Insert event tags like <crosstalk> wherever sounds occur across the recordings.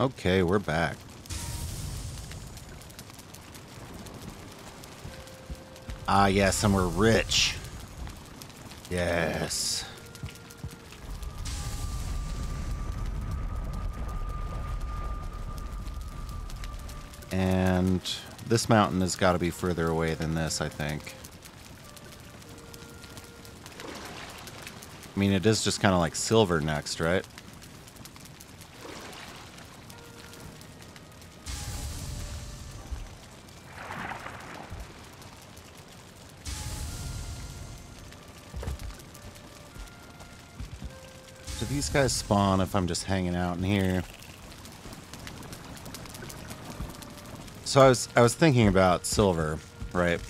Okay, we're back. Ah, yes, and we're rich. Yes. And this mountain has got to be further away than this, I think. I mean, it is just kind of like silver next, right? These guys spawn if I'm just hanging out in here? So I was I was thinking about silver, right?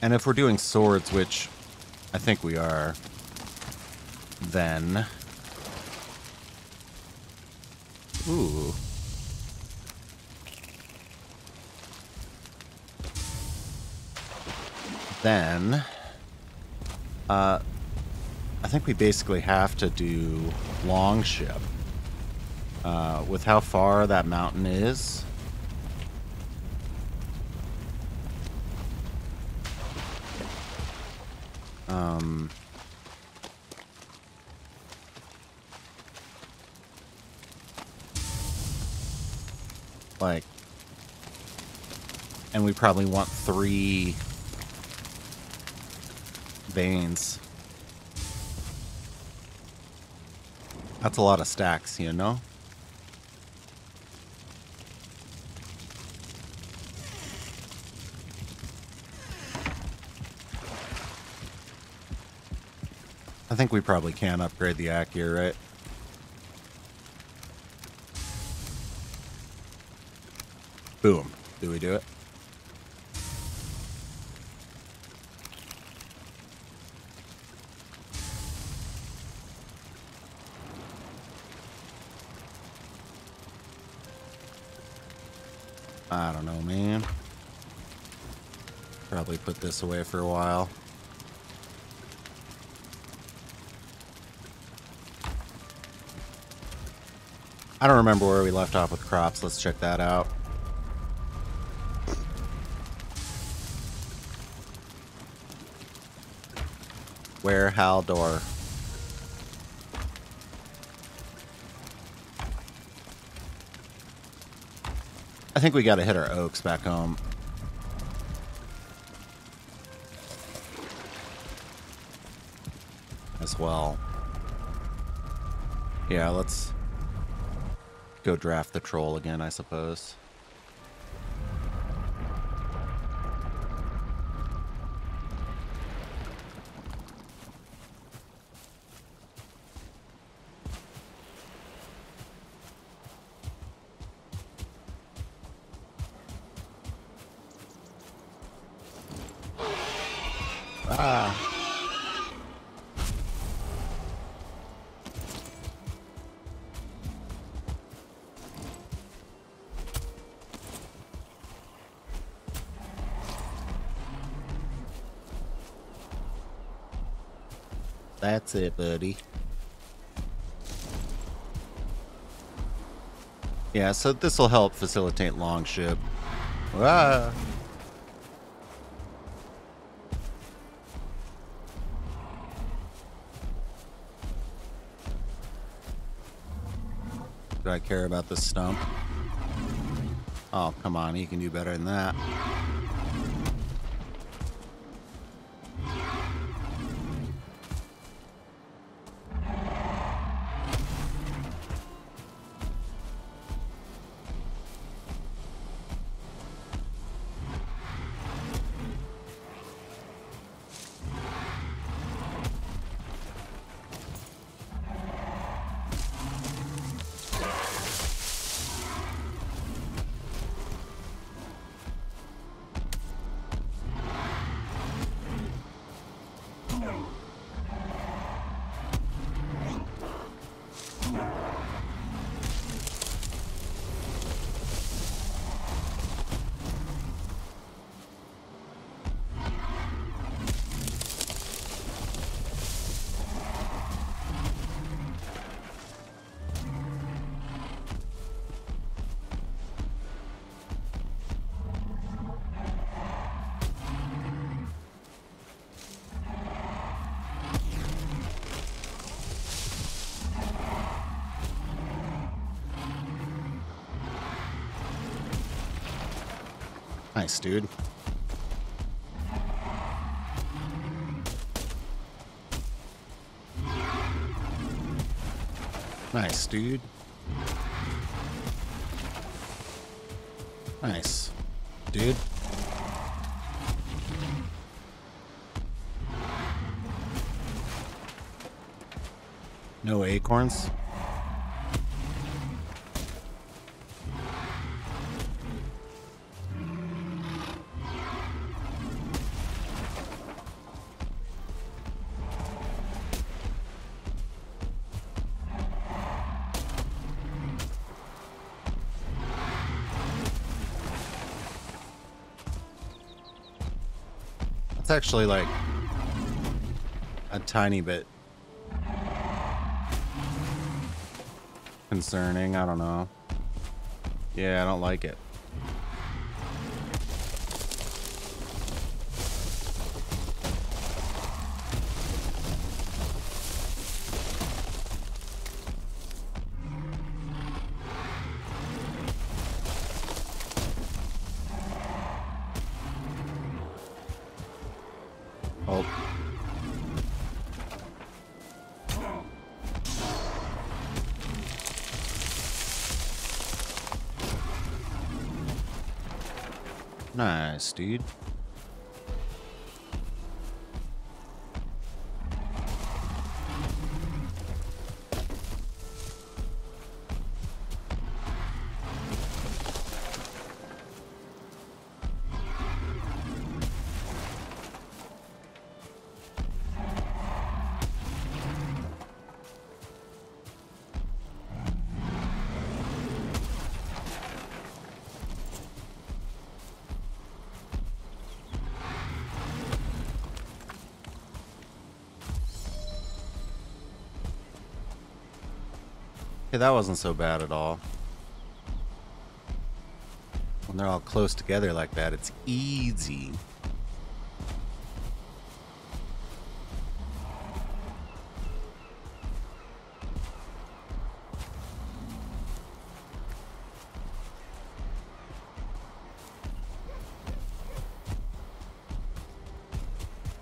And if we're doing swords, which I think we are, then Ooh. Then uh I think we basically have to do longship. Uh, with how far that mountain is. Um, like, and we probably want three veins. That's a lot of stacks, you know? I think we probably can upgrade the ack right? Boom. Do we do it? I don't know, man. Probably put this away for a while. I don't remember where we left off with crops. Let's check that out. Where Haldor? I think we got to hit our oaks back home. Well. Yeah, let's go draft the troll again, I suppose. It, buddy. Yeah, so this will help facilitate longship. Ah. Do I care about the stump? Oh, come on, he can do better than that. Nice, dude. Nice, dude. Nice. Dude. No acorns? Actually like a tiny bit concerning. I don't know. Yeah, I don't like it. Dude. Okay, that wasn't so bad at all. When they're all close together like that, it's easy.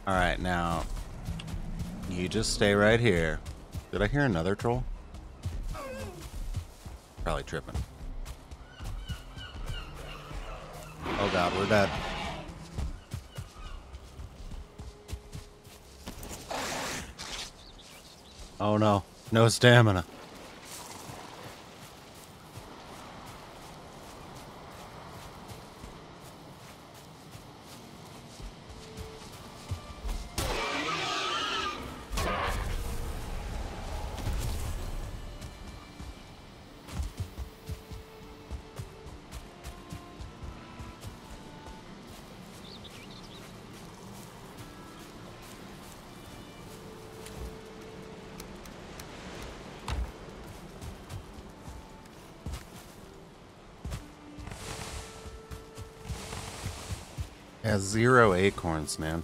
Alright, now, you just stay right here. Did I hear another troll? Probably tripping. Oh god, we're dead. Oh no, no stamina. Zero acorns, man.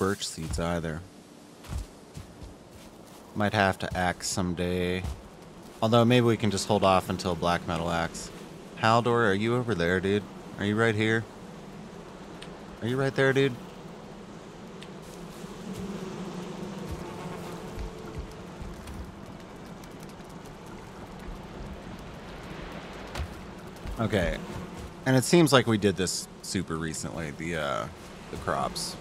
Birch seeds either. Might have to axe someday. Although maybe we can just hold off until black metal axe. Haldor, are you over there, dude? Are you right here? Are you right there, dude? Okay. And it seems like we did this super recently, the uh the crops.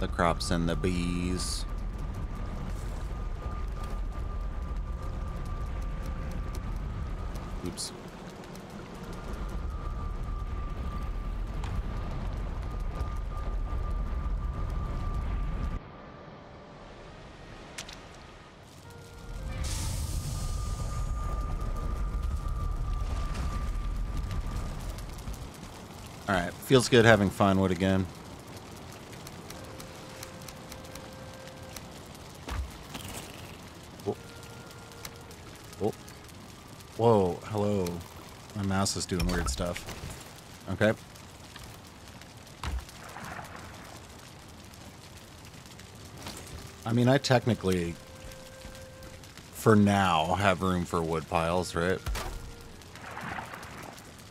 the crops and the bees. Oops. Alright, feels good having Finewood again. My is doing weird stuff. Okay. I mean, I technically, for now, have room for wood piles, right?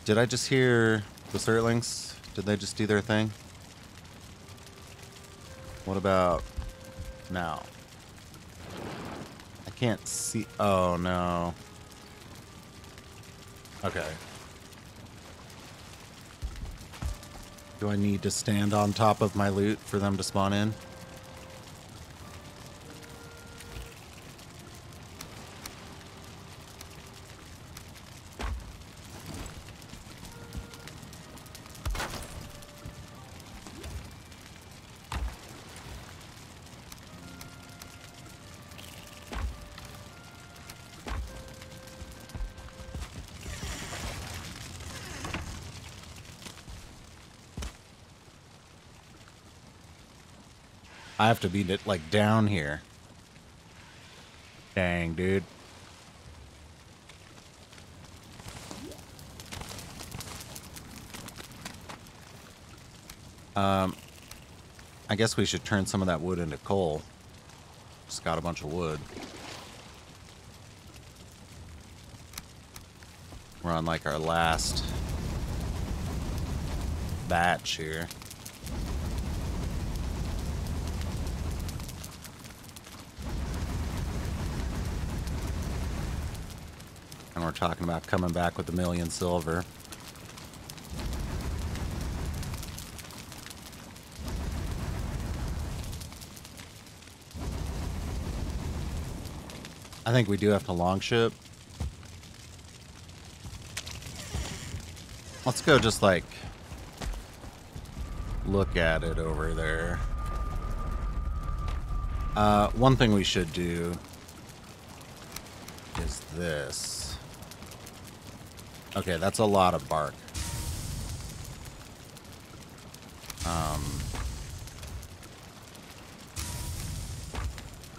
Did I just hear the Surtlings? Did they just do their thing? What about now? I can't see. Oh, no. Okay. Do I need to stand on top of my loot for them to spawn in? Have to be like down here. Dang, dude. Um, I guess we should turn some of that wood into coal. Just got a bunch of wood. We're on like our last batch here. Talking about coming back with a million silver. I think we do have to long ship. Let's go just like look at it over there. Uh, one thing we should do is this. Okay, that's a lot of bark. Um,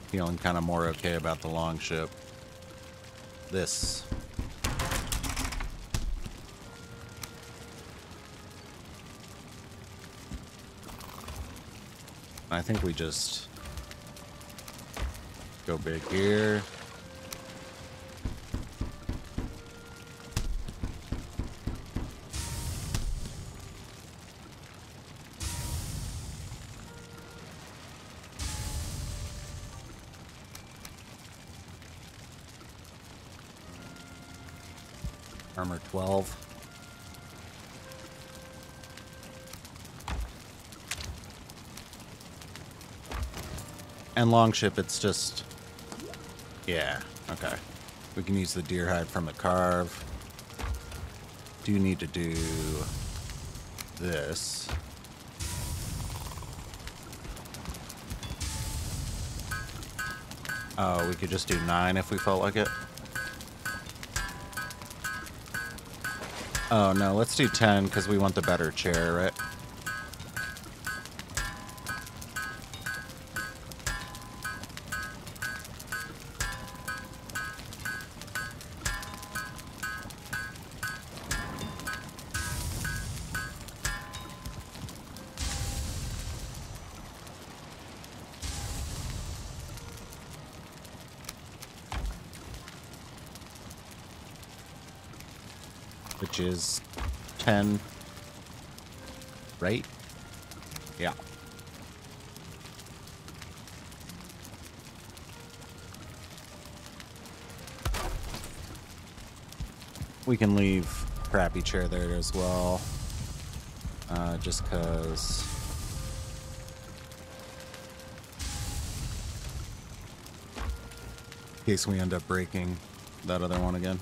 feeling kind of more okay about the long ship. This. I think we just go big here. Longship, it's just... Yeah, okay. We can use the deer hide from the Karve. Do you need to do this. Oh, we could just do nine if we felt like it. Oh, no, let's do 10 because we want the better chair, right? Is 10, right? Yeah. We can leave crappy chair there as well. Uh, just because... In case we end up breaking that other one again.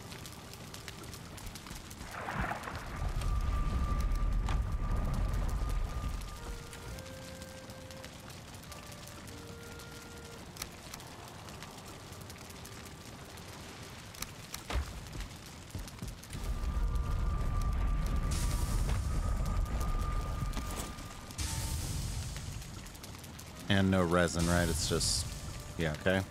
No resin, right? It's just, yeah, okay.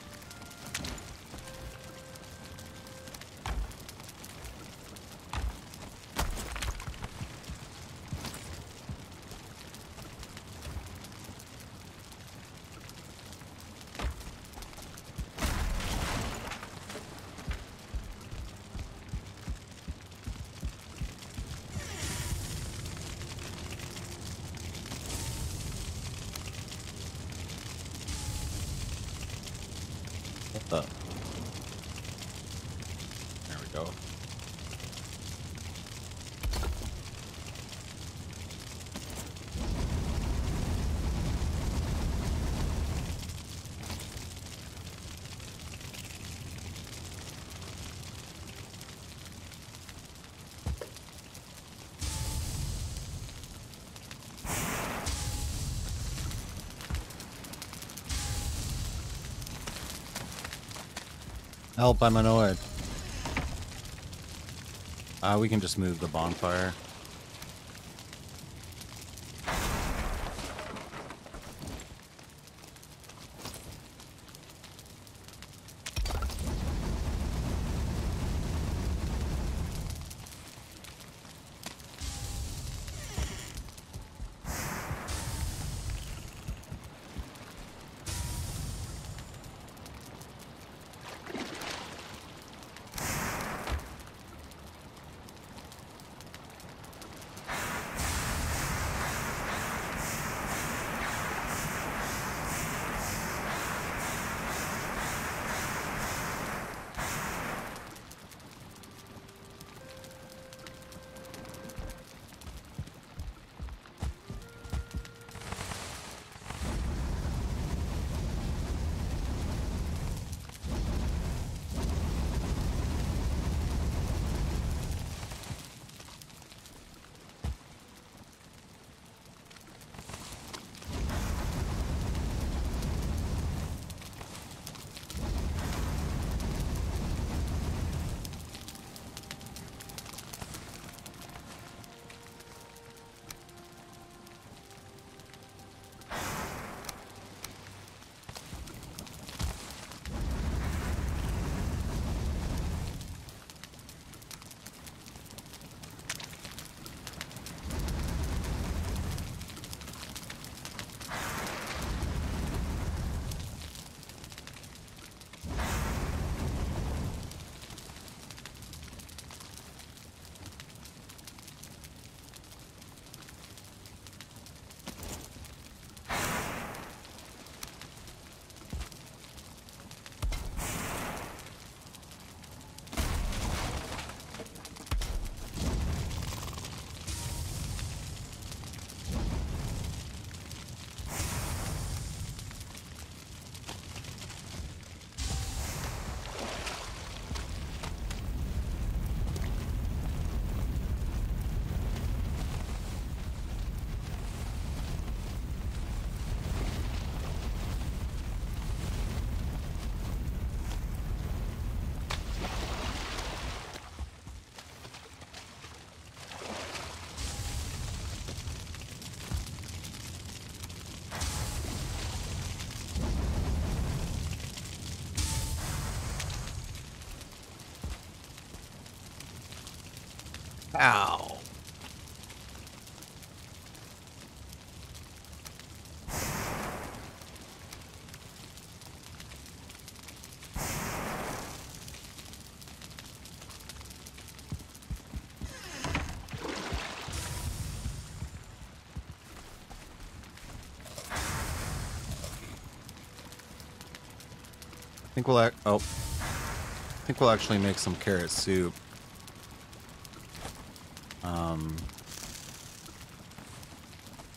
What the? There we go. Help, I'm annoyed. Uh, we can just move the bonfire. Ow. I think we'll ac- oh. I think we'll actually make some carrot soup.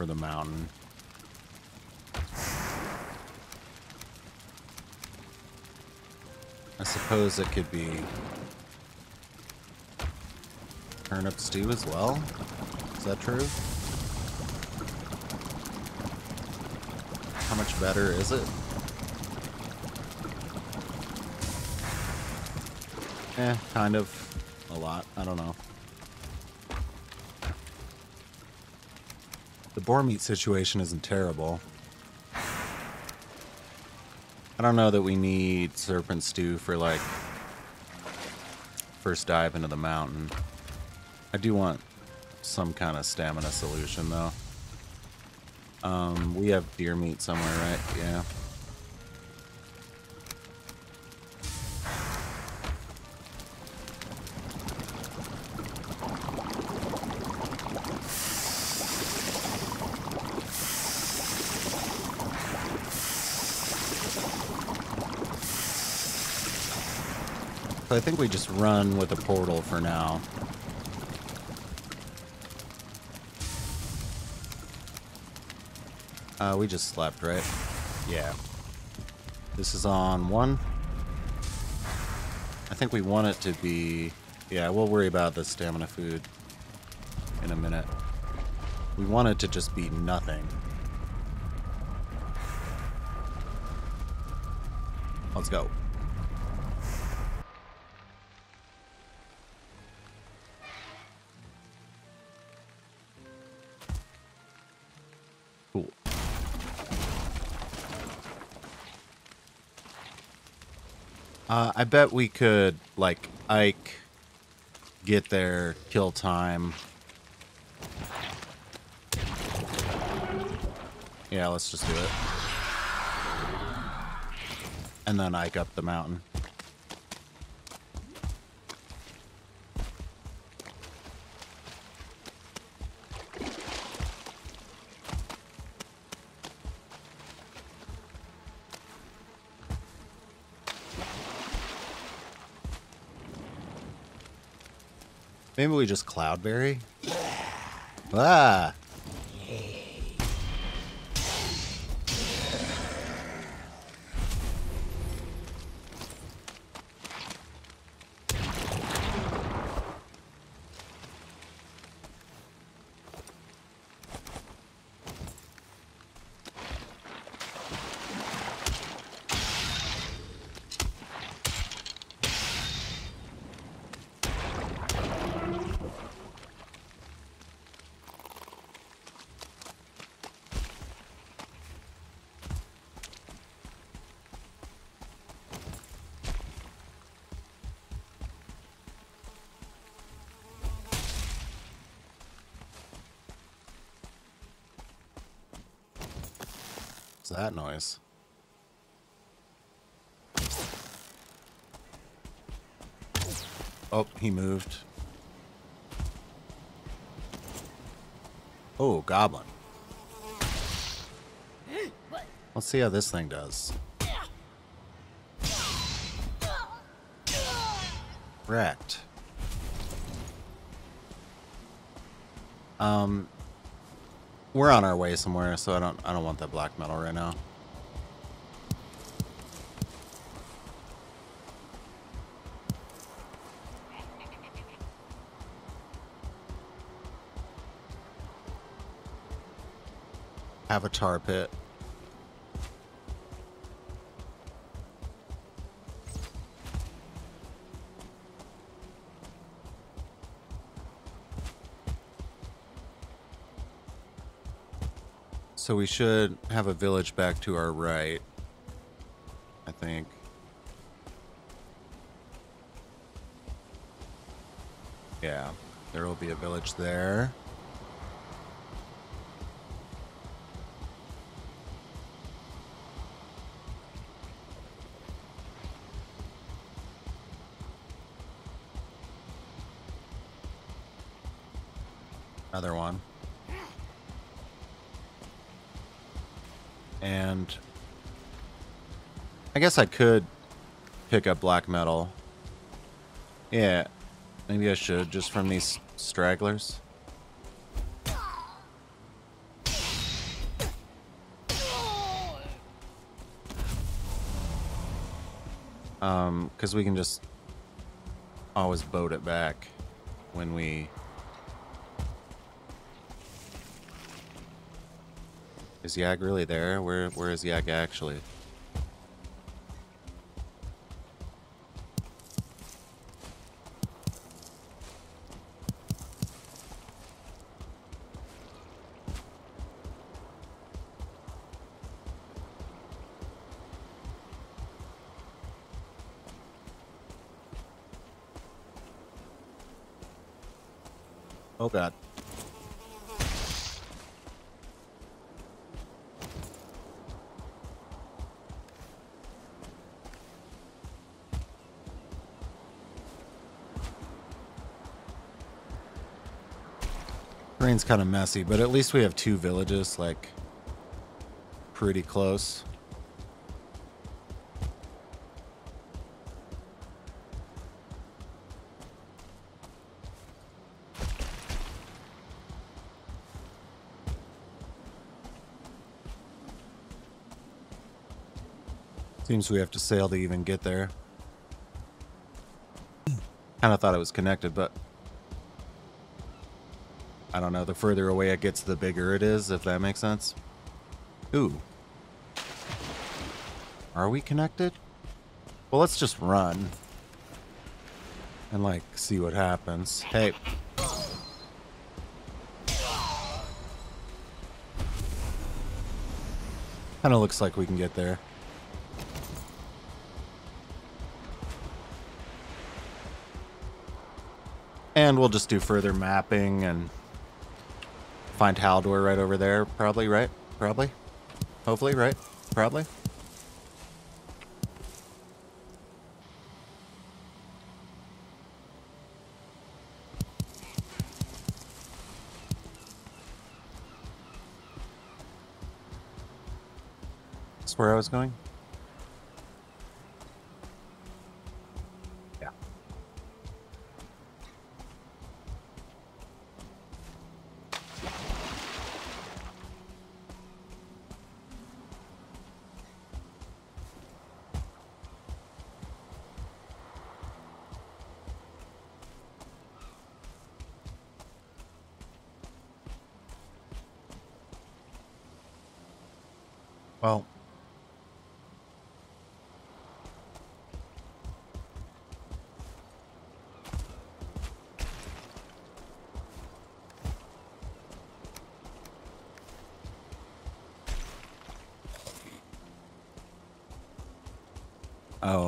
For the mountain. I suppose it could be turnip stew as well. Is that true? How much better is it? Eh, kind of. A lot. I don't know. The boar meat situation isn't terrible. I don't know that we need serpent stew for like first dive into the mountain. I do want some kind of stamina solution though. Um, we have deer meat somewhere, right? Yeah. So I think we just run with a portal for now. Uh, we just slept, right? Yeah. This is on one. I think we want it to be... Yeah, we'll worry about the stamina food in a minute. We want it to just be nothing. Let's go. Uh, I bet we could, like, Ike, get there, kill time. Yeah, let's just do it. And then Ike up the mountain. Maybe we just cloudberry? Ah! That noise? Oh, he moved. Oh, goblin. Let's see how this thing does. Wrecked. Um, we're on our way somewhere, so I don't I don't want that black metal right now. Avatar pit. So we should have a village back to our right. I think. Yeah, there will be a village there. Another one. I guess I could pick up black metal. Yeah, maybe I should, just from these stragglers. Um, because we can just always boat it back when we Is Yag really there? Where where is Yag actually? Terrain's kind of messy, but at least we have two villages, like, pretty close. Seems we have to sail to even get there. Kind of thought it was connected, but I don't know. The further away it gets, the bigger it is, if that makes sense. Ooh. Are we connected? Well, let's just run. And, like, see what happens. Hey. Kind of looks like we can get there. And we'll just do further mapping and find Haldor right over there, probably, right? Probably. Hopefully, right? Probably. That's where I was going. Well,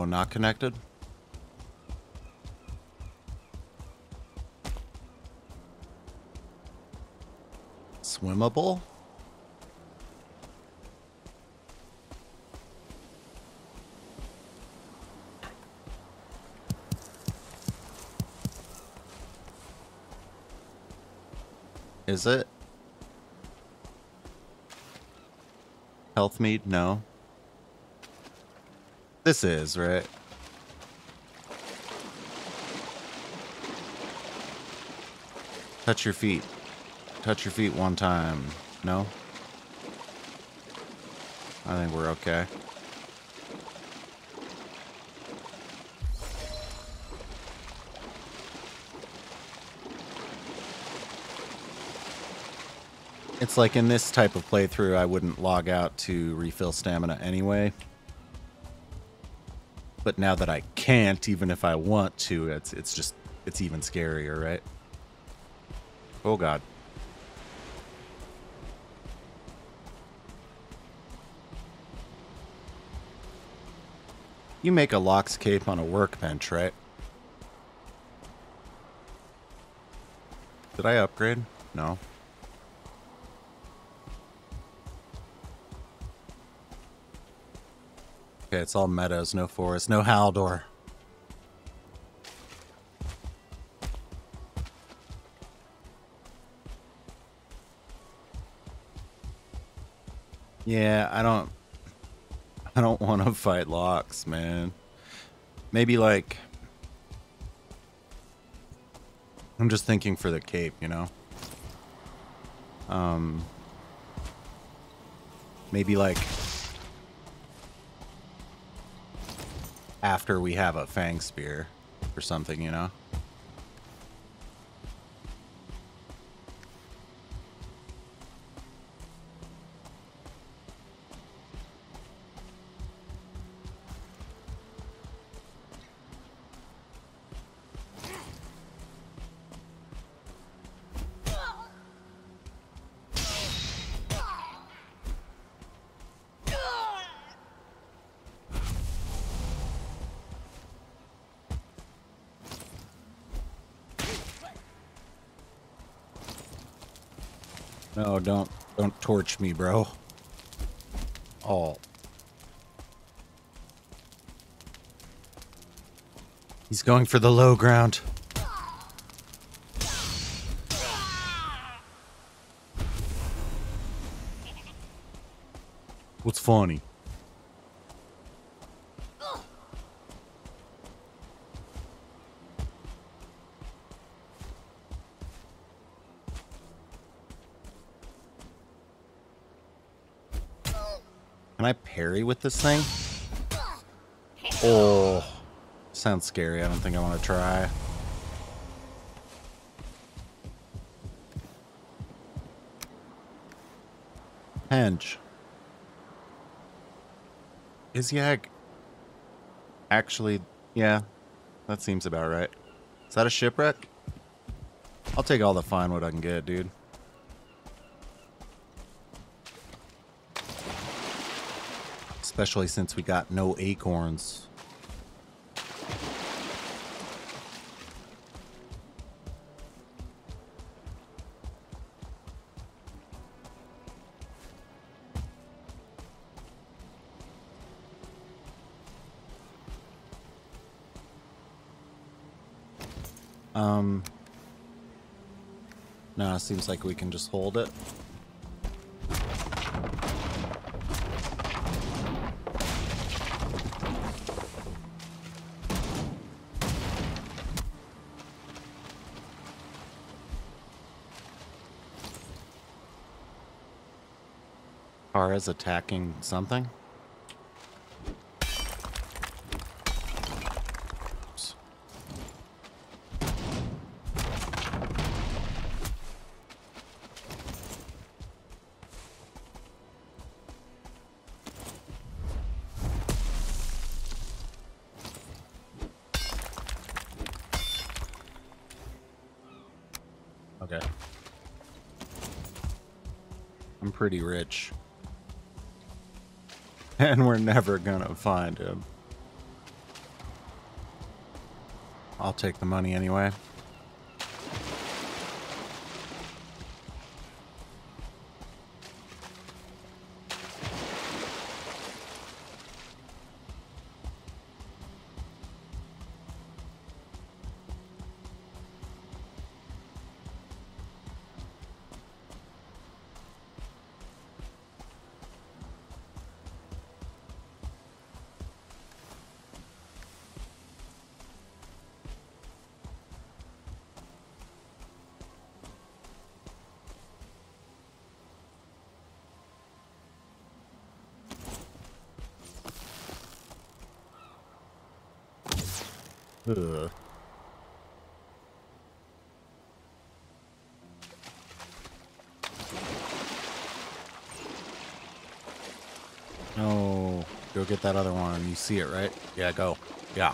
Not connected? Swimmable? Is it? Health mead? No. This is, right? Touch your feet. Touch your feet one time. No? I think we're okay. It's like in this type of playthrough, I wouldn't log out to refill stamina anyway. But now that I can't, even if I want to, it's it's just it's even scarier, right? Oh god. You make a lox cape on a workbench, right? Did I upgrade? No. It's all meadows, no forest, no Haldor. Yeah, I don't... I don't <laughs> want to fight lox, man. Maybe, like... I'm just thinking for the cape, you know? Um... Maybe, like... after we have a fang spear or something, you know? No, don't don't torch me, bro. Oh. He's going for the low ground. What's funny? Can With this thing? Oh, sounds scary. I don't think I want to try. Henge. Is Yag actually... Yeah, that seems about right. Is that a shipwreck? I'll take all the fine wood I can get, dude. Especially since we got no acorns. Um, no, it seems like we can just hold it. Kara's attacking something? Okay. I'm pretty rich. We're never gonna find him. I'll take the money anyway. See it, right? Yeah, go. Yeah.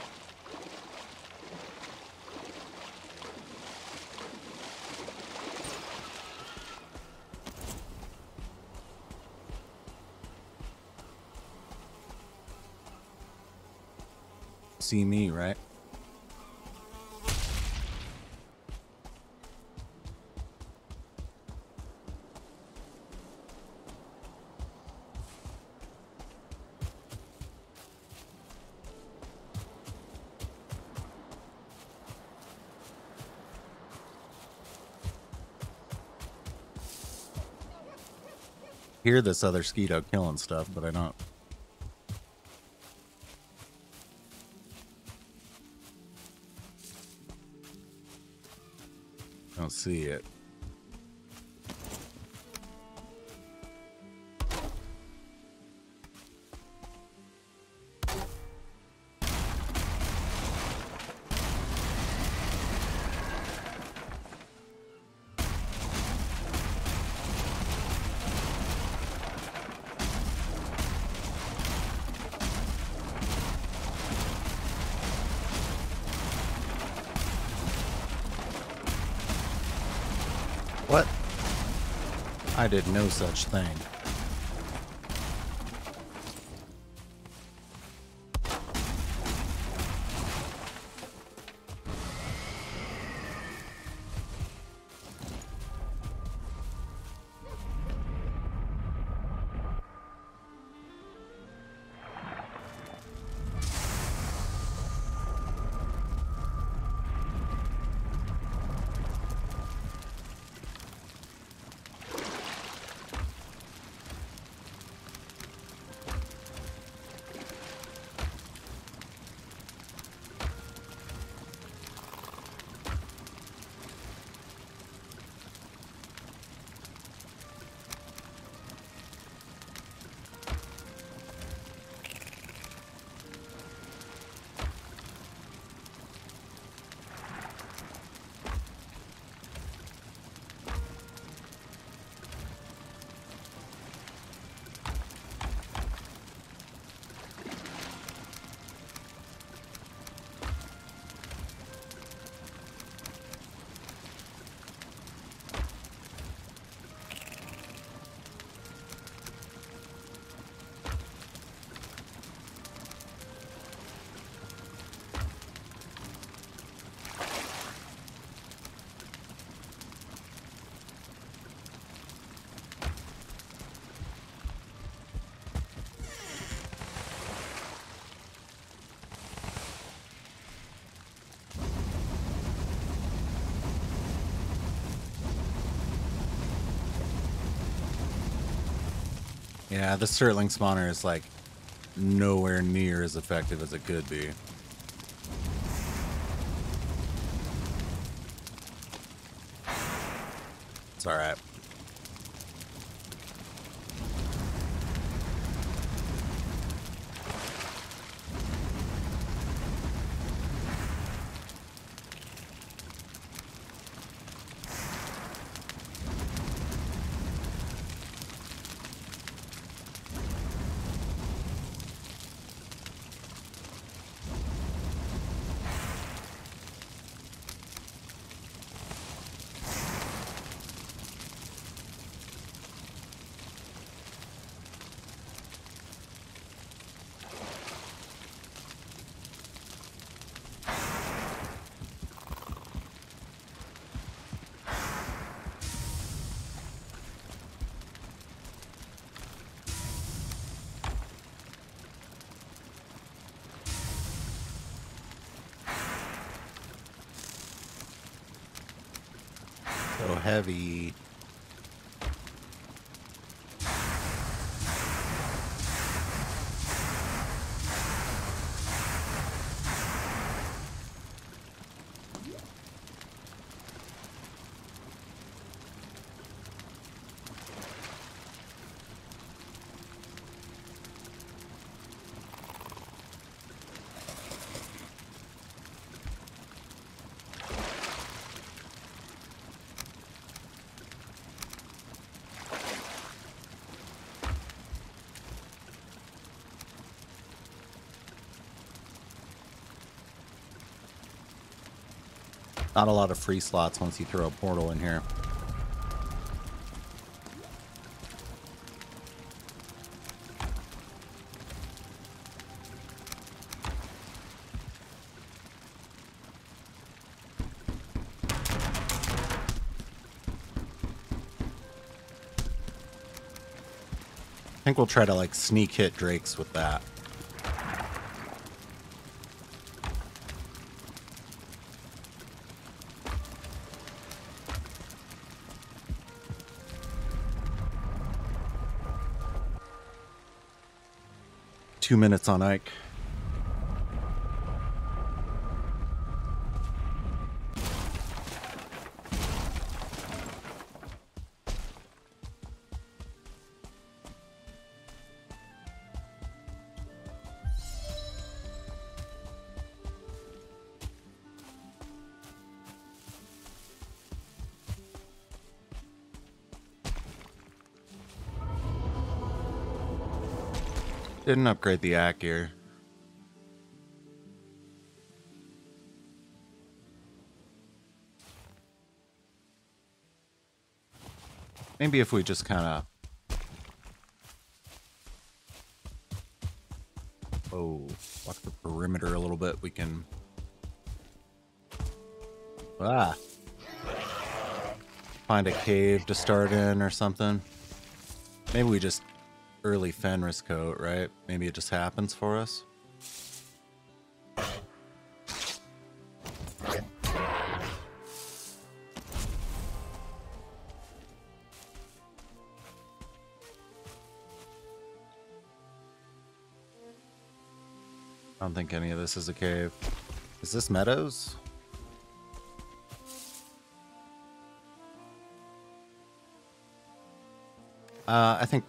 See me, right? Hear this other skeeto killing stuff, but I don't. I Don't see it. Did no such thing. Yeah, the Surtling spawner is like nowhere near as effective as it could be. It's alright. So heavy. Not a lot of free slots once you throw a portal in here. I think we'll try to like sneak hit drakes with that. Two minutes on Ike. Didn't upgrade the atgeir. Maybe if we just kind of... Oh, walk the perimeter a little bit, we can... Ah! Find a cave to start in or something. Maybe we just early Fenris coat, right? Maybe it just happens for us. I don't think any of this is a cave. Is this meadows? Uh, I think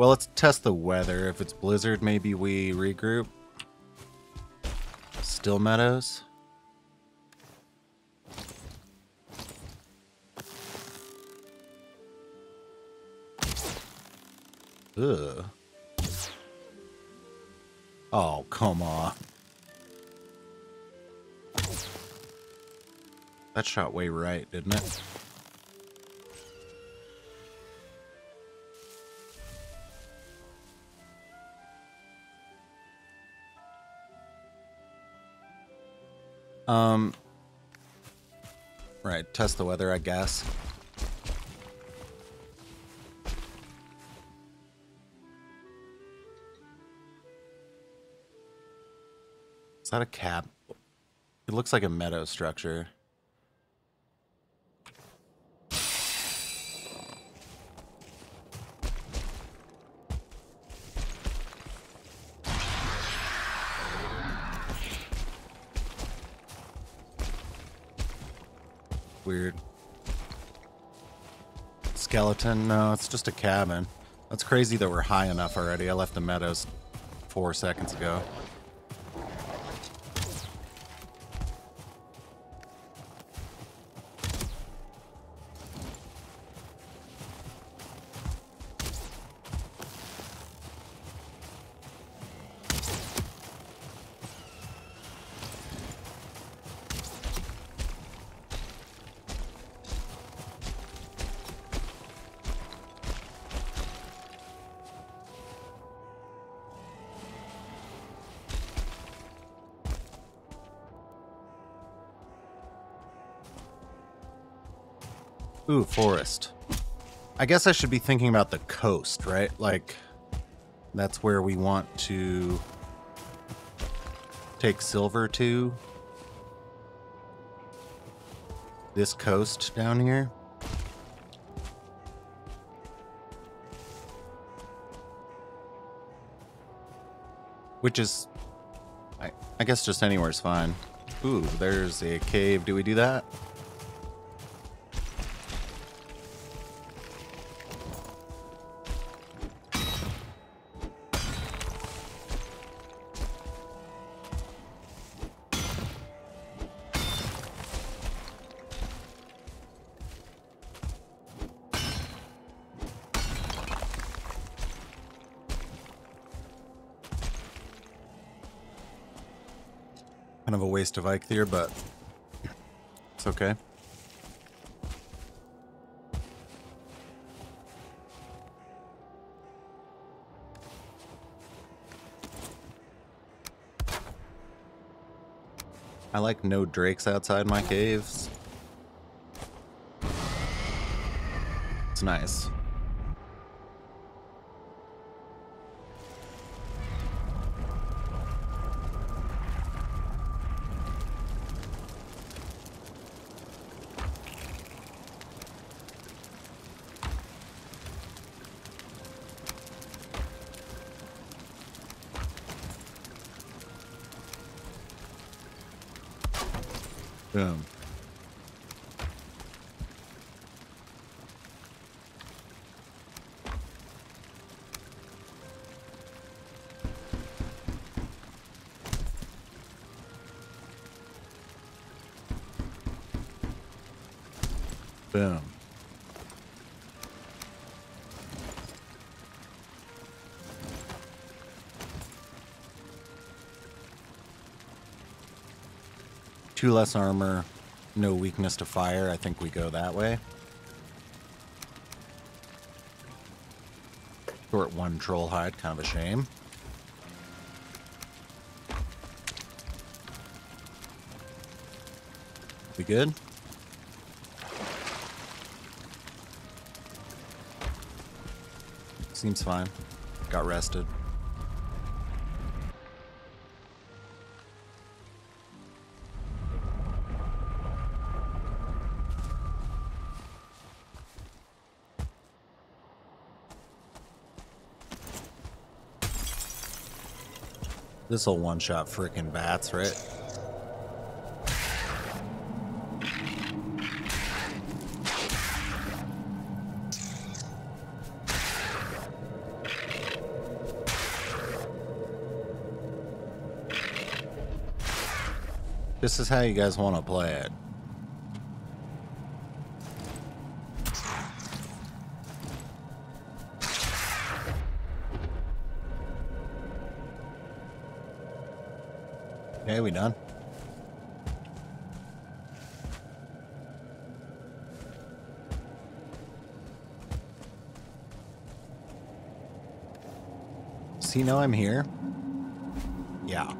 well, let's test the weather. If it's blizzard, maybe we regroup. Still meadows. Ugh. Oh, come on. That shot way right, didn't it? Um, right, test the weather, I guess. Is that a cap? It looks like a meadow structure. weird. Skeleton? No, it's just a cabin. That's crazy that we're high enough already. I left the meadows four seconds ago. Guess I should be thinking about the coast, right? Like, that's where we want to take silver to. This coast down here. Which is, I, I guess just anywhere is fine. Ooh, there's a cave. Do we do that? Kind of of Eikthyr, but it's okay. I like no drakes outside my caves. It's nice. Two less armor, no weakness to fire. I think we go that way. Short one troll hide, kind of a shame. We good? Seems fine. Got rested. This'll one-shot freaking bats, right? This is how you guys want to play it. Does he know I'm here? Yeah.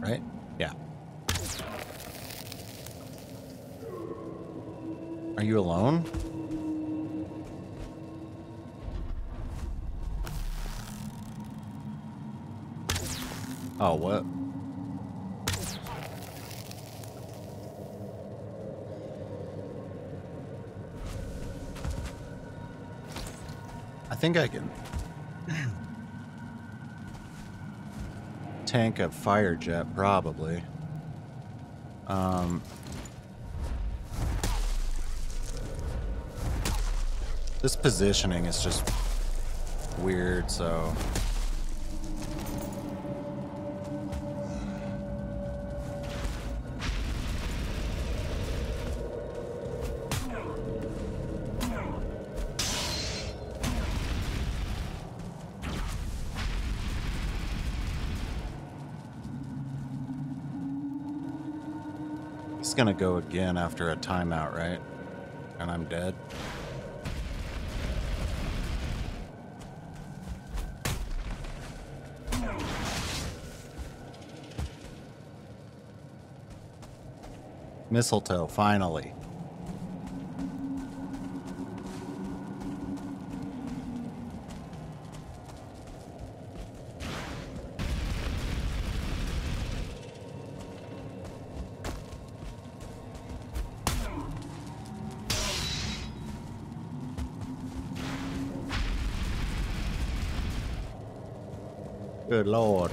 Right? Yeah. Are you alone? Oh, what? I think I can tank of fire jet probably. Um, this positioning is just weird, so... gonna go again after a timeout, right? And I'm dead. Mistletoe, finally. Lord.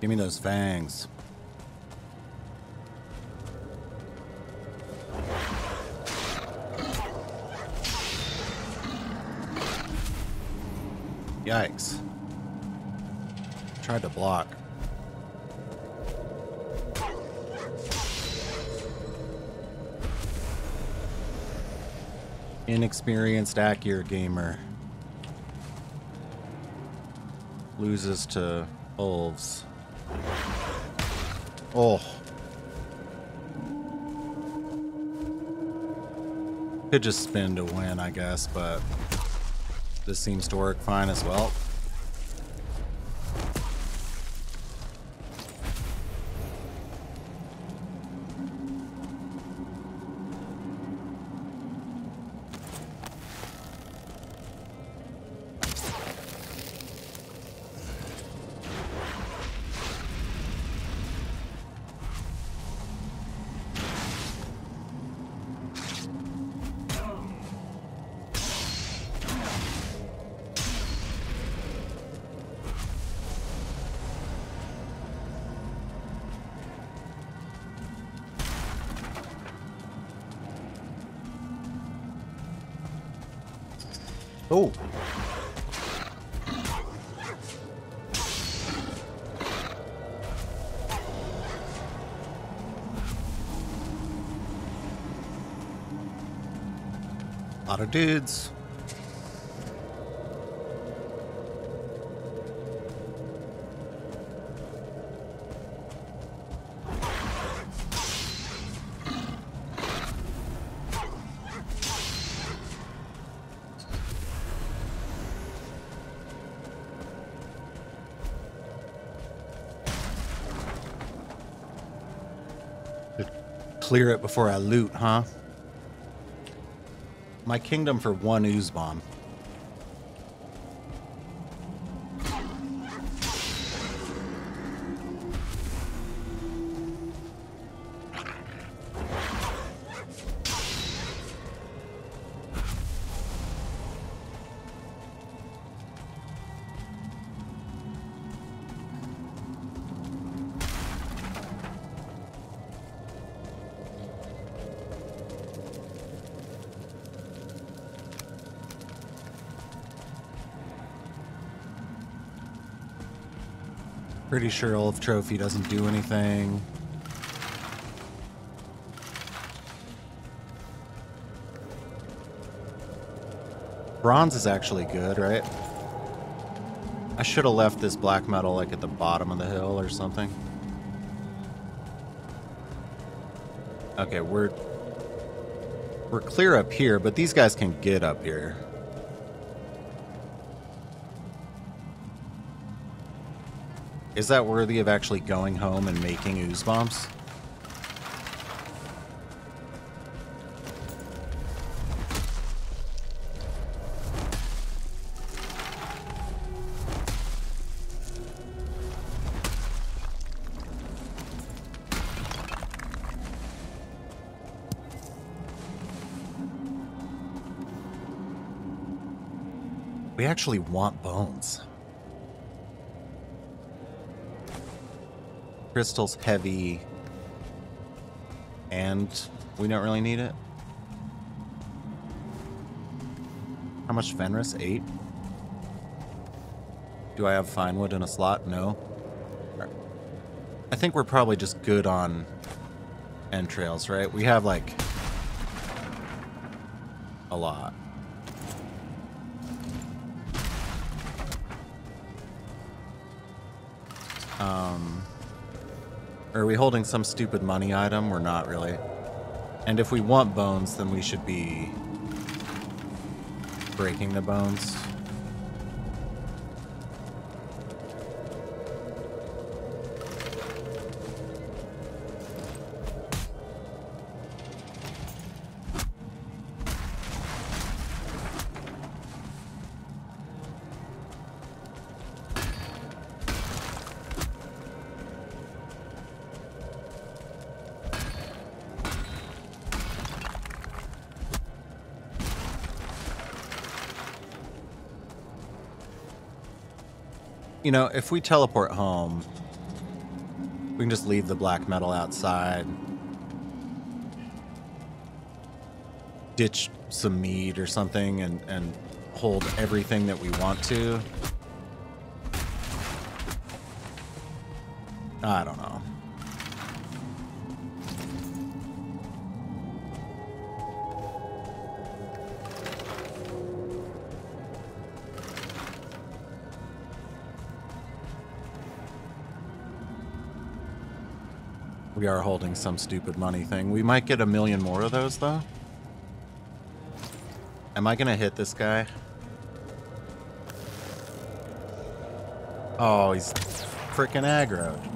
Give me those fangs. Yikes. Tried to block. Inexperienced atgeir gamer. Loses to wolves. Oh. Could just spin to win, I guess, but this seems to work fine as well. Dudes. Clear it before I loot, huh? My kingdom for one ooze bomb. Pretty sure Ulv Trophy doesn't do anything. Bronze is actually good, right? I should have left this black metal like at the bottom of the hill or something. Okay, we're we're clear up here, but these guys can get up here. Is that worthy of actually going home and making ooze bombs? We actually want bones. Crystal's heavy. And we don't really need it. How much Fenris? Eight? Do I have fine wood in a slot? No. I think we're probably just good on entrails, right? We have like a lot. Um, are we holding some stupid money item? We're not really. And if we want bones, then we should be breaking the bones. You know, if we teleport home, we can just leave the black metal outside. Ditch some meat or something and, and hold everything that we want to. I don't know. We are holding some stupid money thing. We might get a million more of those, though. Am I going to hit this guy? Oh, he's freaking aggroed.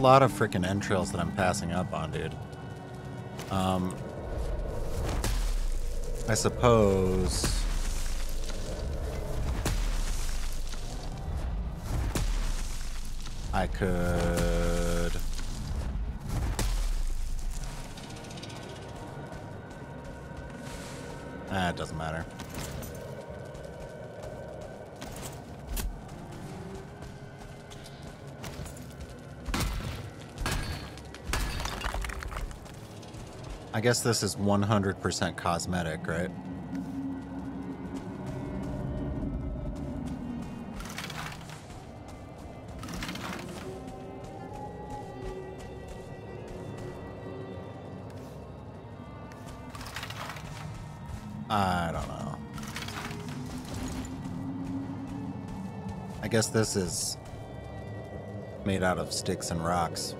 Lot of freaking entrails that I'm passing up on, dude. Um, I suppose... I could... Ah, it doesn't matter. I guess this is 100% cosmetic, right? I don't know. I guess this is made out of sticks and rocks.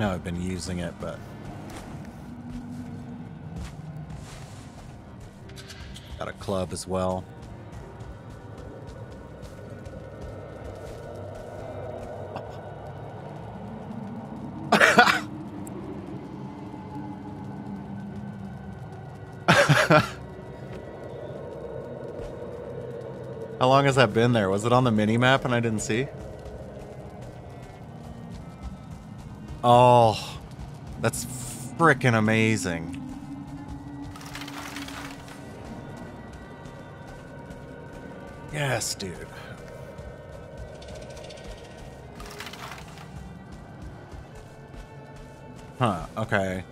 Know I've been using it, but... Got a club as well. <laughs> How long has that been there? Was it on the mini map and I didn't see? Oh, that's freaking amazing. Yes, dude. Huh, okay.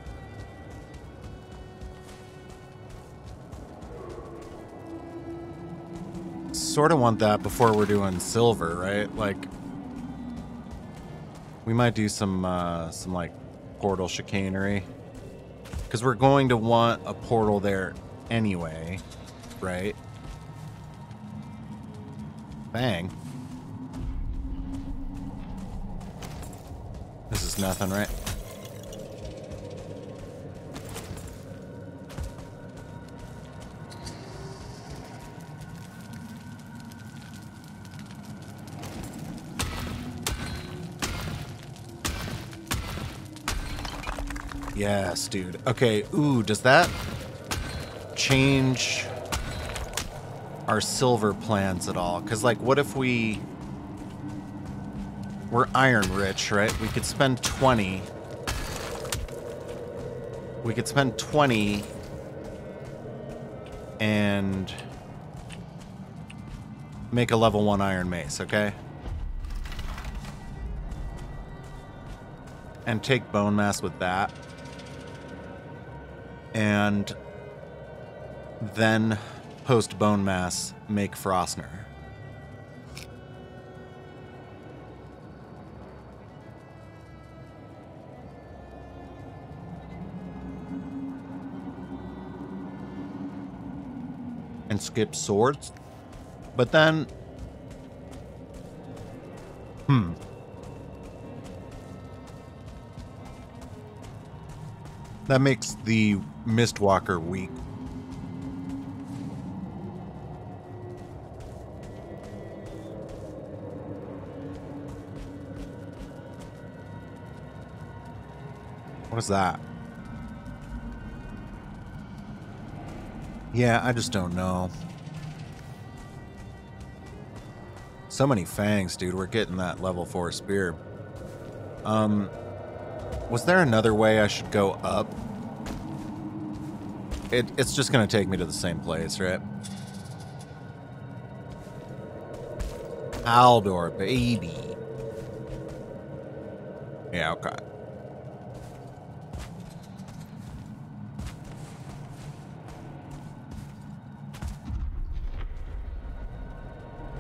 Sort of want that before we're doing silver, right? Like, we might do some, uh, some, like, portal chicanery. Because we're going to want a portal there anyway, right? Bang. This is nothing, right? Yes, dude. Okay, ooh, does that change our silver plans at all? Because, like, what if we... We're iron rich, right? We could spend 20. We could spend 20 and make a level 1 iron mace, okay? And take Bonemass with that and then post Bonemass make Frostner. And skip swords. But then. Hmm. That makes the Mistwalker weak. What is that? Yeah, I just don't know. So many fangs, dude. We're getting that level 4 spear. Um, was there another way I should go up? It, it's just going to take me to the same place, right? Haldor, baby. Yeah, okay.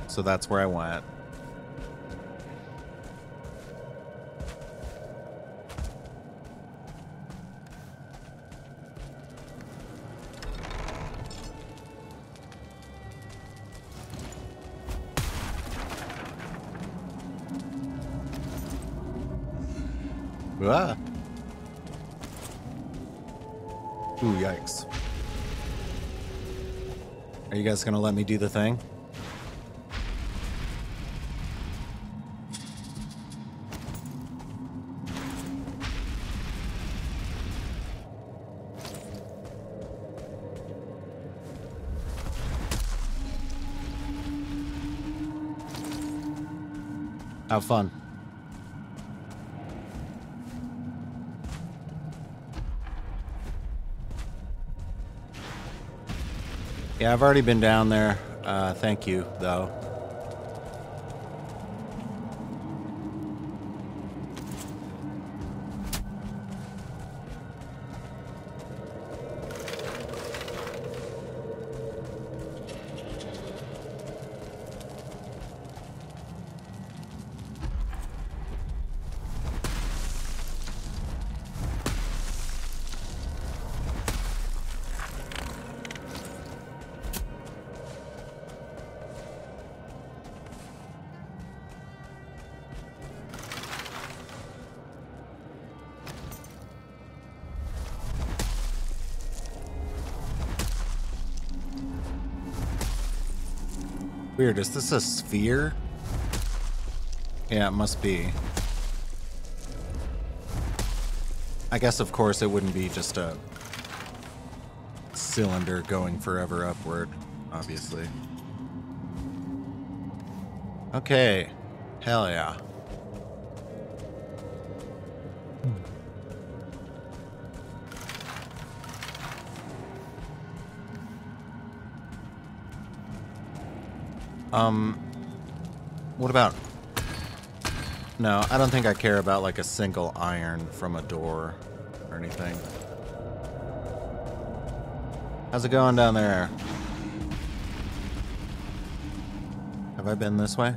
So that's where I went. Ah. Ooh, yikes. Are you guys gonna let me do the thing? Have fun. Yeah, I've already been down there. Uh, thank you, though. Weird, is this a sphere? Yeah, it must be. I guess, of course, it wouldn't be just a cylinder going forever upward, obviously. Okay. Hell yeah. Um, what about... No, I don't think I care about like a single iron from a door or anything. How's it going down there? Have I been this way?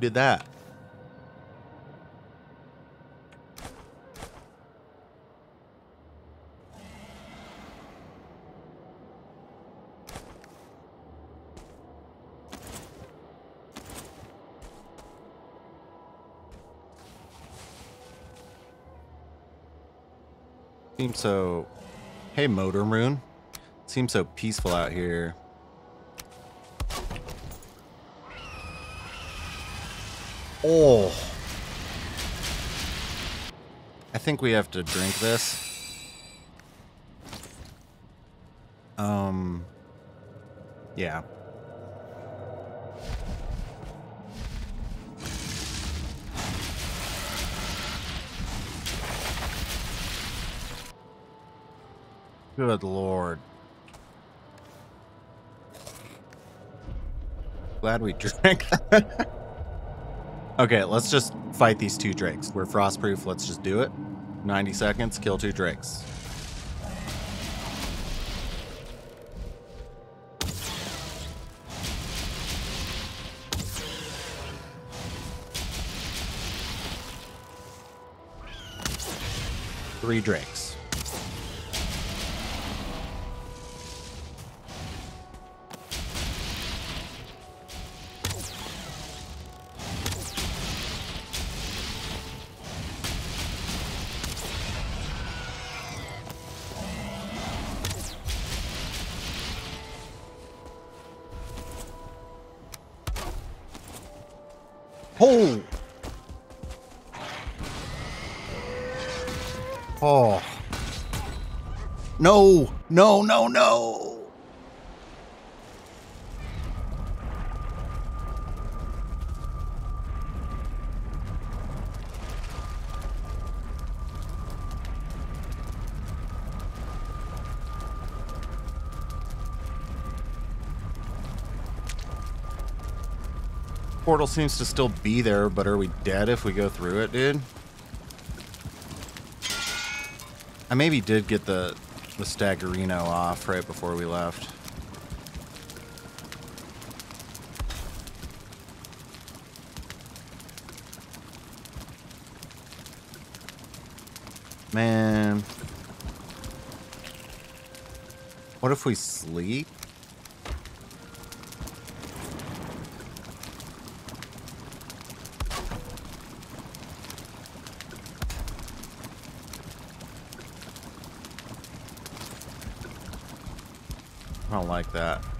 Did that? Seems so... Hey, Motor Moon. Seems so peaceful out here. Oh. I think we have to drink this. Um. Yeah. Good lord. Glad we <laughs> drank. Okay, let's just fight these two drakes. We're frostproof, let's just do it. 90 seconds, kill two drakes. Three drakes. No! No, no, portal seems to still be there, but are we dead if we go through it, dude? I maybe did get the, the Staggerino off right before we left. Man. What if we sleep? like that.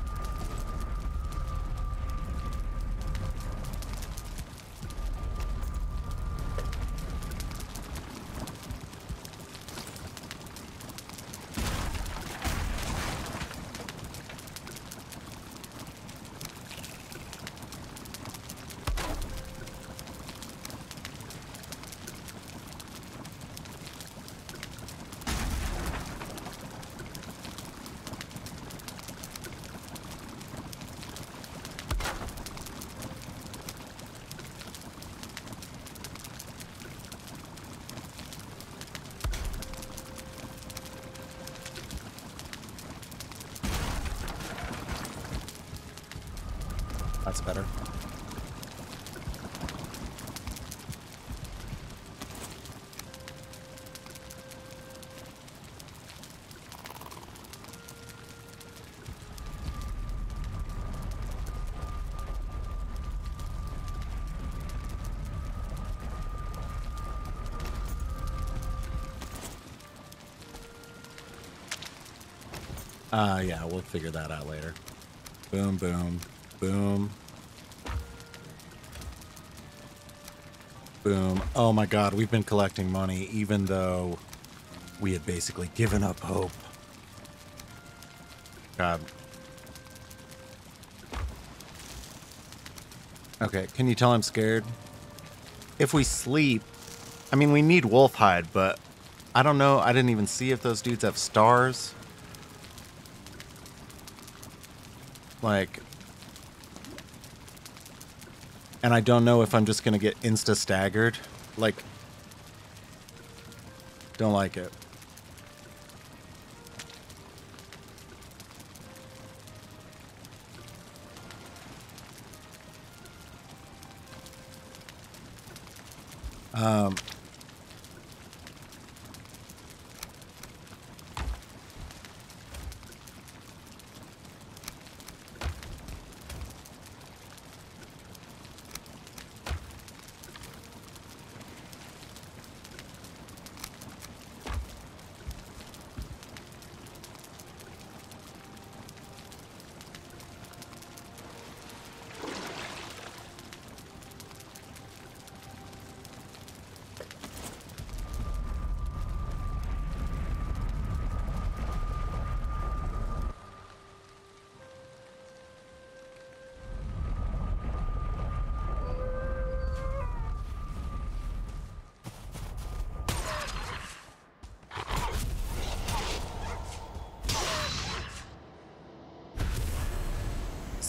That's better. Uh, yeah, we'll figure that out later. Boom, boom, boom, Boom. Oh my god, we've been collecting money even though we had basically given up hope. God. Okay, can you tell I'm scared? If we sleep, I mean, we need wolf hide, but I don't know. I didn't even see if those dudes have stars. Like, and I don't know if I'm just going to get insta staggered. Like, don't like it. Um,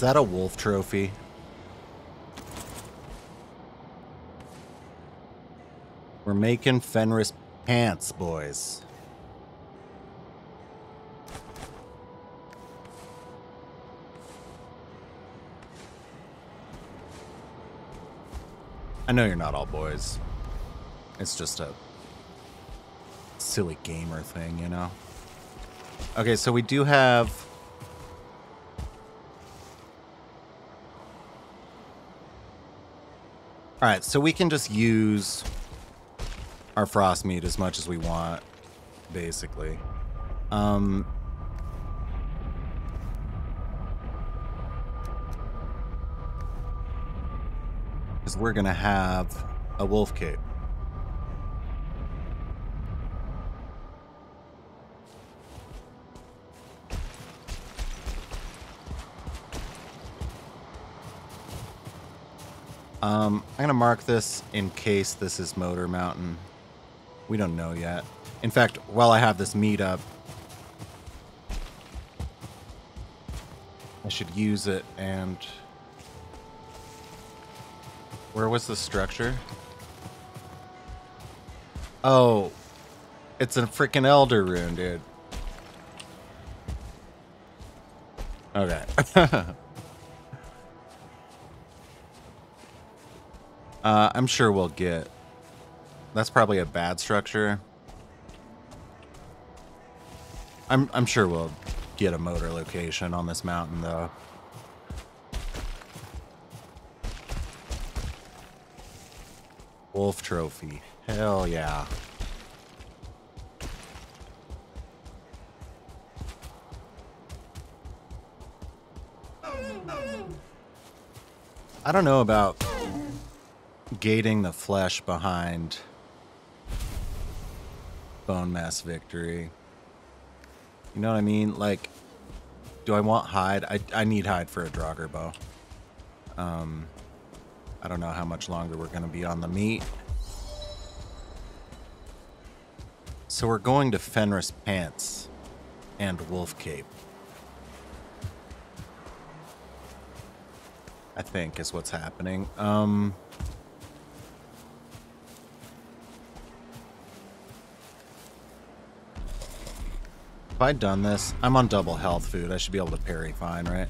that a wolf trophy? We're making Fenris pants, boys. I know you're not all boys. It's just a silly gamer thing, you know? Okay, so we do have All right, so we can just use our frost meat as much as we want, basically. Um, because we're gonna have a wolf cape. Um, I'm gonna mark this in case this is Moder Mountain. We don't know yet. In fact, while I have this meetup, I should use it and... Where was the structure? Oh, it's a freaking Elder Rune, dude. Okay. <laughs> Uh, I'm sure we'll get... That's probably a bad structure. I'm, I'm sure we'll get a Moder location on this mountain, though. Wolf Trophy. Hell yeah. I don't know about gating the flesh behind Bonemass Victory. You know what I mean? Like, do I want hide? I, I need hide for a Draugr bow. Um, I don't know how much longer we're going to be on the meat. So we're going to Fenris Pants and Wolf Cape. I think is what's happening. Um... Have I done this? I'm on double health food. I should be able to parry fine, right?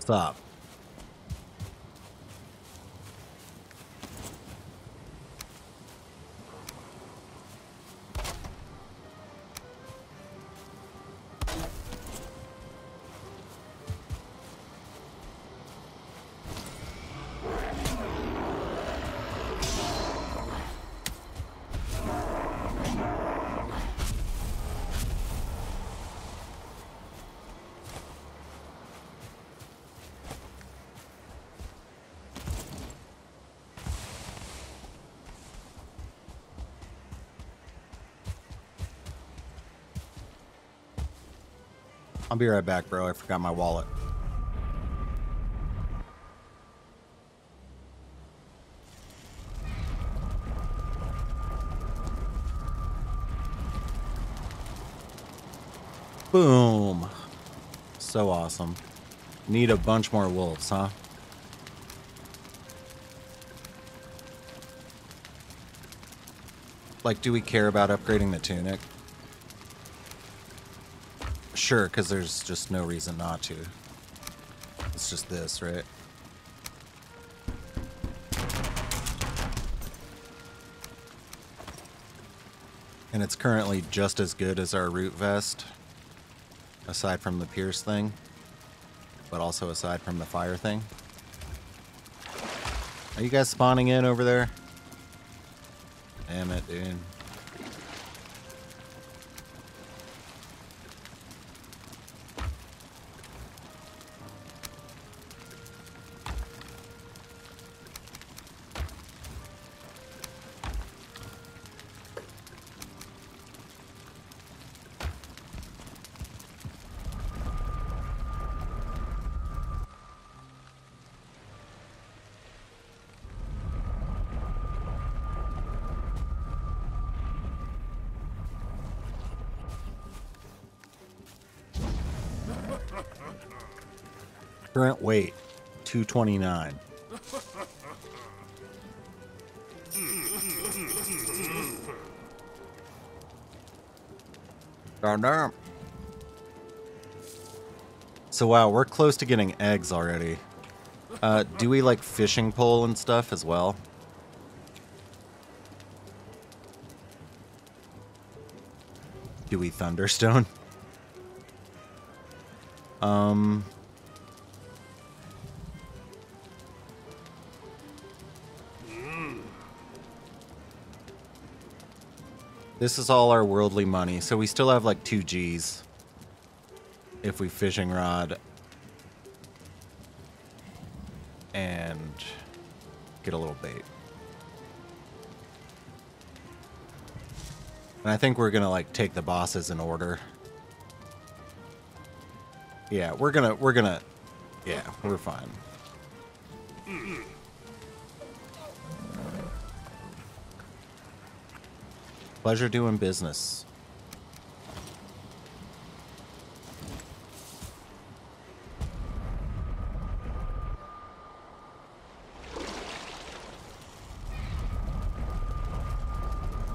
Stop. I'll be right back, bro. I forgot my wallet. Boom. So awesome. Need a bunch more wolves, huh? Like, do we care about upgrading the tunic? Sure, because there's just no reason not to. It's just this, right? And it's currently just as good as our root vest, aside from the pierce thing, but also aside from the fire thing. Are you guys spawning in over there? Damn it, dude. Current weight, 229. Darn darn. So wow, we're close to getting eggs already. Uh, do we like fishing pole and stuff as well? Do we thunderstone? <laughs> Um, This is all our worldly money, so we still have like two G's. If we fishing rod and get a little bait. And I think we're gonna like take the bosses in order. Yeah, we're gonna we're gonna yeah, we're fine. Pleasure doing business.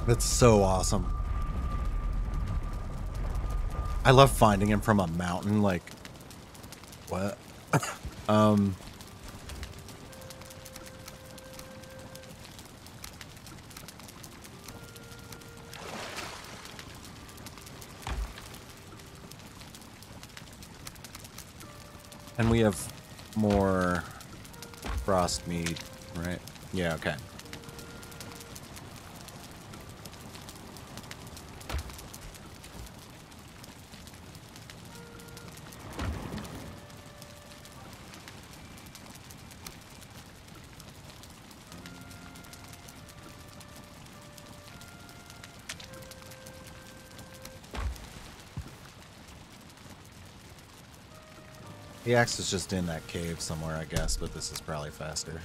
That's so awesome. I love finding him from a mountain, like, what? <coughs> um, And we have more frost meat, right? Yeah, okay. The axe is just in that cave somewhere, I guess, but this is probably faster.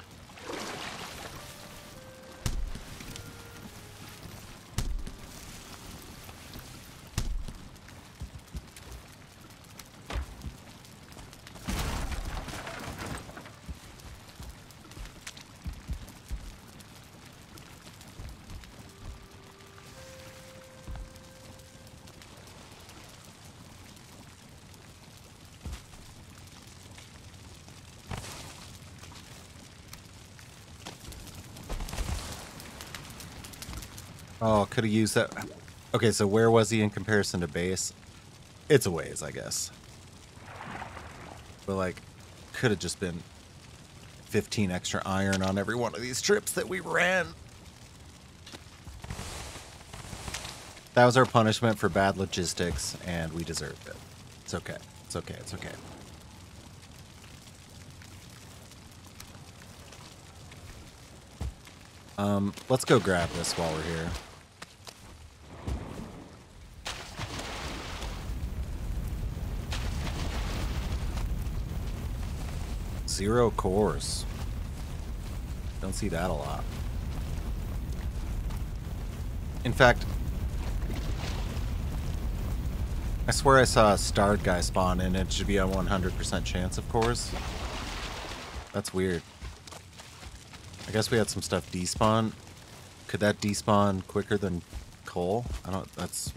Oh, could have used that. Okay, so where was he in comparison to base? It's a ways, I guess. But, like, could have just been 15 extra iron on every one of these trips that we ran. That was our punishment for bad logistics, and we deserved it. It's okay. It's okay. It's okay. Um, let's go grab this while we're here. Zero cores. Don't see that a lot. In fact, I swear I saw a starred guy spawn and it should be a 100% chance of course. That's weird. I guess we had some stuff despawn. Could that despawn quicker than coal? I don't, that's...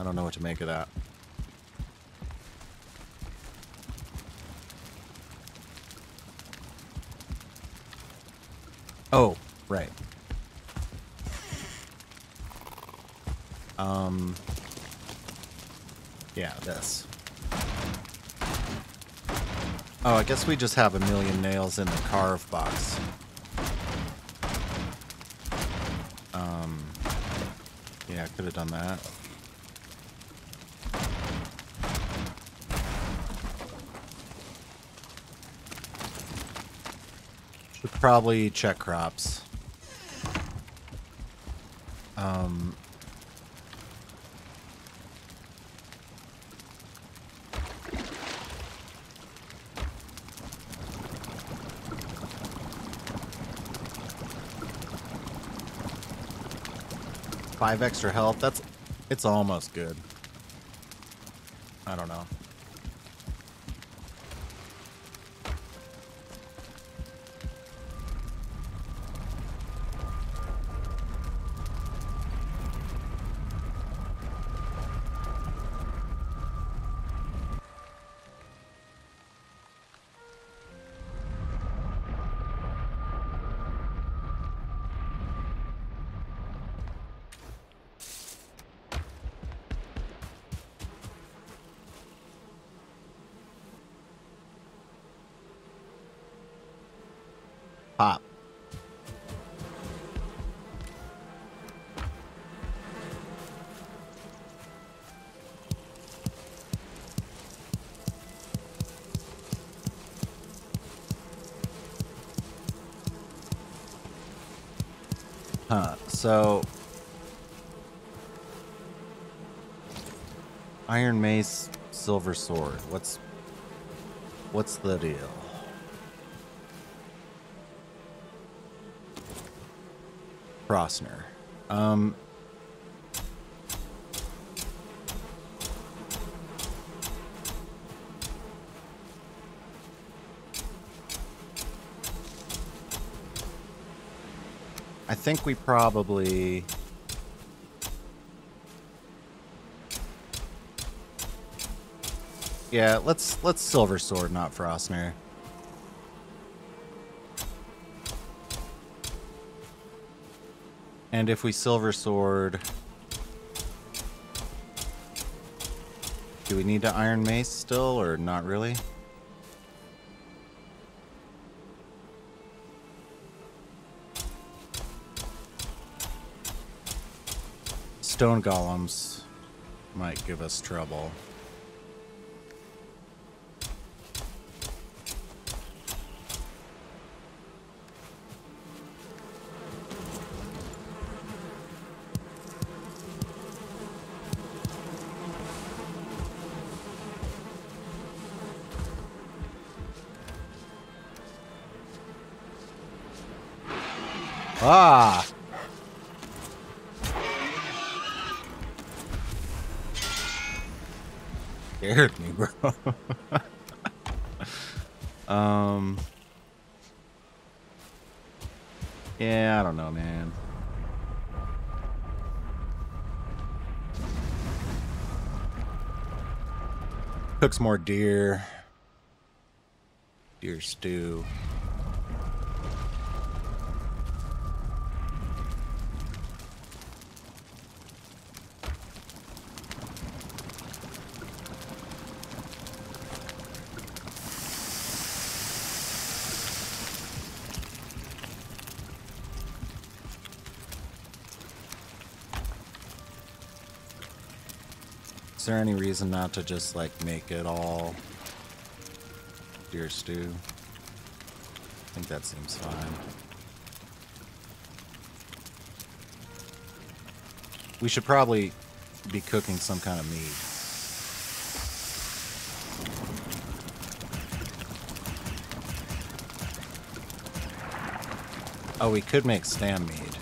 I don't know what to make of that. Oh, right. Um, yeah, this. Oh, I guess we just have a million nails in the Karve box. Um, yeah, could have done that. Should probably check crops. Um, five extra health. That's, it's almost good. I don't know. Sword. What's... What's the deal? Frostner. Um... I think we probably... Yeah, let's let's Silver Sword, not Frostner. And if we Silver Sword... Do we need to Iron Mace still, or not really? Stone Golems might give us trouble. More deer. Deer stew. there any reason not to just, like, make it all deer stew? I think that seems fine. We should probably be cooking some kind of meat. Oh, we could make Stammead.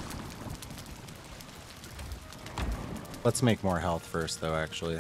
Let's make more health first, though, actually.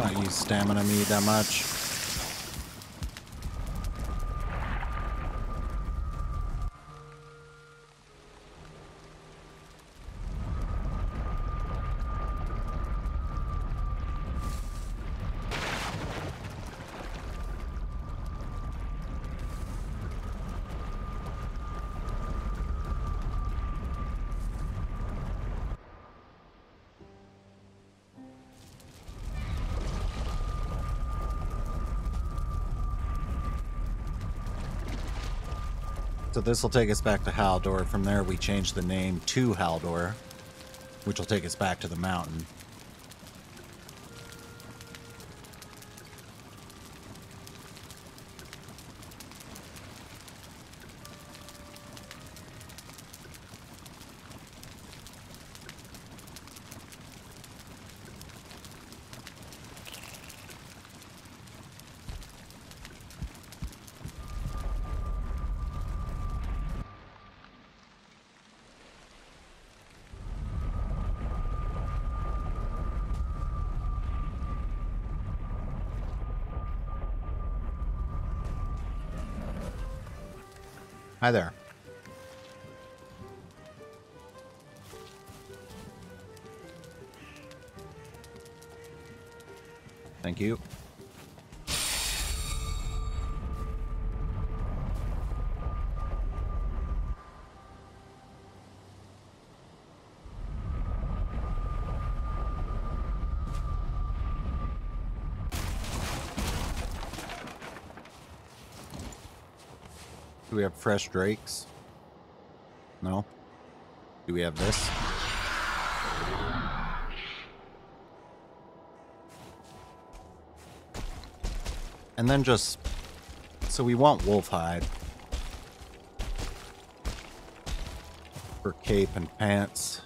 I don't use stamina mead that much. So this will take us back to Haldor. From there, we change the name to Haldor, which will take us back to the mountain. Hi there. Thank you. Fresh drakes? No. Do we have this? And then just... So we want wolf hide. For cape and pants.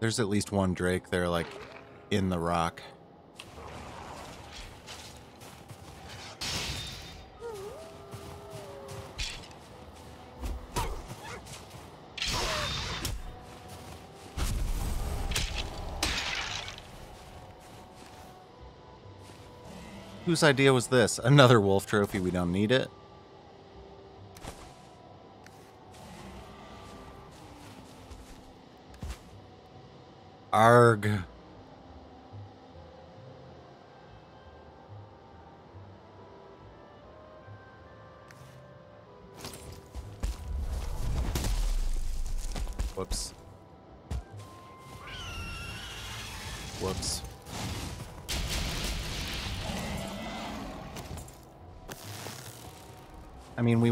There's at least one drake there, like, in the rock. Whose idea was this? Another wolf trophy, we don't need it. Arg.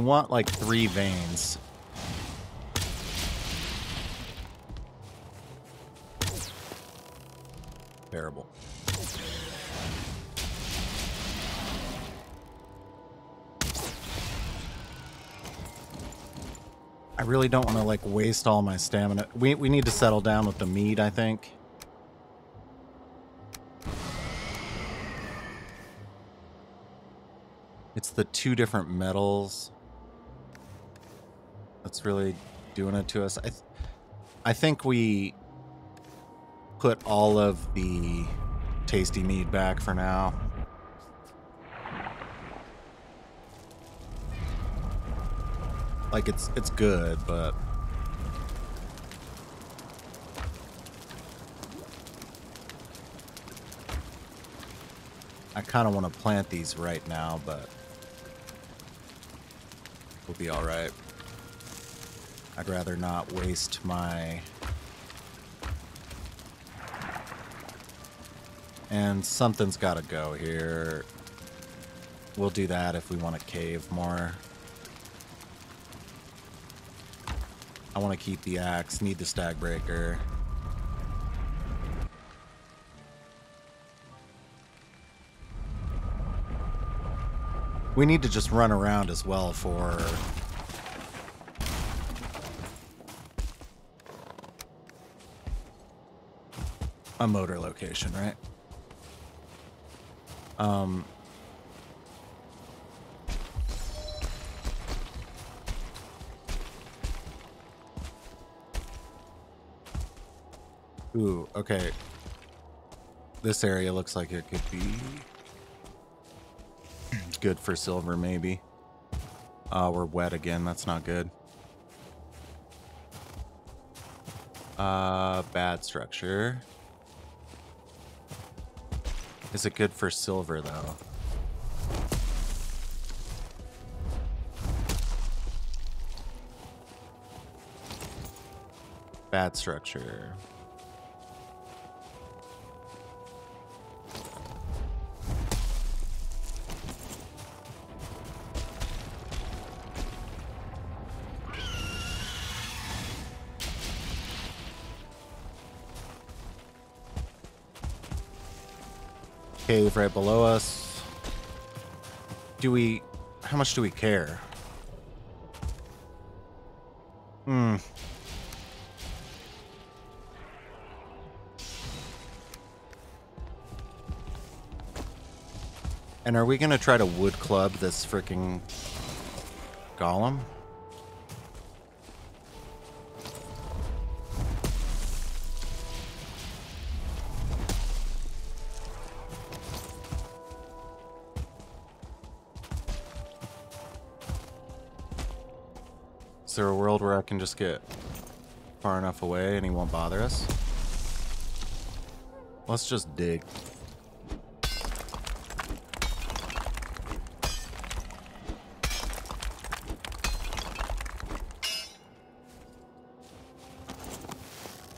Want like three veins. Terrible. I really don't want to like waste all my stamina. We, we need to settle down with the meat, I think. It's the two different metals that's really doing it to us. I, th I think we put all of the tasty mead back for now. Like it's it's good, but I kind of want to plant these right now, but we'll be all right. I'd rather not waste my... And something's got to go here. We'll do that if we want to cave more. I want to keep the axe, need the Stagbreaker. We need to just run around as well for... A Moder location, right? Um... Ooh, okay. This area looks like it could be good for silver, maybe. Uh, we're wet again. That's not good. Uh, bad structure. Is it good for silver, though? Bad structure. Cave right below us. Do we... How much do we care? Hmm. And are we going to try to wood club this freaking golem? Can just get far enough away and he won't bother us? Let's just dig.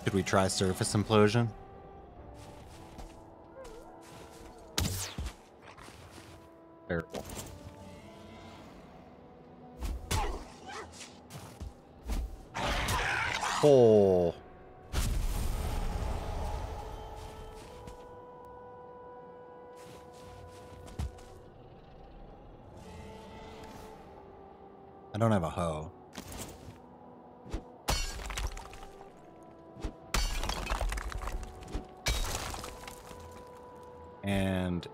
Could we try surface implosion?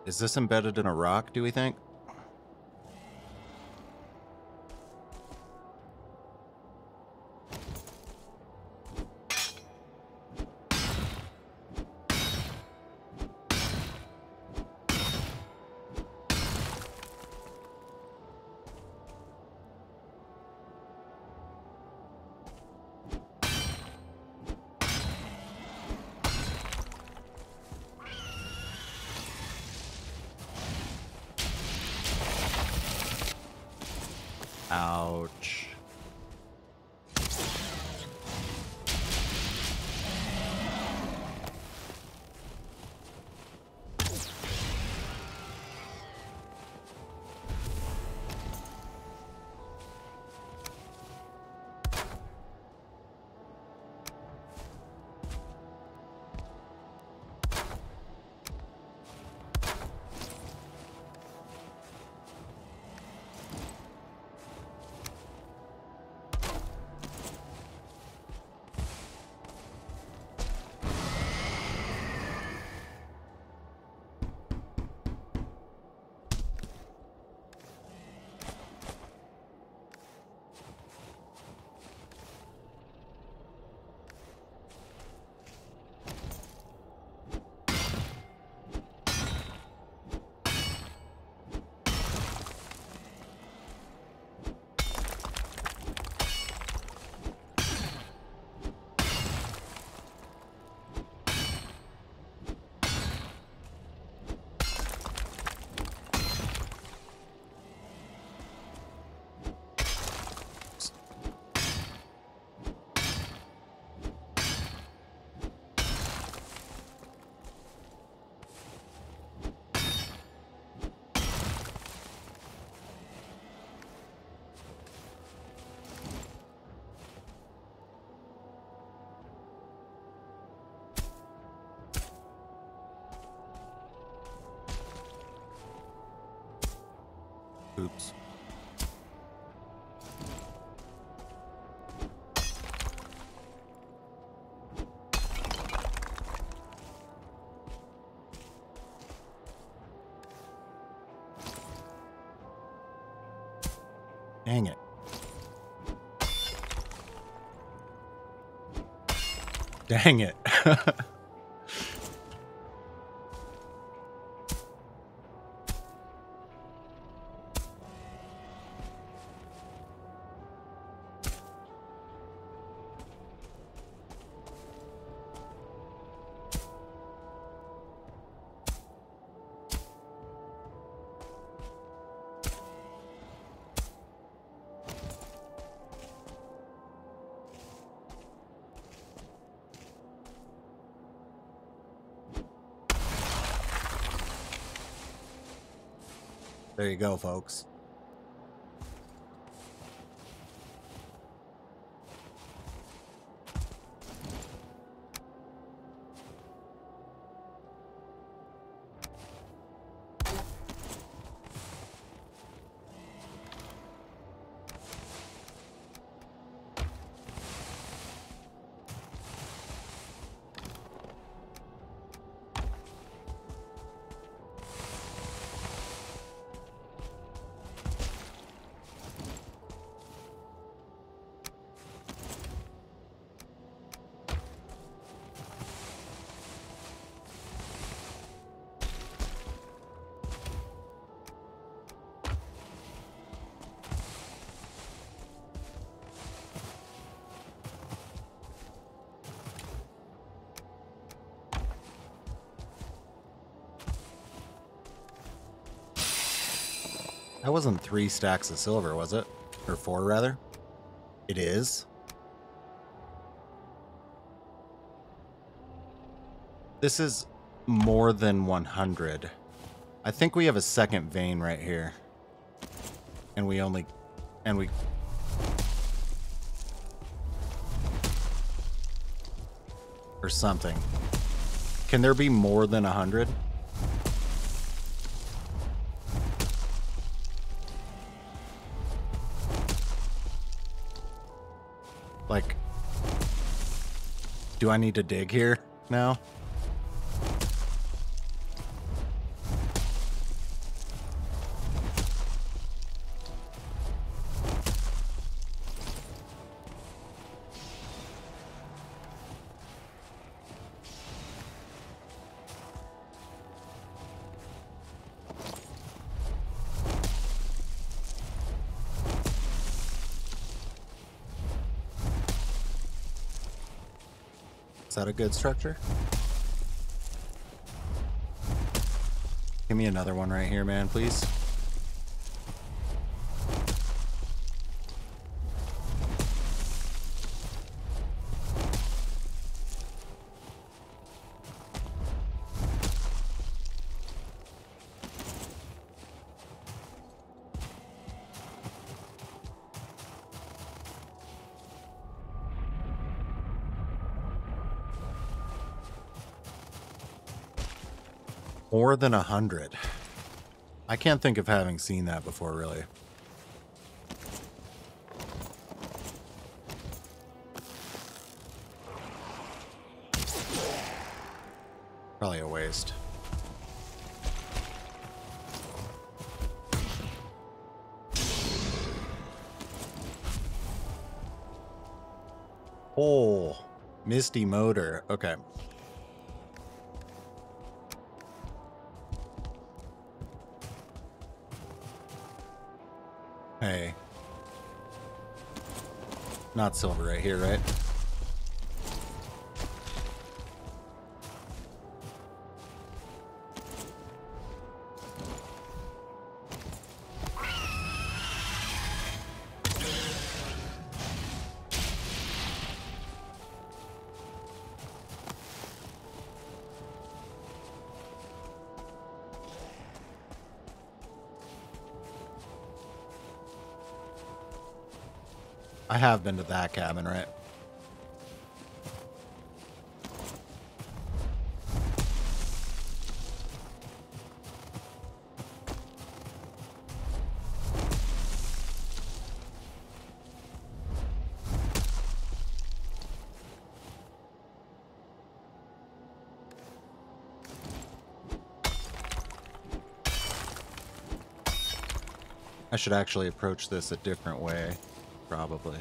Is this embedded in a rock, do we think? Dang it. <laughs> There you go, folks. Wasn't three stacks of silver, was it? Or four, rather? It is? This is more than 100. I think we have a second vein right here. And we only... And we... Or something. Can there be more than 100? Like, do I need to dig here now? Good structure? Give me another one right here, man, please. Than a hundred. I can't think of having seen that before, really. Probably a waste. Oh, Misty Motor. Okay. Silver right here, right? have been to that cabin, right? I should actually approach this a different way, probably.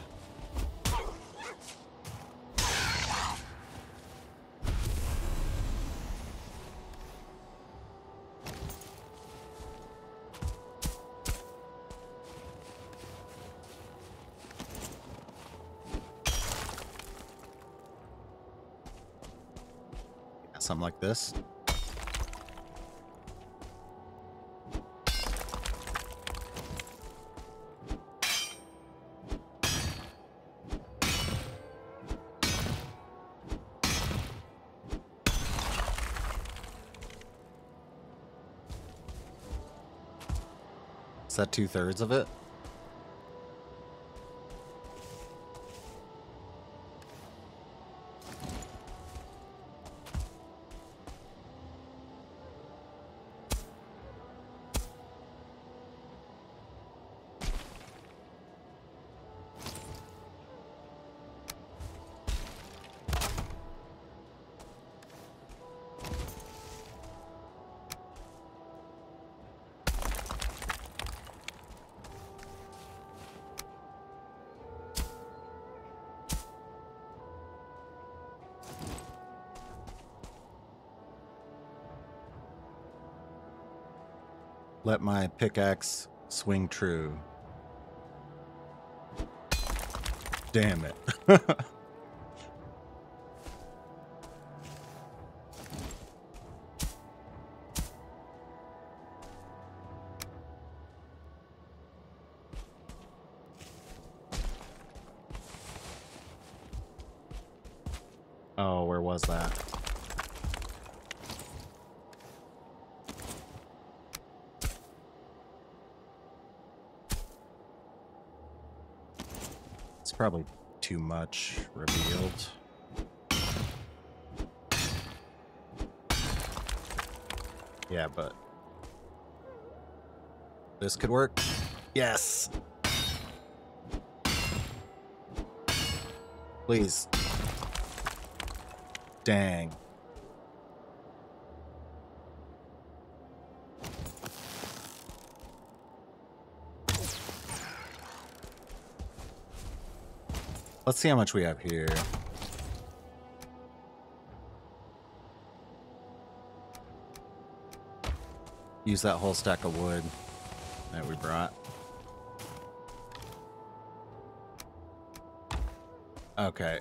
Something like this. Is that two thirds of it? Let my pickaxe swing true. Damn it. <laughs> this could work. Yes. Please. Dang. Let's see how much we have here. Use that whole stack of wood that we brought. Okay.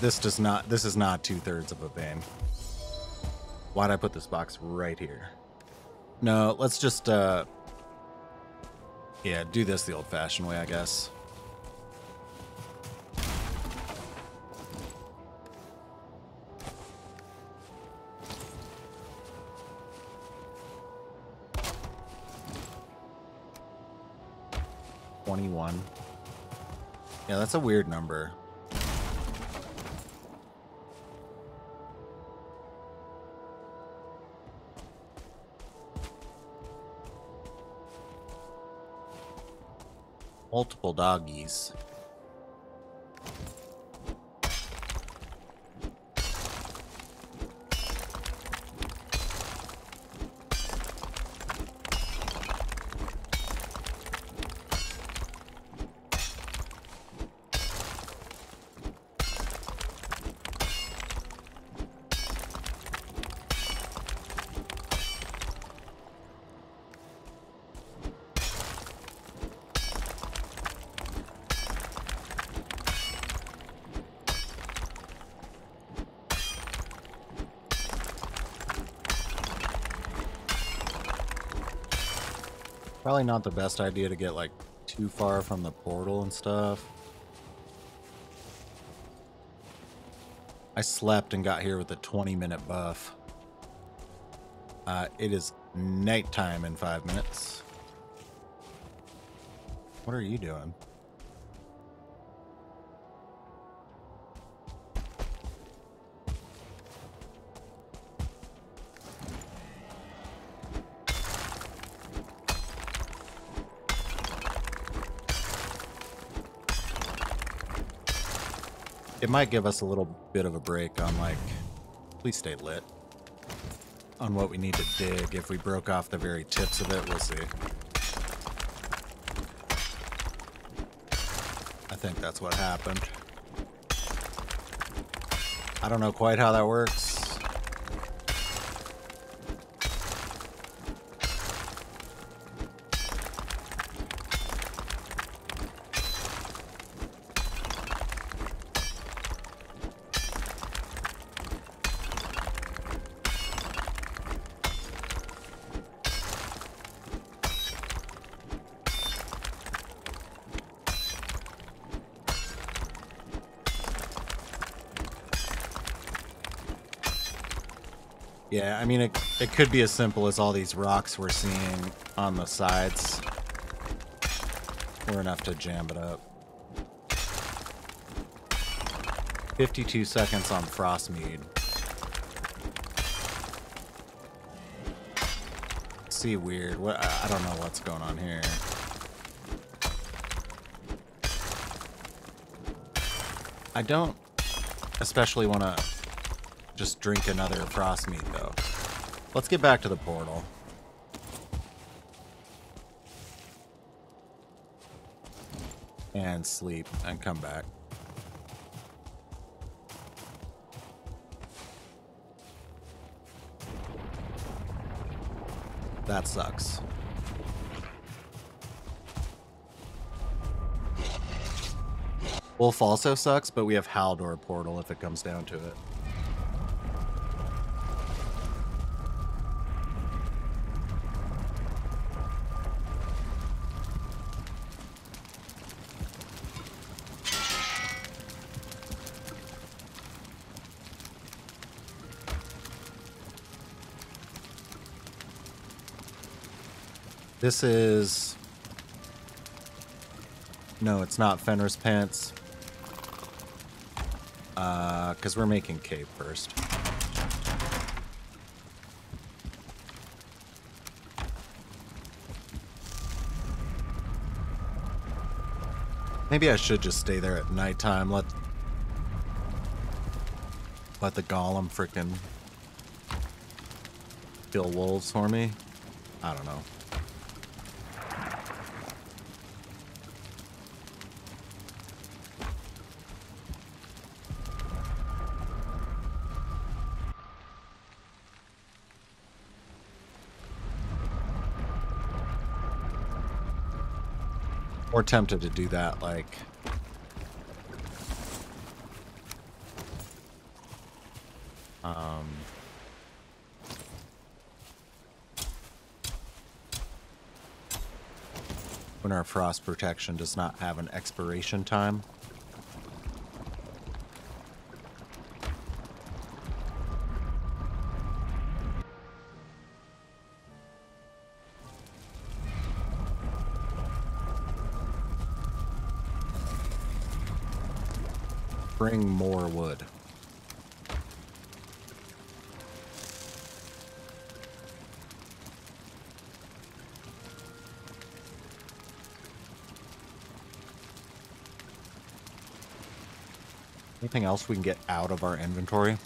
This does not, this is not two thirds of a vein. Why'd I put this box right here? No, let's just, uh, yeah, do this the old-fashioned way, I guess. That's a weird number. multiple doggies. Probably not the best idea to get like too far from the portal and stuff. I slept and got here with a 20 minute buff. Uh, it is nighttime in five minutes. What are you doing? Might give us a little bit of a break on like, please stay lit. on what we need to dig. If we broke off the very tips of it, we'll see. I think that's what happened. I don't know quite how that works. I mean, it, it could be as simple as all these rocks we're seeing on the sides were enough to jam it up. 52 seconds on Frostmead. See weird. What I don't know what's going on here. I don't especially want to just drink another Frostmead, though. Let's get back to the portal. And sleep and come back. That sucks. Wolf also sucks, but we have Haldor Portal if it comes down to it. This is... No, it's not Fenris Pants. Uh, because we're making cave first. Maybe I should just stay there at nighttime. Let let the golem frickin' kill wolves for me. I don't know. More tempted to do that, like... Um... When our frost protection does not have an expiration time. Bring more wood. Anything else we can get out of our inventory?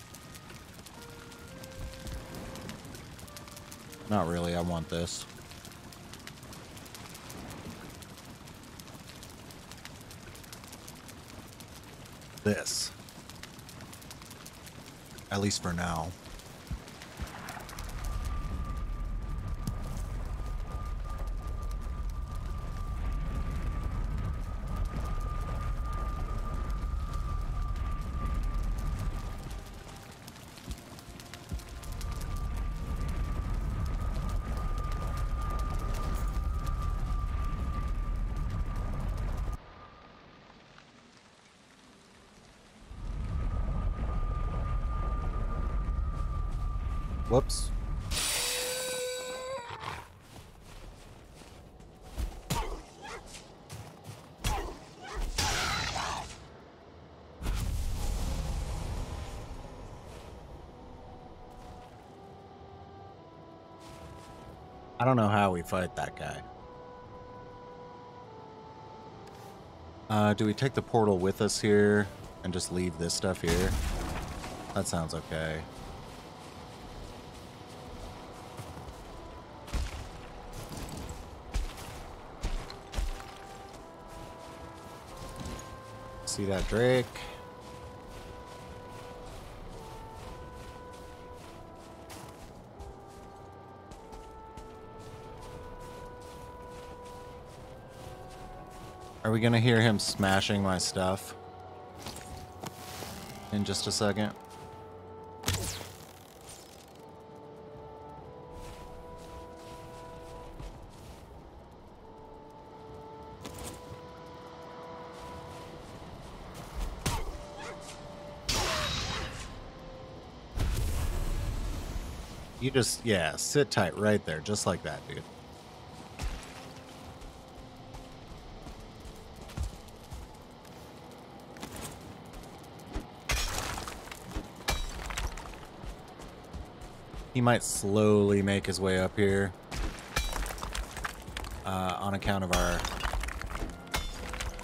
Not really, I want this. this. At least for now. Fight that guy. Uh, do we take the portal with us here and just leave this stuff here? That sounds okay. See that Drake? Are we gonna hear him smashing my stuff? In just a second. You just, yeah, sit tight right there, just like that, dude. He might slowly make his way up here uh, on account of our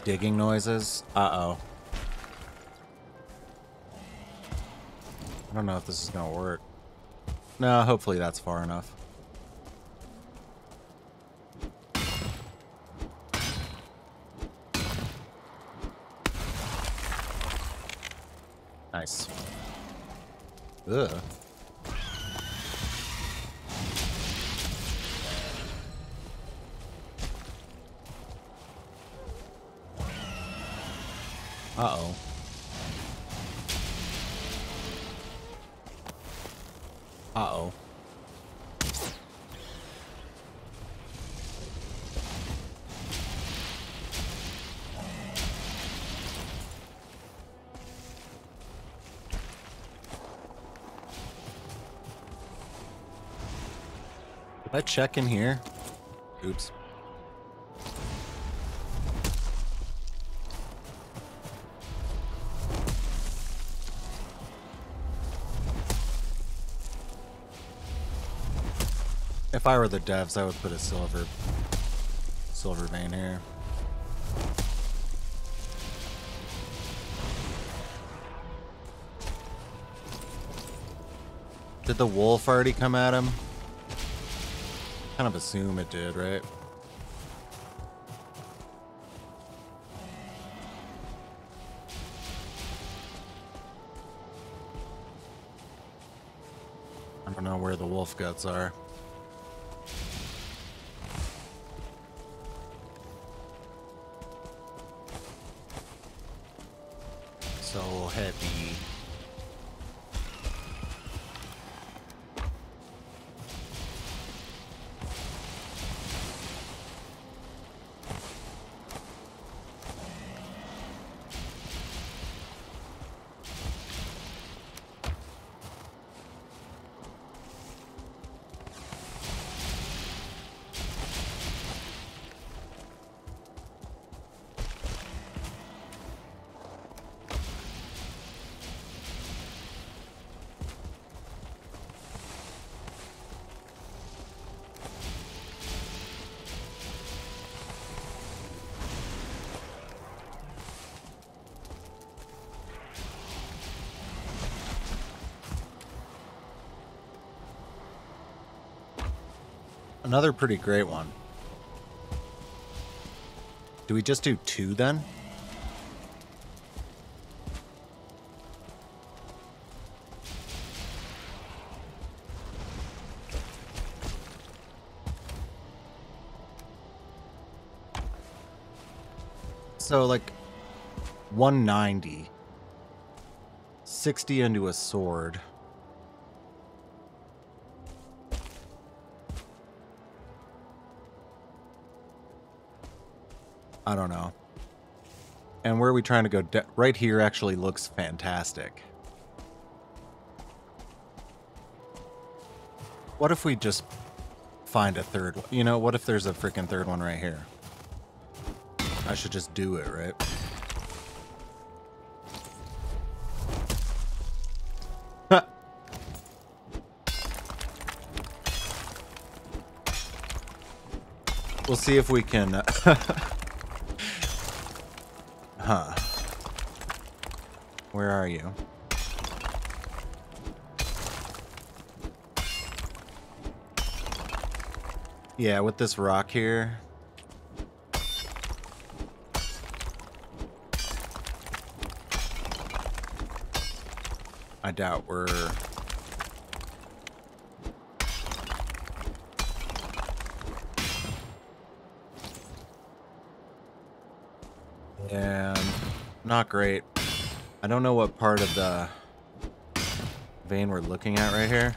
digging noises. Uh-oh. I don't know if this is to work. No, hopefully that's far enough. Nice. Ugh. Check in here? Oops. If I were the devs, I would put a silver silver vein here. Did the wolf already come at him? Kind of assume it did, right? I don't know where the wolf guts are. Another pretty great one. Do we just do two then? So like 190. 60 into a sword. Are we trying to go? Right here actually looks fantastic. What if we just find a third one? You know, what if there's a freaking third one right here? I should just do it, right? <laughs> we'll see if we can... <laughs> are you? Yeah, with this rock here. I doubt we're... Yeah, not great. I don't know what part of the vein we're looking at right here.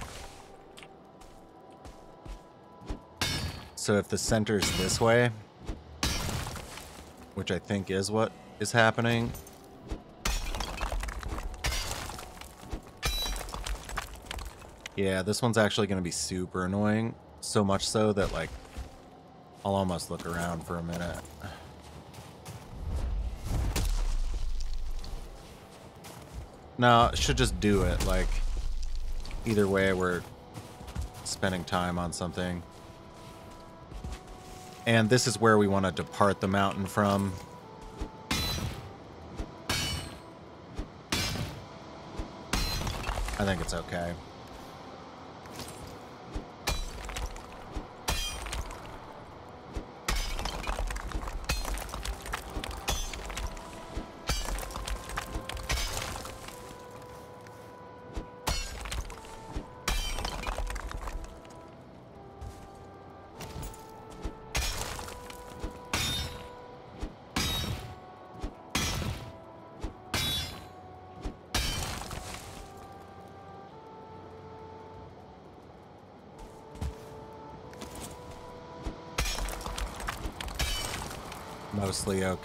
So if the center's this way, which I think is what is happening, Yeah, this one's actually going to be super annoying. So much so that, like, I'll almost look around for a minute. No, should just do it. Like, either way, we're spending time on something. And this is where we want to depart the mountain from. I think it's okay.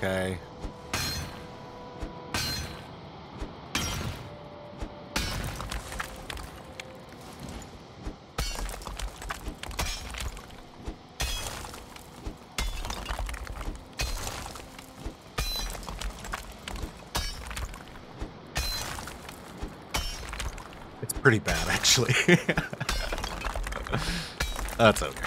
Okay. It's pretty bad, actually. <laughs> That's okay.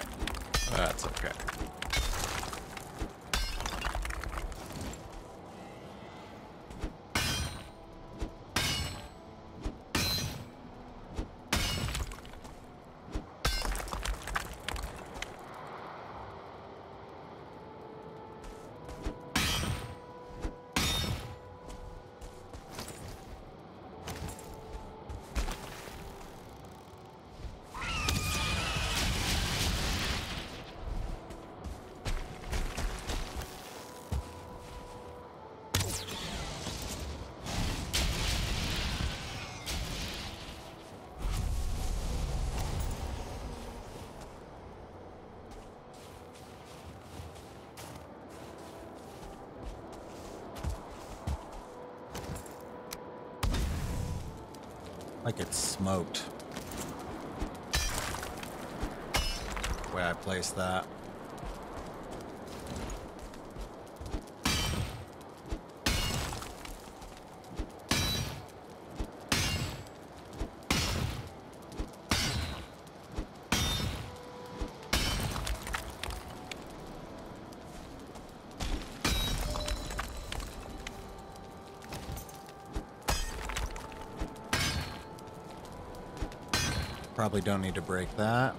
Probably don't need to break that.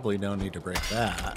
Probably don't need to break that.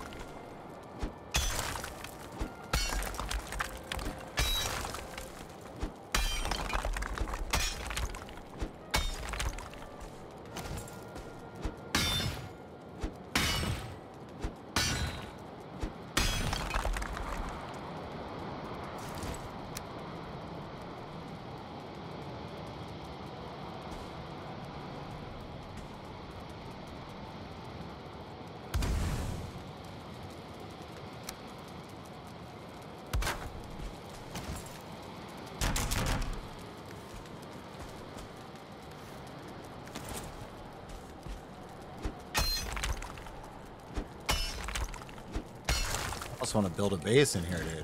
Also want to build a base in here, dude.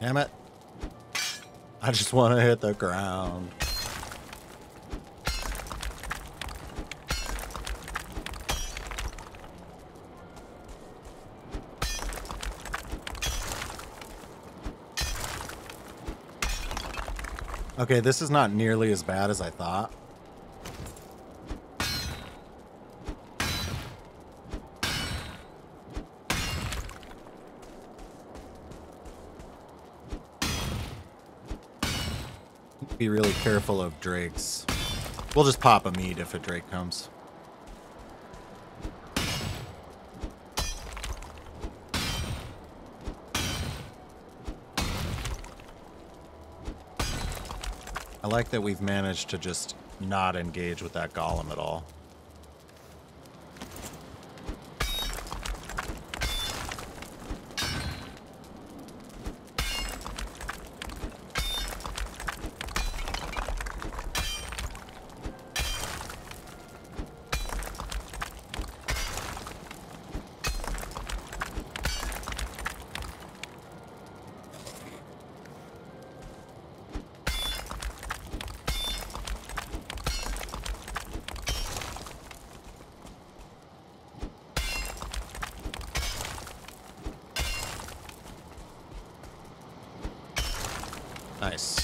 Damn it. I just want to hit the ground. Okay, this is not nearly as bad as I thought. Be really careful of drakes. We'll just pop a meat if a drake comes. I like that we've managed to just not engage with that golem at all. Nice.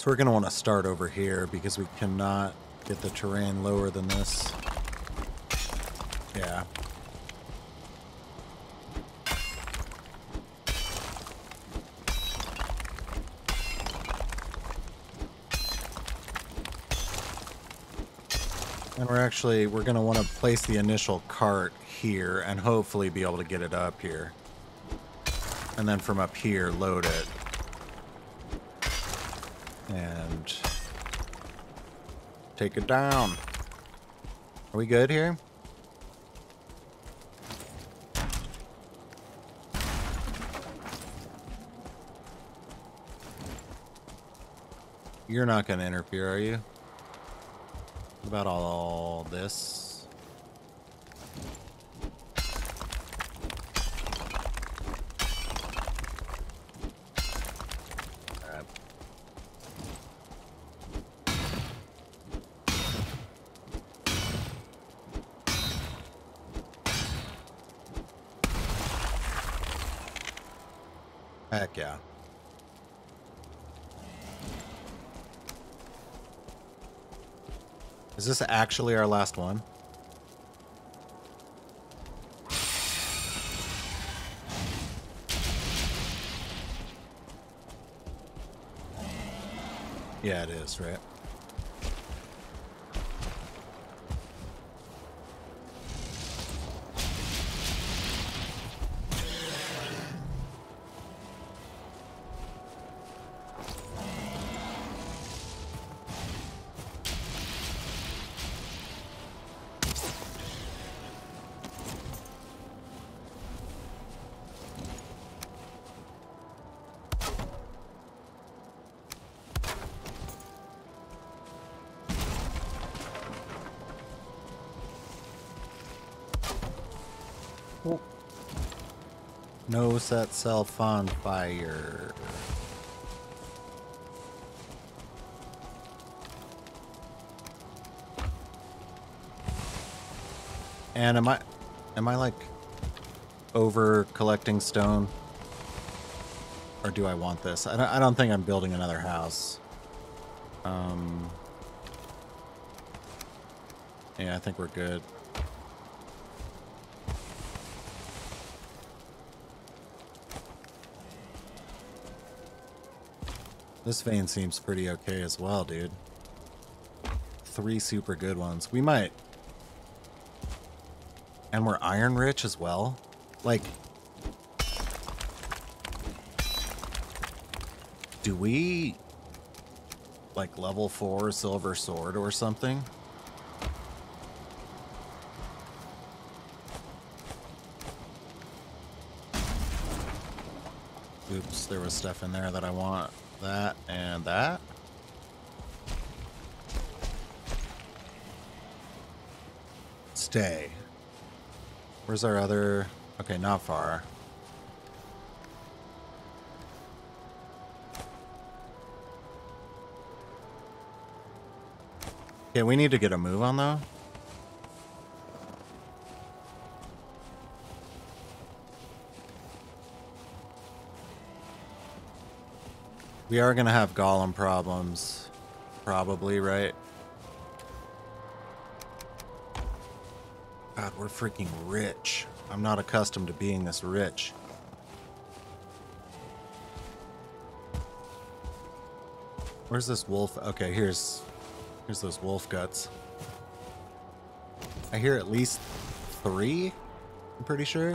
So we're going to want to start over here because we cannot get the terrain lower than this. Yeah. And we're actually, we're going to want to place the initial cart here and hopefully be able to get it up here. And then from up here, load it and take it down. Are we good here? You're not going to interfere, are you? What about all this? Heck yeah. Is this actually our last one? Yeah, it is, right? Set self on fire. And am I, am I like over collecting stone? Or do I want this? I don't, I don't think I'm building another house. Um, yeah, I think we're good. This vein seems pretty okay as well, dude. Three super good ones. We might... And we're iron rich as well. Like... Do we... Like level 4 silver sword or something? Oops, there was stuff in there that I want that and that. Stay. Where's our other... Okay, not far. Yeah, we need to get a move on though. We are going to have golem problems. Probably, right? God, we're freaking rich. I'm not accustomed to being this rich. Where's this wolf? Okay, here's here's those wolf guts. I hear at least three, I'm pretty sure.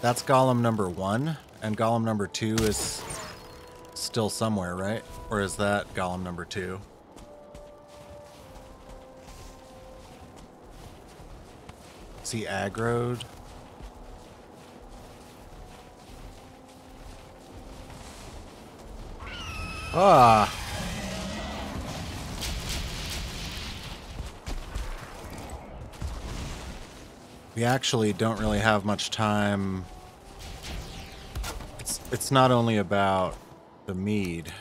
That's golem number one, and golem number two is still somewhere, right? Or is that golem number two? Is he aggroed? Ah! We actually don't really have much time. It's, it's not only about the mead.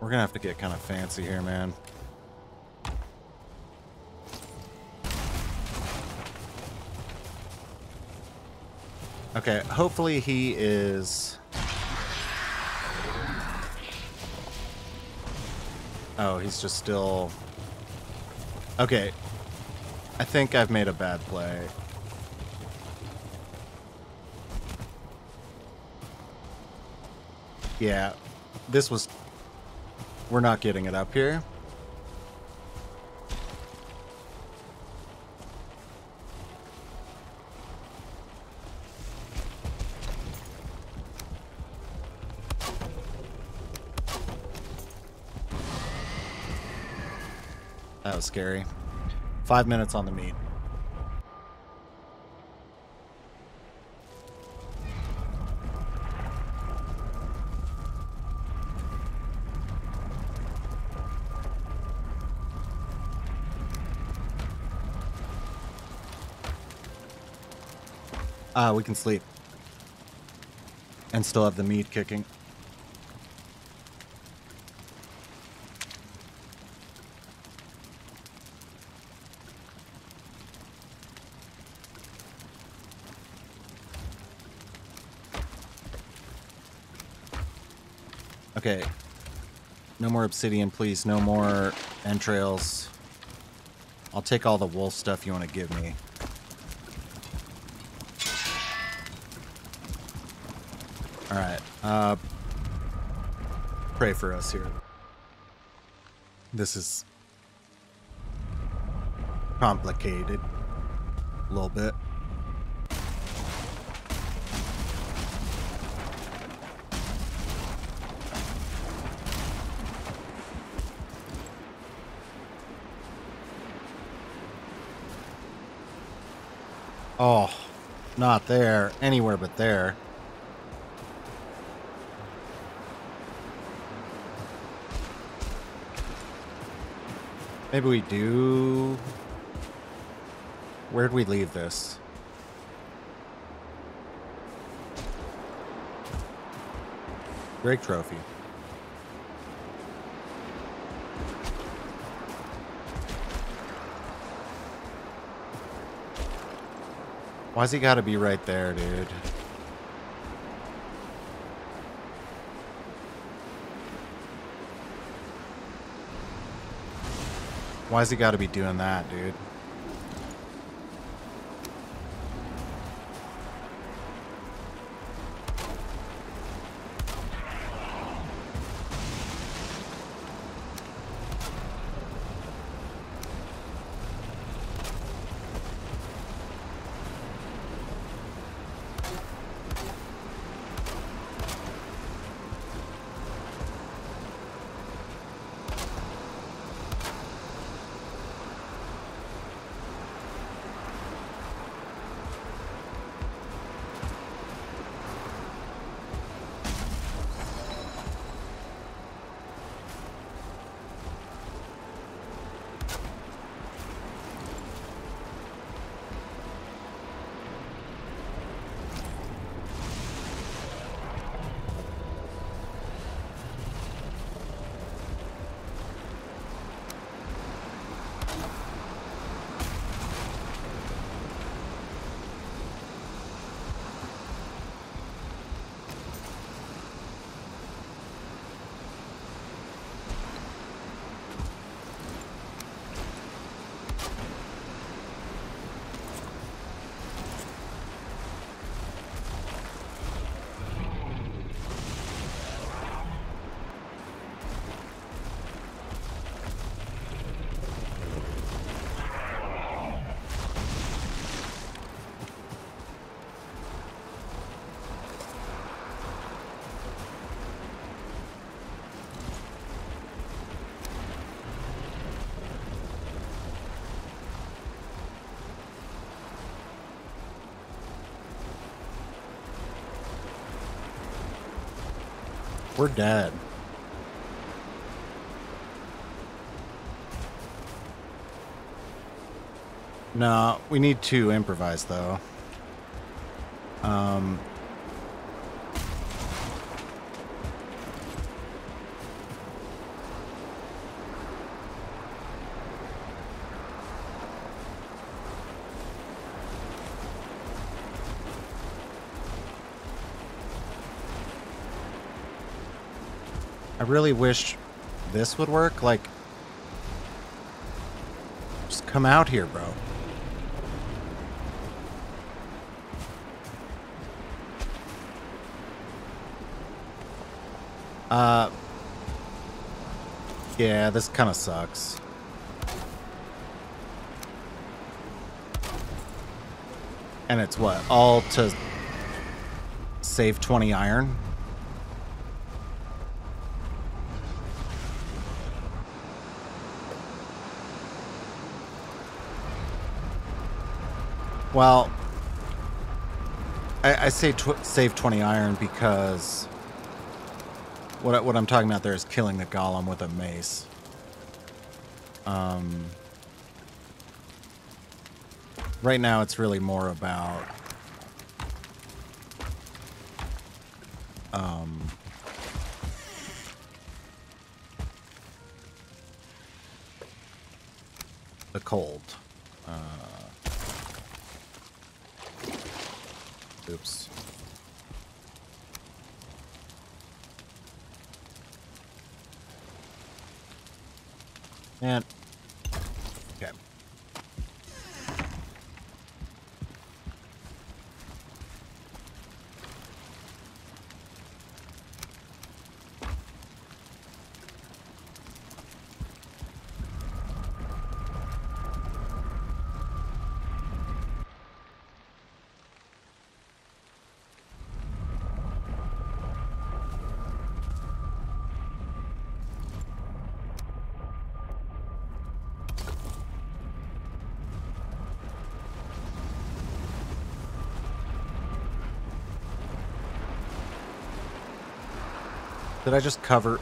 We're gonna have to get kind of fancy here, man. Okay, hopefully he is... Oh, he's just still... Okay. I think I've made a bad play. Yeah, this was... We're not getting it up here. Scary. Five minutes on the meat. Ah, we can sleep. And still have the meat kicking. Okay. No more obsidian, please. No more entrails. I'll take all the wolf stuff you want to give me. Alright. Uh, pray for us here. This is complicated. A little bit. Oh, not there. Anywhere but there. Maybe we do... Where'd we leave this? Great trophy. Why's he gotta be right there, dude? Why's he gotta be doing that, dude? We're dead. No, we need to improvise though. Um, really wish this would work. Like, just come out here, bro. Uh, yeah, this kind of sucks. And it's what? All to save 20 iron? Well, I, I say tw save 20 iron because what, what I'm talking about there is killing the golem with a mace. Um, right now it's really more about um, the cold. Uh, Oops. And okay. Did I just cover?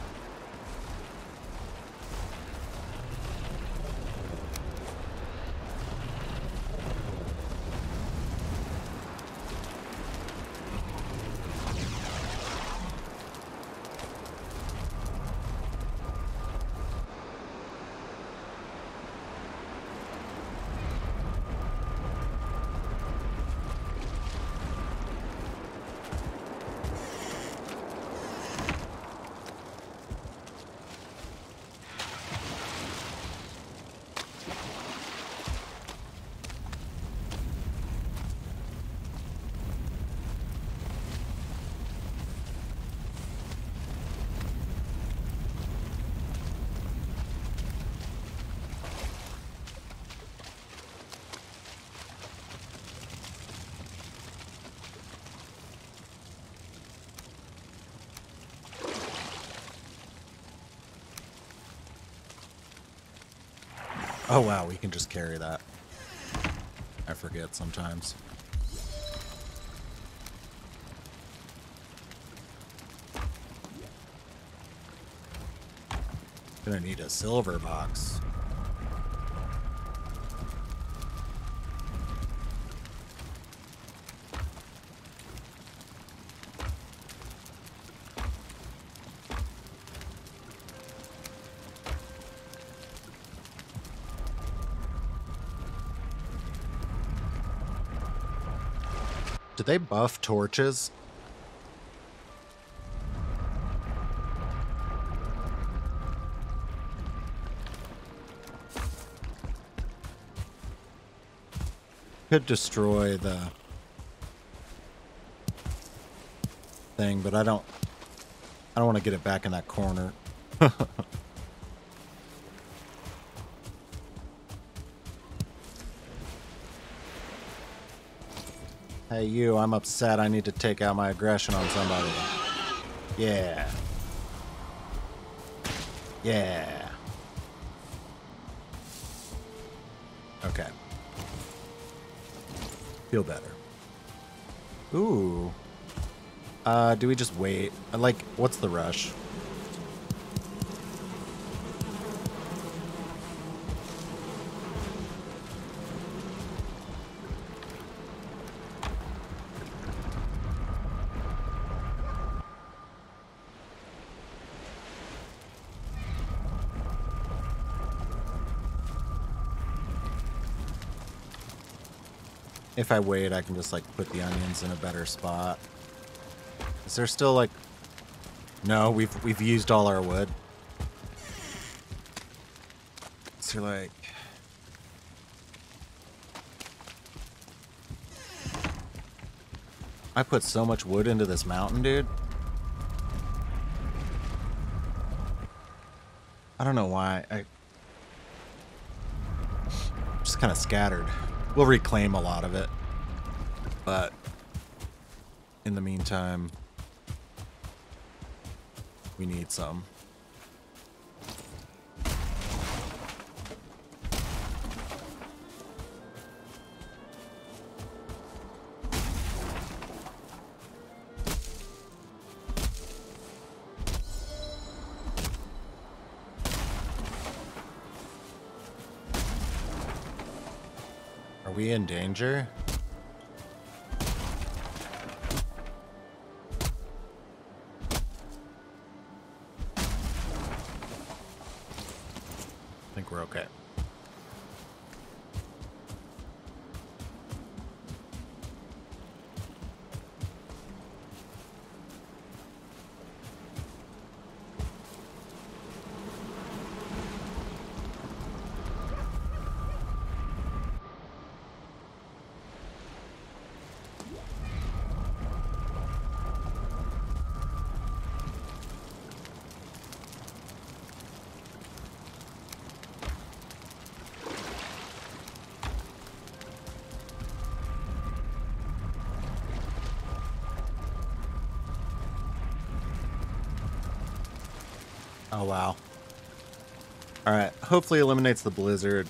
Oh wow, we can just carry that. I forget sometimes. Gonna need a silver box. Did they buff torches? Could destroy the thing, but I don't I don't want to get it back in that corner. <laughs> Hey, you, I'm upset. I need to take out my aggression on somebody. Yeah. Yeah. Okay. Feel better. Ooh. Uh, do we just wait? Like, what's the rush? If I wait, I can just like put the onions in a better spot. Is there still like No, we've we've used all our wood. Is there like I put so much wood into this mountain, dude. I don't know why. I just kind of scattered. We'll reclaim a lot of it. But in the meantime, we need some. We in danger? Hopefully eliminates the blizzard.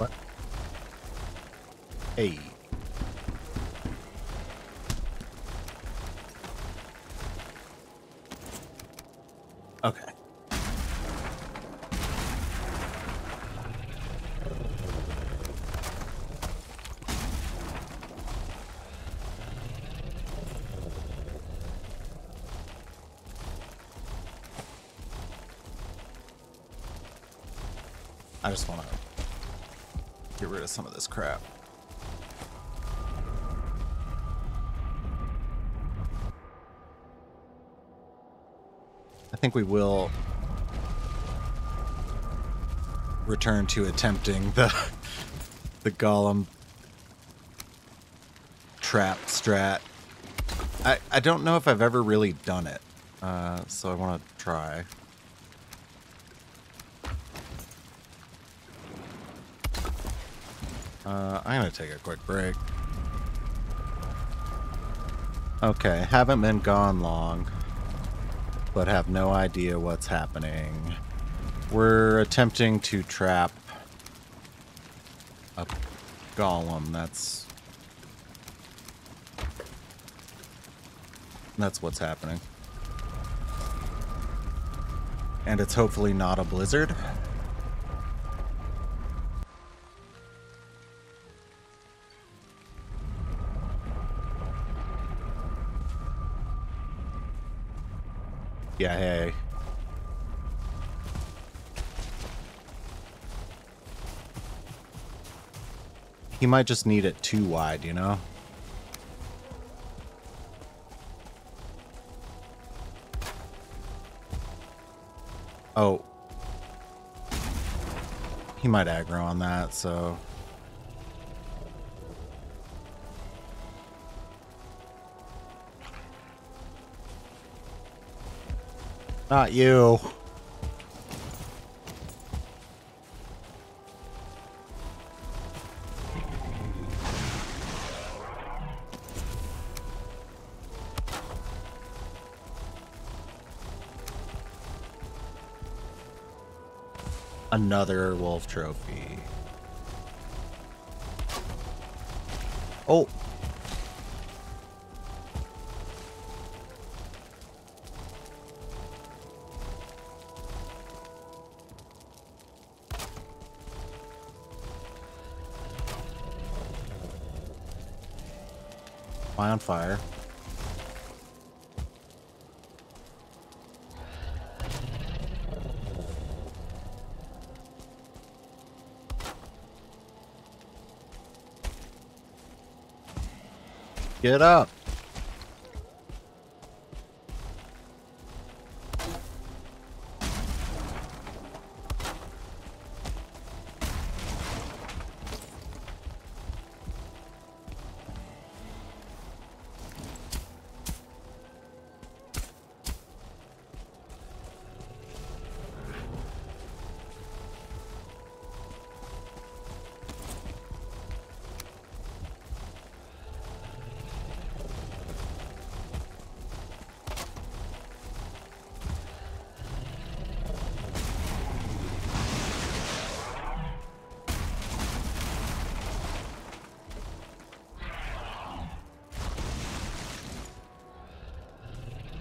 What? Hey. Okay. I just want to get rid of some of this crap. I think we will return to attempting the <laughs> the golem trap strat. I, I don't know if I've ever really done it, uh, so I want to try. Uh, I'm going to take a quick break. Okay, haven't been gone long, but have no idea what's happening. We're attempting to trap a golem. That's that's what's happening. And it's hopefully not a blizzard. Might just need it too wide, you know? Oh. He might aggro on that, so... Not you. Another wolf trophy. Oh. On fire? Get up.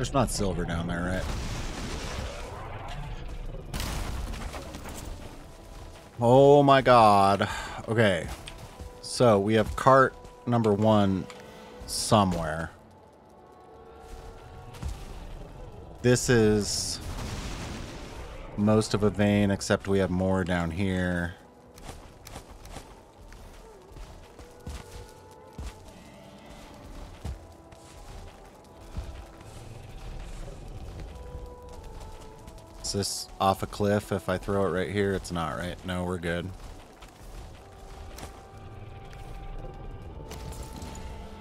There's not silver down there, right? Oh my god. Okay. So we have cart number one somewhere. This is most of a vein, except we have more down here. Is this off a cliff? If I throw it right here, it's not, right? No, we're good.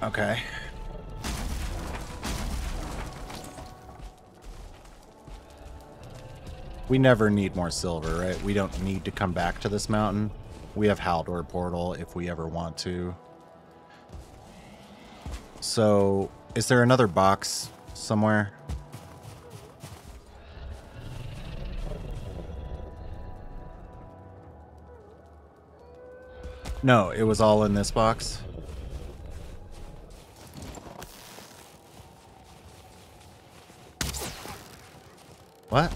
Okay. We never need more silver, right? We don't need to come back to this mountain. We have Haldor Portal if we ever want to. So, is there another box somewhere? No, it was all in this box. What?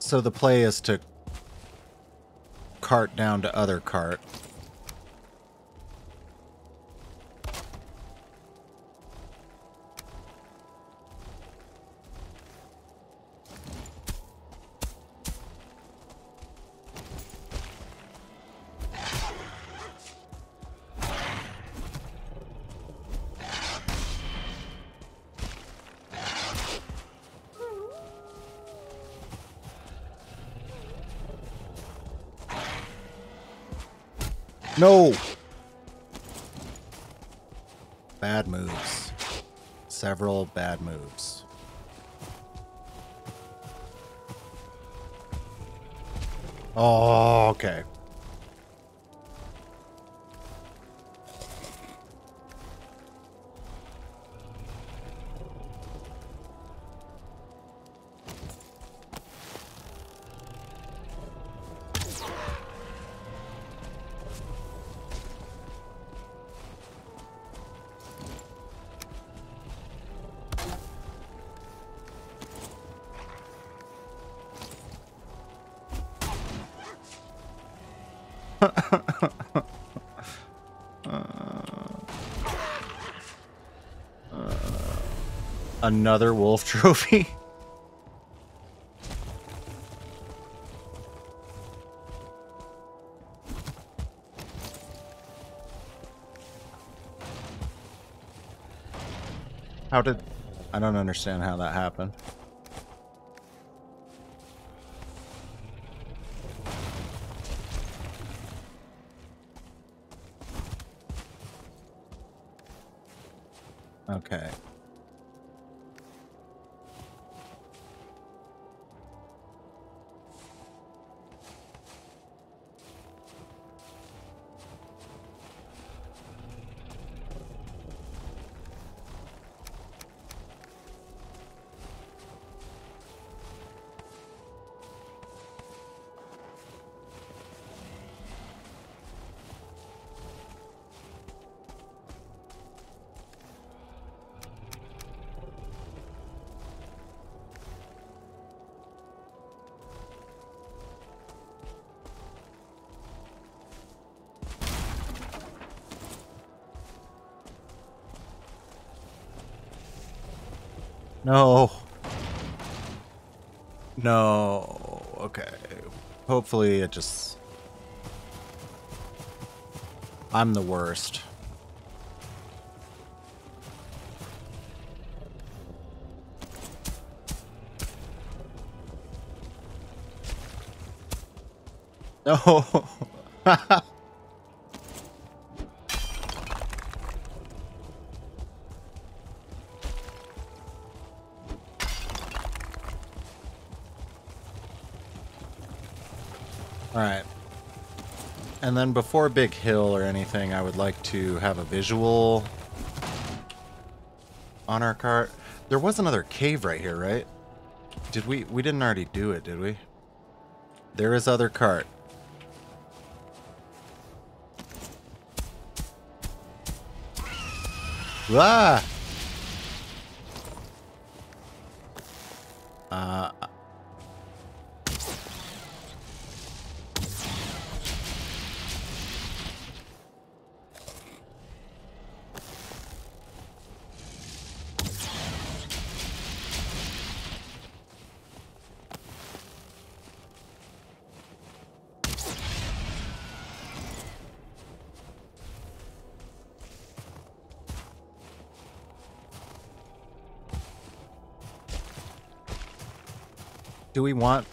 So the play is to cart down to other cart. No! Bad moves. Several bad moves. Oh, okay. Another wolf <laughs> trophy? How did... I don't understand how that happened. Hopefully it just... I'm the worst. <laughs> No. <laughs> then before Big Hill or anything, I would like to have a visual on our cart. There was another cave right here, right? Did we... We didn't already do it, did we? There is other cart. Ah! Do we want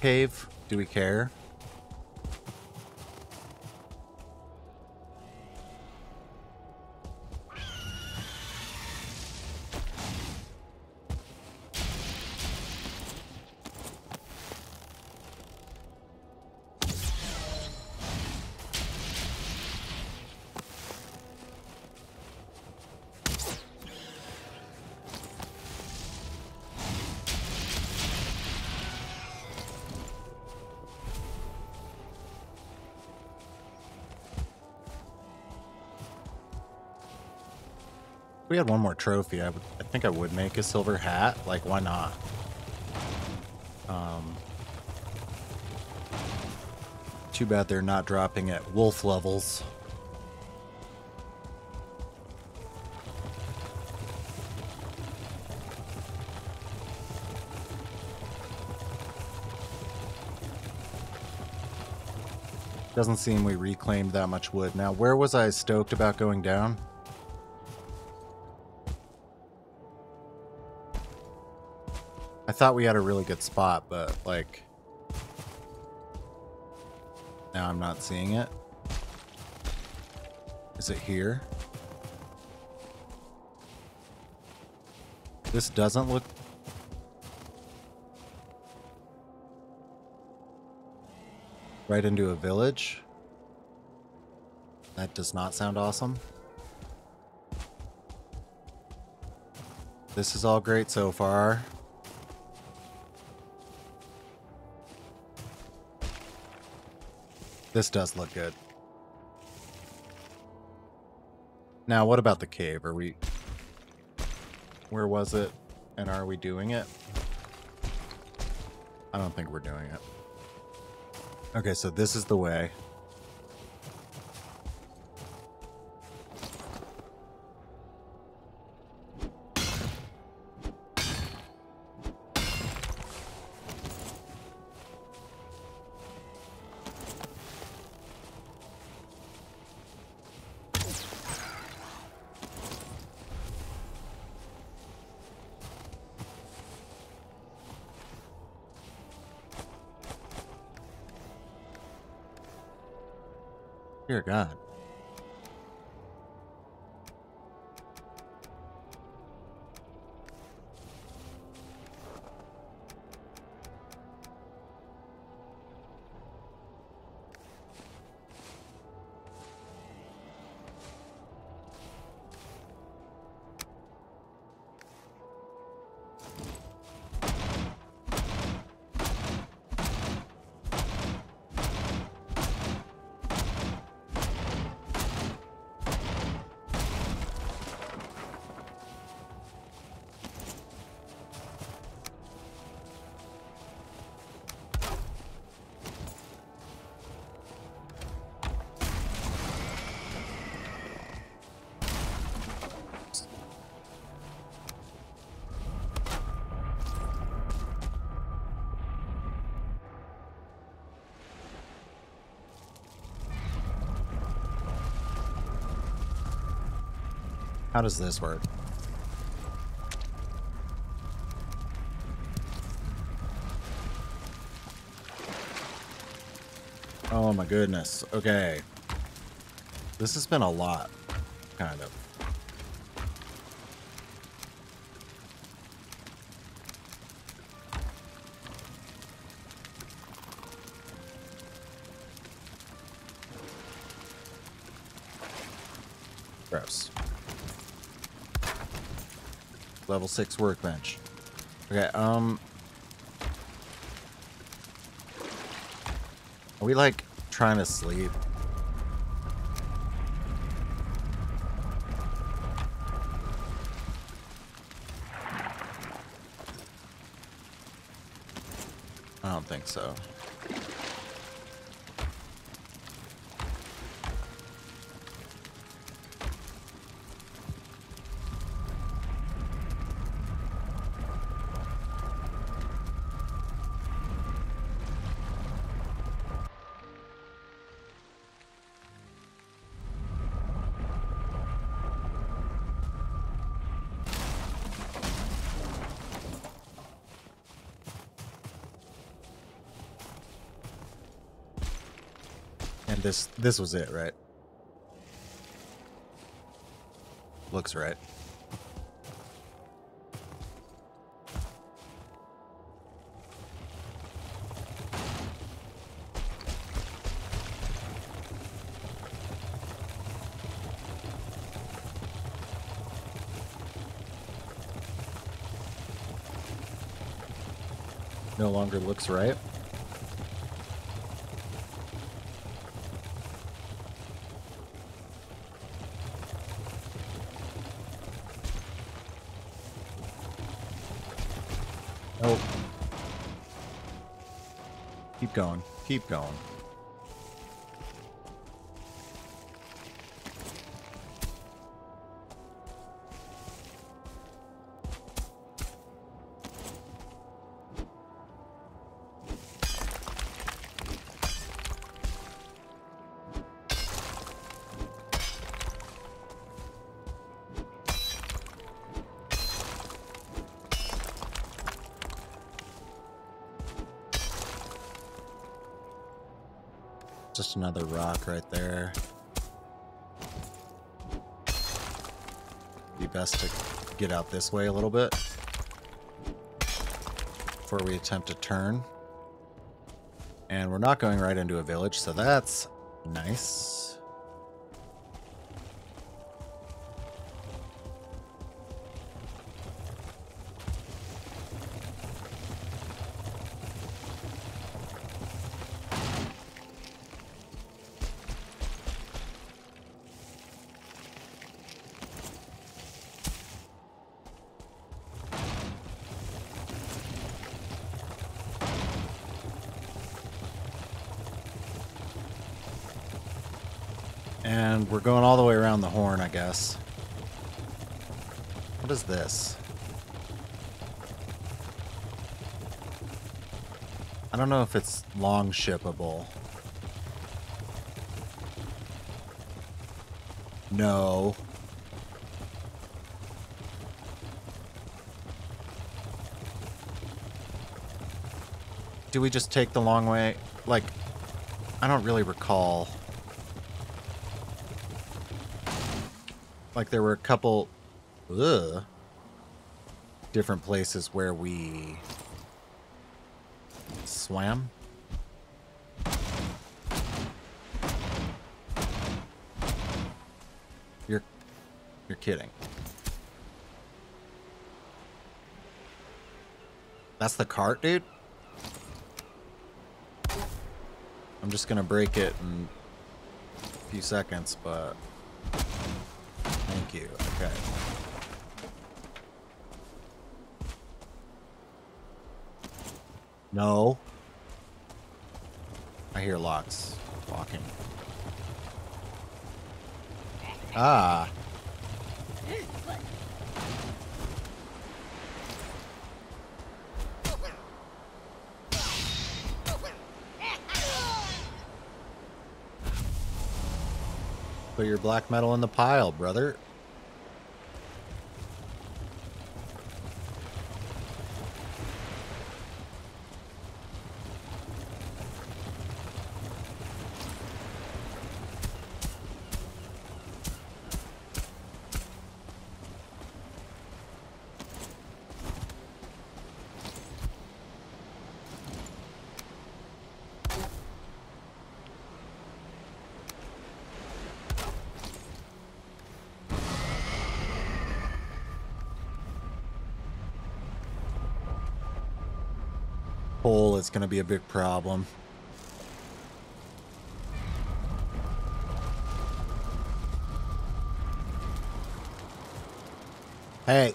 cave? Do we care? Trophy, I would I think I would make a silver hat. Like why not? Um Too bad they're not dropping at wolf levels. Doesn't seem we reclaimed that much wood. Now, where was I stoked about going down? Thought we had a really good spot, but like... Now I'm not seeing it. Is it here? This doesn't look... Right into a village? That does not sound awesome. This is all great so far. This does look good. Now, what about the cave? Are we... Where was it? And are we doing it? I don't think we're doing it. Okay, so this is the way. Dear How does this work? Oh my goodness. Okay. This has been a lot, kind of. Level 6 workbench. Okay, um... Are we, like, trying to sleep? I don't think so. This this was it, right? Looks right. No longer looks right. Nope. Keep going. Keep going. Another rock right there. Be best to get out this way a little bit before we attempt to turn. And we're not going right into a village, so that's nice. Horn, I guess. What is this? I don't know if it's long shippable. No. Do we just take the long way? Like, I don't really recall. Like there were a couple ugh, different places where we swam. You're you're kidding. That's the cart, dude? I'm just gonna break it in a few seconds, but you. Okay. No. I hear lox walking. Ah. Put your black metal in the pile, brother. Hole is going to be a big problem. Hey.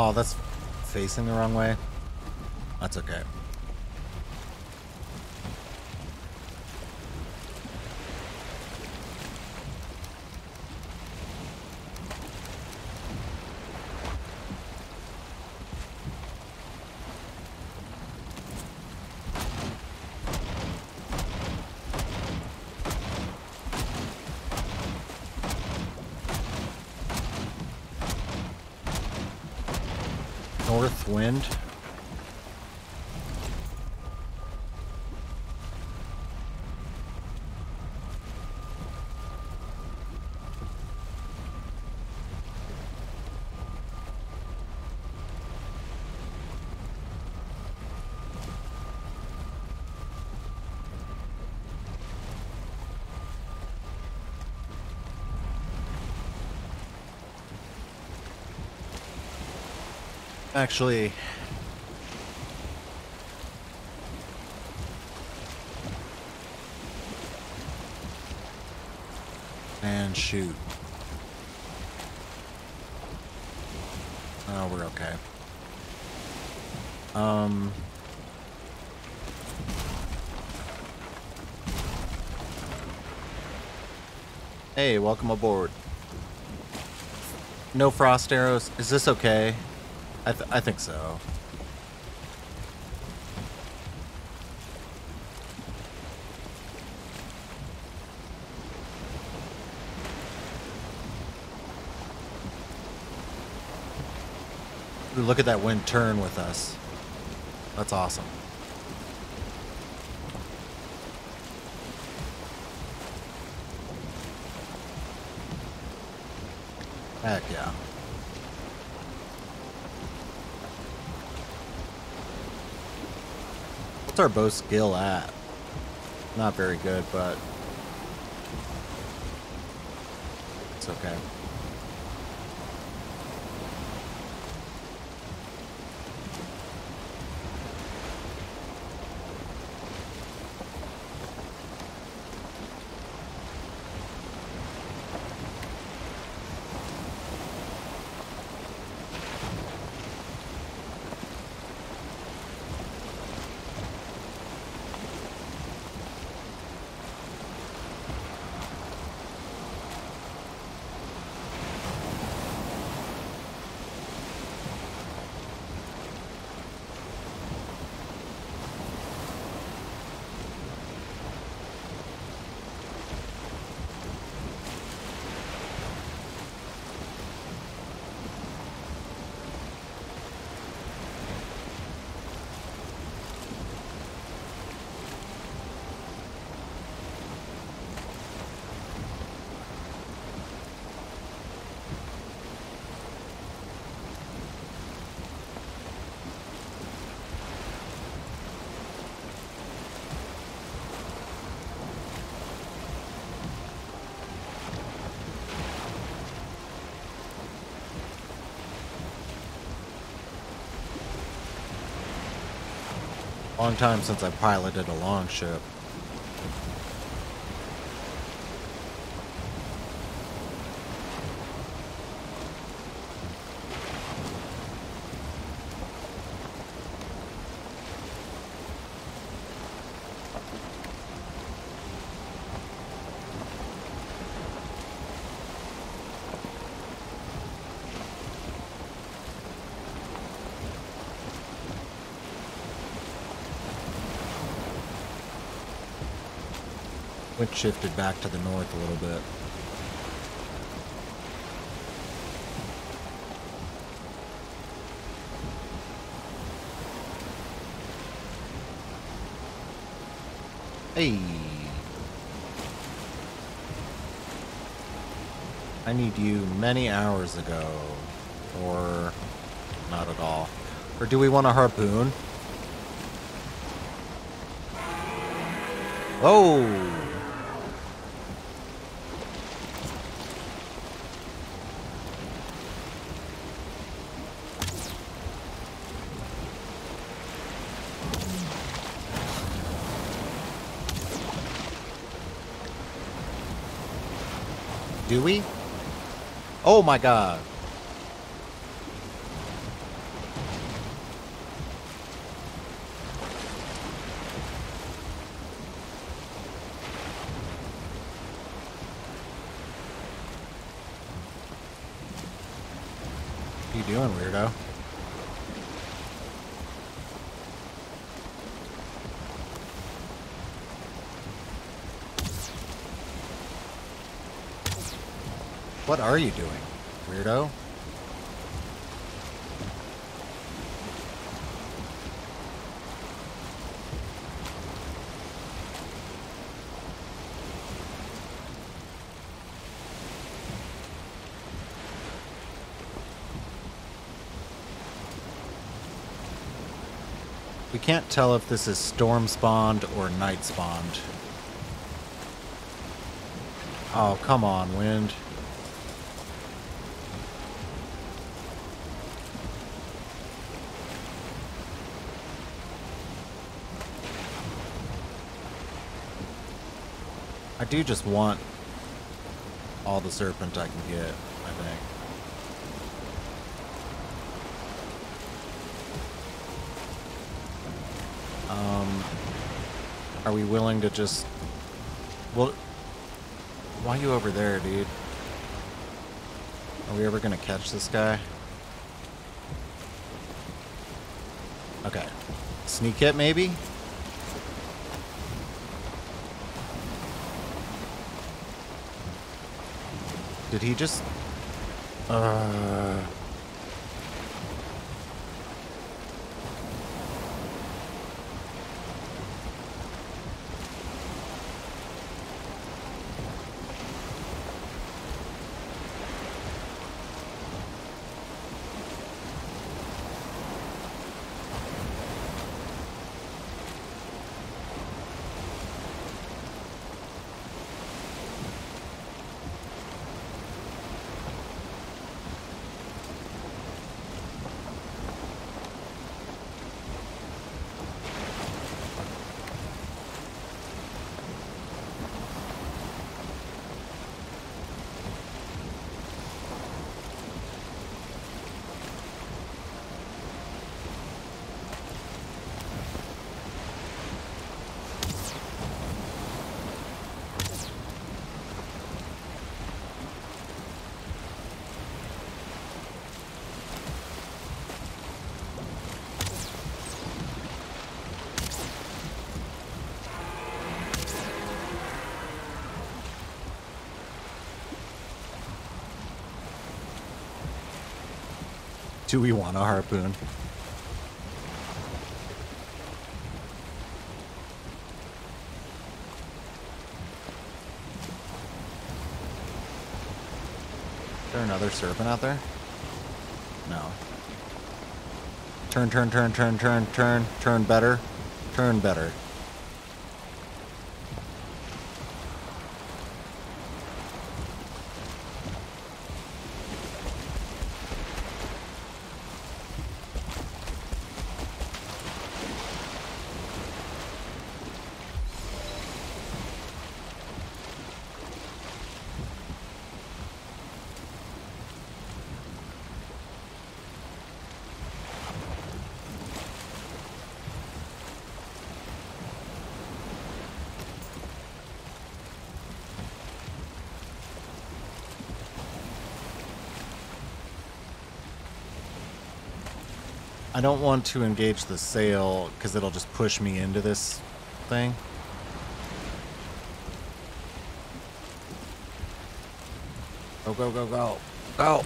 Oh, that's facing the wrong way. That's okay. North wind. Actually, and shoot. Oh, we're okay. Um. Hey, welcome aboard. No frost arrows. Is this okay? I, th I think so. Ooh, look at that wind turn with us. That's awesome. Heck yeah. Our bow skill at? Not very good, but it's okay. Long time since I piloted a long ship. Shifted back to the north a little bit. Hey. I need you many hours ago. Or not at all. Or do we want a harpoon? Oh! We? Oh my god. What are you doing, weirdo? What are you doing, weirdo? We can't tell if this is storm spawned or night spawned. Oh, come on, wind. Do just want all the serpent I can get, I think. Um, are we willing to just... Well, why are you over there, dude? Are we ever going to catch this guy? Okay. Sneak it, maybe? Did he just... Uh... Do we want a harpoon? Is there another serpent out there? No. Turn, turn, turn, turn, turn, turn, turn better. Turn better. I don't want to engage the sail because it'll just push me into this thing. Go, go, go, go. Go!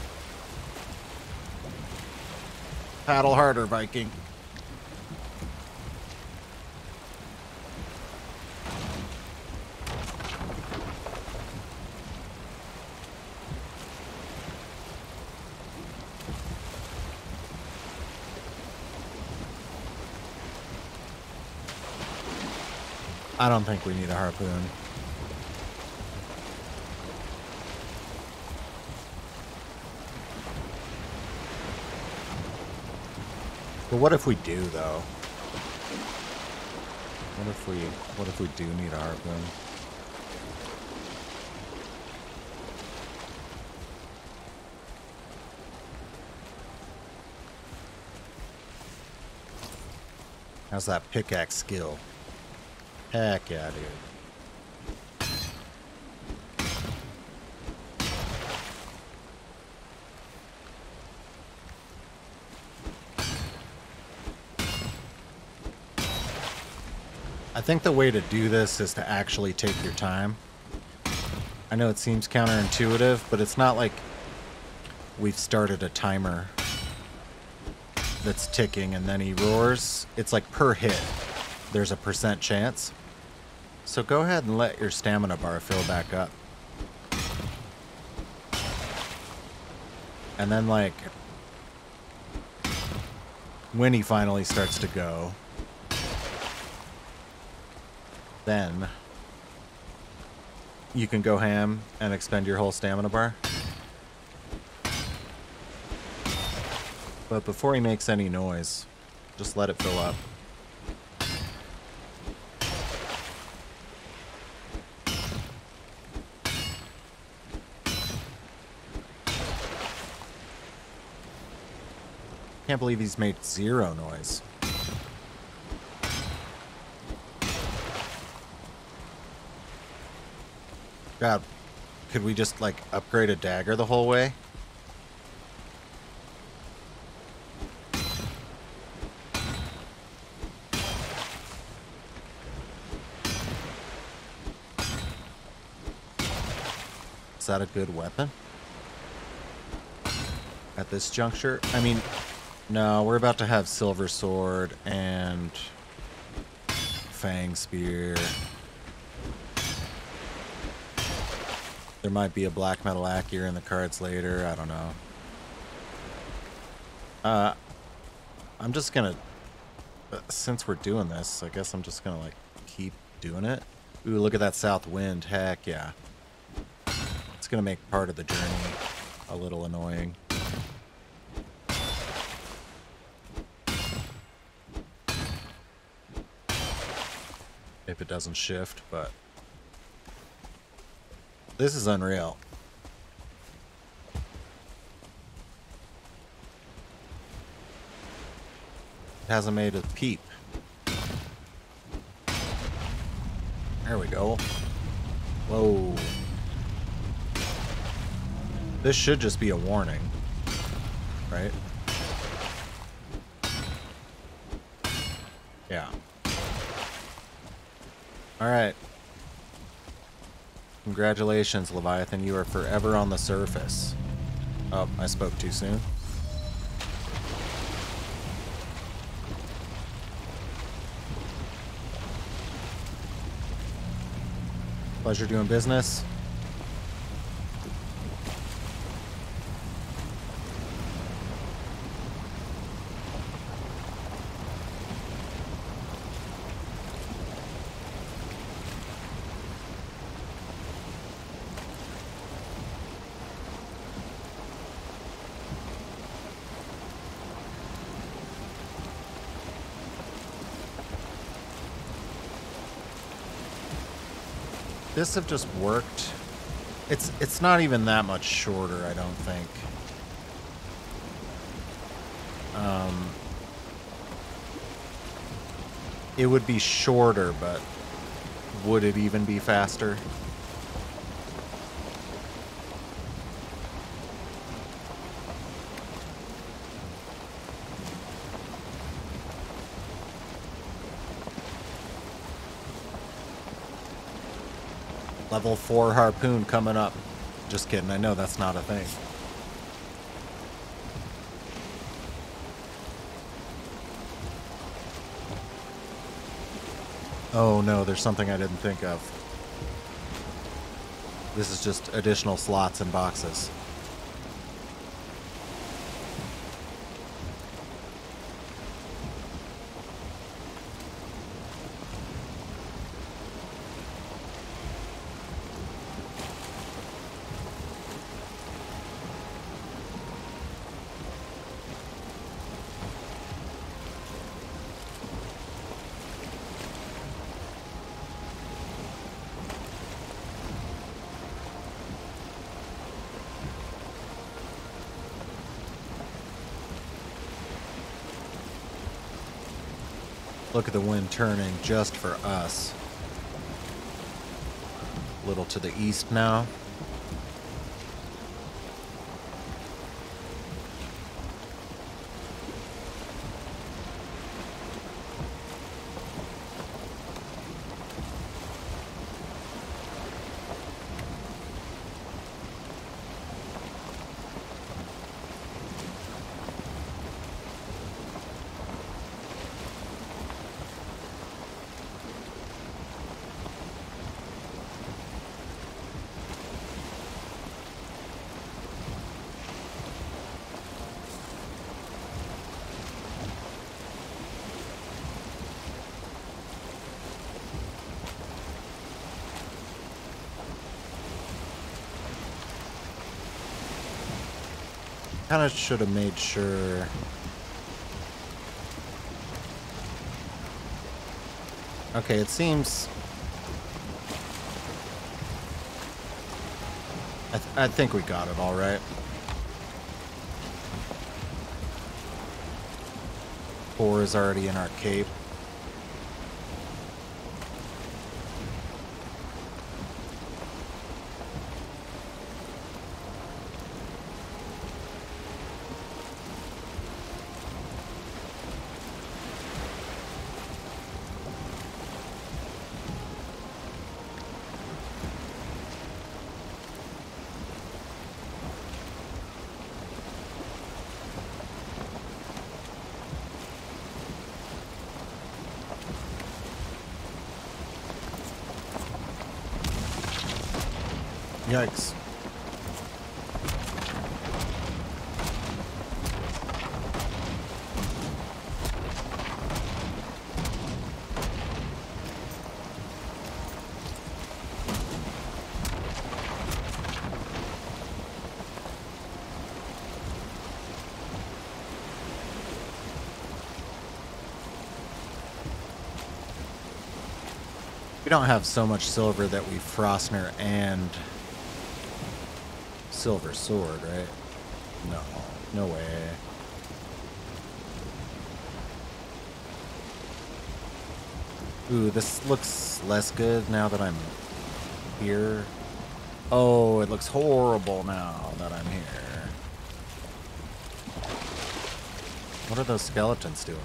Paddle harder, Viking. Don't think we need a harpoon. But what if we do, though? What if we, what if we do need a harpoon? How's that pickaxe skill? Heck yeah, dude. I think the way to do this is to actually take your time. I know it seems counterintuitive, but it's not like we've started a timer that's ticking and then he roars. It's like per hit, there's a percent chance. So go ahead and let your stamina bar fill back up. And then like, when he finally starts to go, then you can go ham and expend your whole stamina bar. But before he makes any noise, just let it fill up. I can't believe he's made zero noise. God, could we just like upgrade a dagger the whole way? Is that a good weapon? At this juncture? I mean, no, we're about to have Silver Sword and Fang Spear. There might be a Black Metal Acure in the cards later. I don't know. Uh, I'm just gonna... Since we're doing this, I guess I'm just gonna, like, keep doing it. Ooh, look at that south wind. Heck yeah. It's gonna make part of the journey a little annoying. It doesn't shift, but... This is unreal. It hasn't made a peep. There we go. Whoa. This should just be a warning. Right? Yeah. Alright. Congratulations, Leviathan. You are forever on the surface. Oh, I spoke too soon. Pleasure doing business. This have just worked. It's it's not even that much shorter, I don't think. Um, it would be shorter, but would it even be faster? Level 4 harpoon coming up. Just kidding, I know that's not a thing. Oh no, there's something I didn't think of. This is just additional slots and boxes. Look at the wind turning just for us. A little to the east now. Kind of should have made sure... Okay, it seems... I, th I think we got it all right. Core is already in our cape. Yikes. We don't have so much silver that we Frostner and silver sword, right? No, no way. Ooh, this looks less good now that I'm here. Oh, it looks horrible now that I'm here. What are those skeletons doing?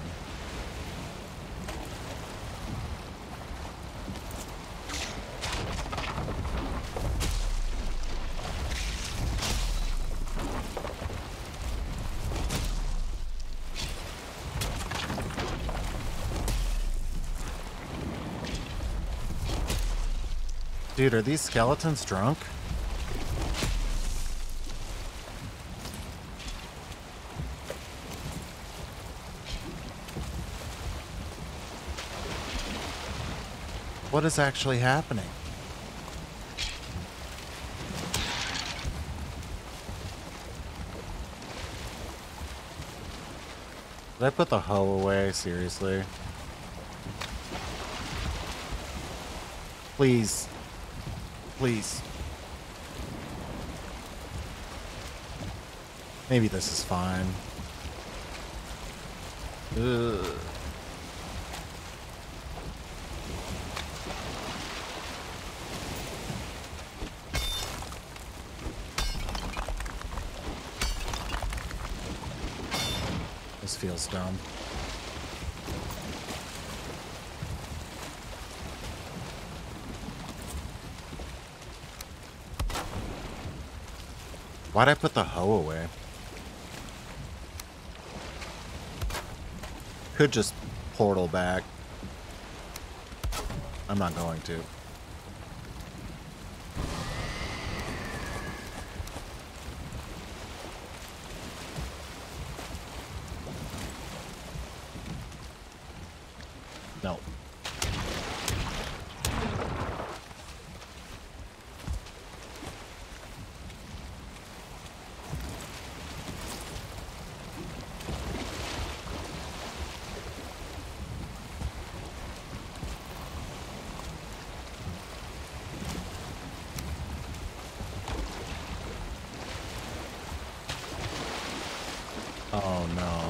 Dude, are these skeletons drunk? What is actually happening? Did I put the hoe away? Seriously? Please. Please. Maybe this is fine. Ugh. This feels dumb. Why'd I put the hoe away? Could just portal back. I'm not going to. No. Oh no.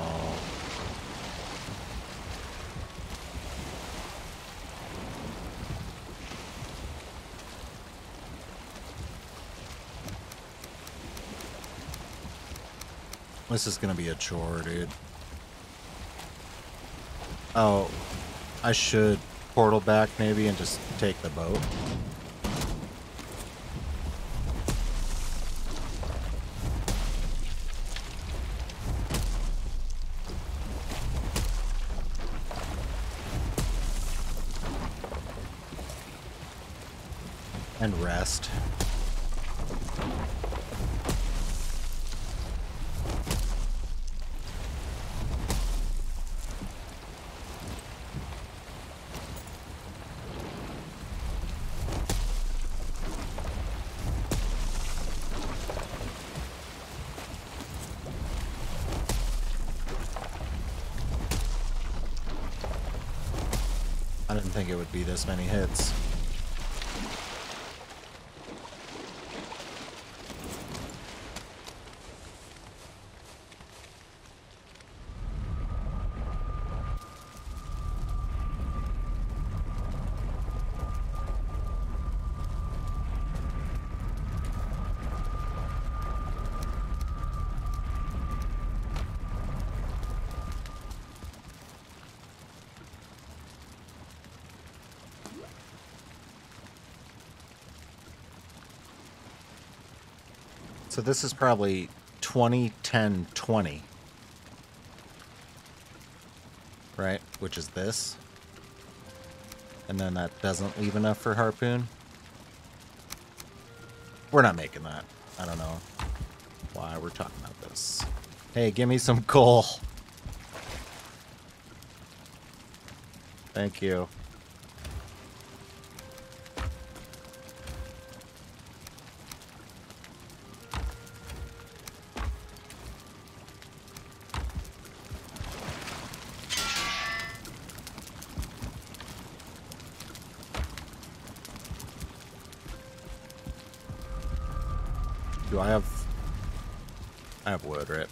This is gonna be a chore, dude. Oh, I should portal back maybe and just take the boat. And rest. I didn't think it would be this many hits. So this is probably 20, 10, 20. Right? Which is this. And then that doesn't leave enough for harpoon. We're not making that. I don't know why we're talking about this. Hey, give me some coal. Thank you. Do I have... I have wood, right? Is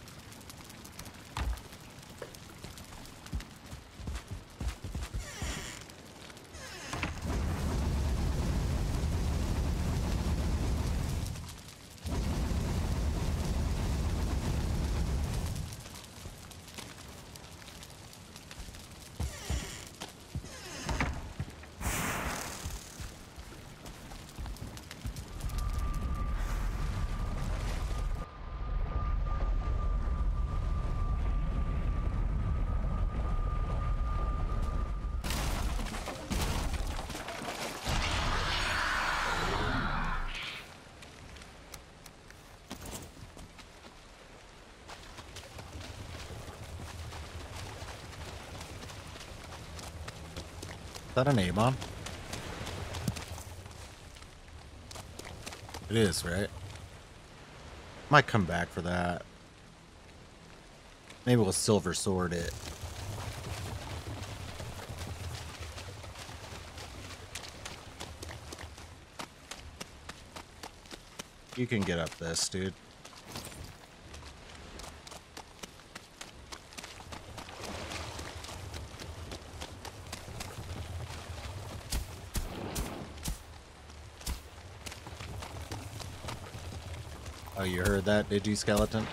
that an A-bomb? It is, right? Might come back for that. Maybe we'll silver sword it. You can get up this, dude. Heard that, did you, skeleton?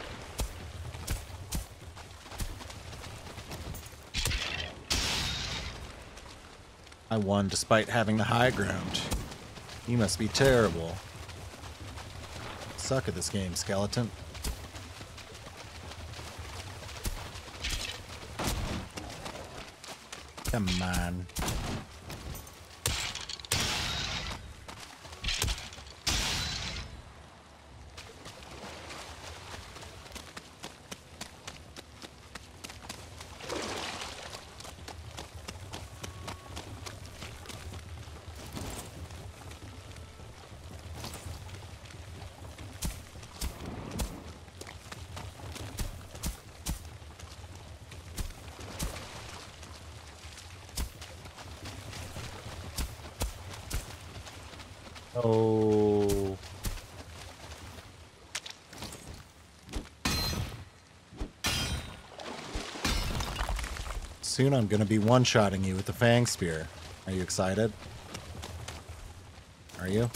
I won despite having the high ground. You must be terrible. Suck at this game, skeleton. Come on. Soon I'm gonna be one-shotting you with the Fang Spear. Are you excited? Are you?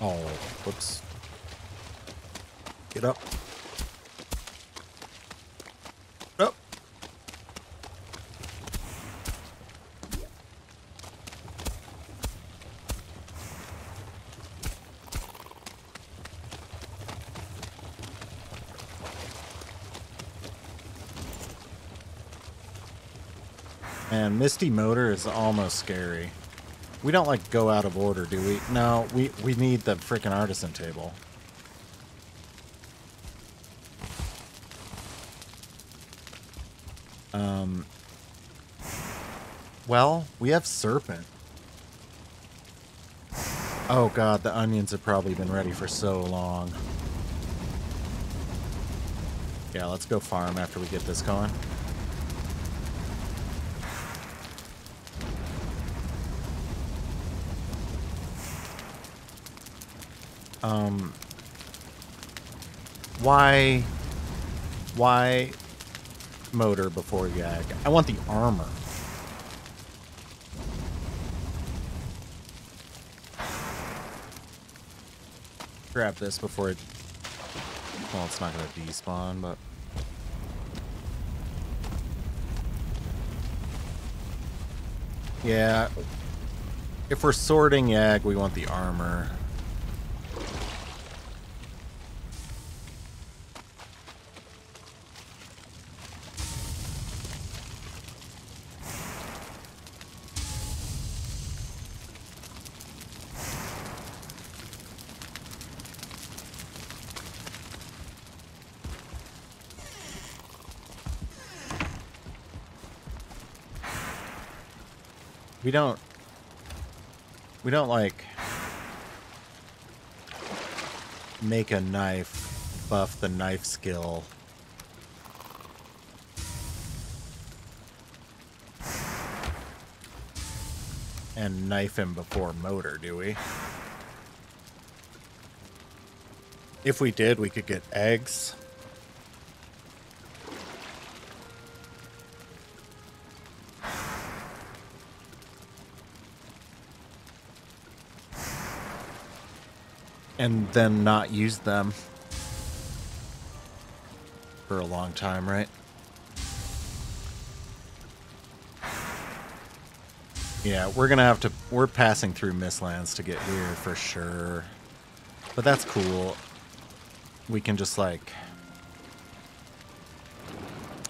Oh, whoops. Get. Up. And Misty Moder is almost scary. We don't like go out of order, do we? No, we we need the freaking artisan table. Um. Well, we have serpent. Oh god, the onions have probably been ready for so long. Yeah, let's go farm after we get this going. Um, why, why Moder before Yag? I want the armor. Grab this before it, well, it's not to despawn, but. Yeah, if we're sorting Yag, we want the armor. We don't... We don't, like... Make a knife, buff the knife skill. And knife him before Moder, do we? If we did, we could get eggs. And then not use them for a long time, right? Yeah, we're gonna have to... We're passing through Mistlands to get here for sure. But that's cool. We can just, like...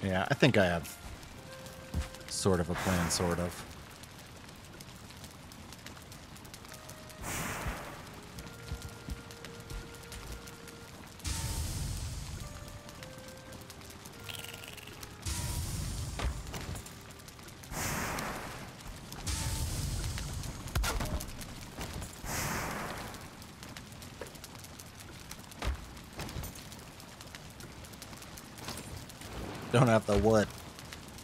Yeah, I think I have sort of a plan, sort of. Don't have the wood.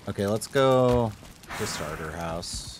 Okay, let's go to starter house.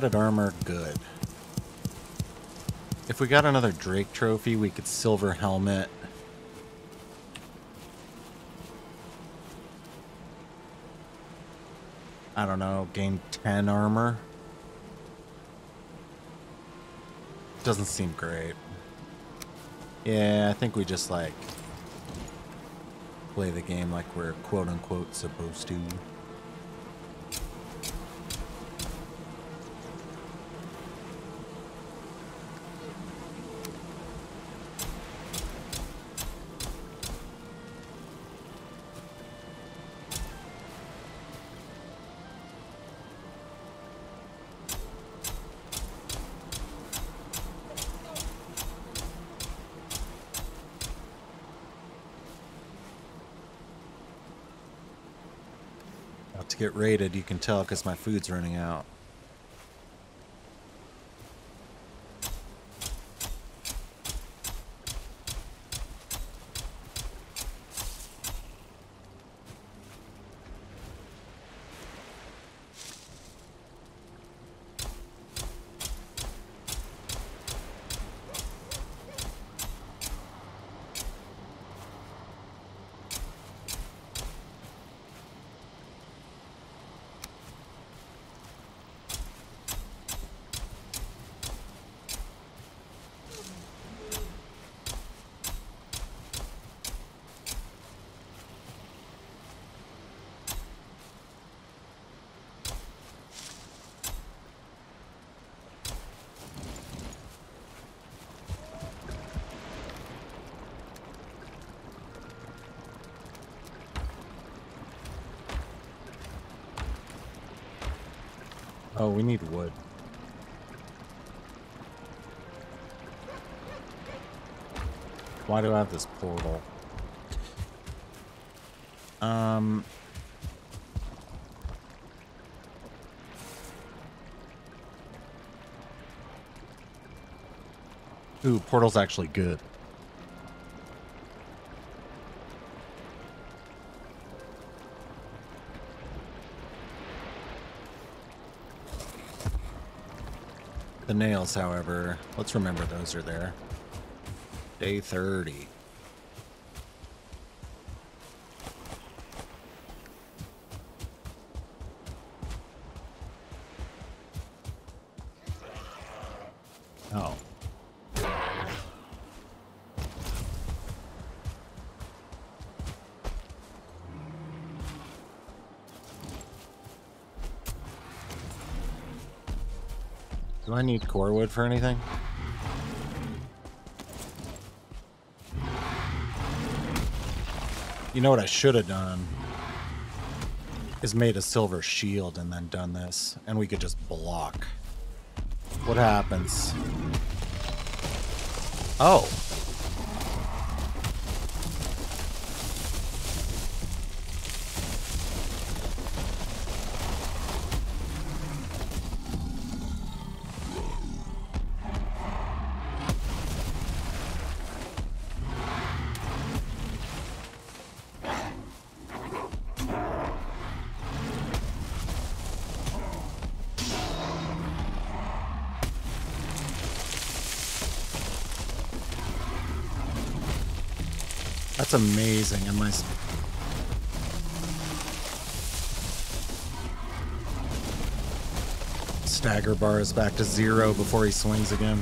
Padded armor, good. If we got another Drake trophy, we could silver helmet. I don't know, gain 10 armor. Doesn't seem great. Yeah, I think we just like play the game like we're quote unquote supposed to. Get you can tell because my food's running out. Oh, we need wood. Why do I have this portal? Um... Ooh, portal's actually good. The nails, however, let's remember those are there. Day 30. Need core wood for anything? You know what I should have done? Is made a silver shield and then done this. And we could just block. What happens? Oh. Bar is back to zero before he swings again.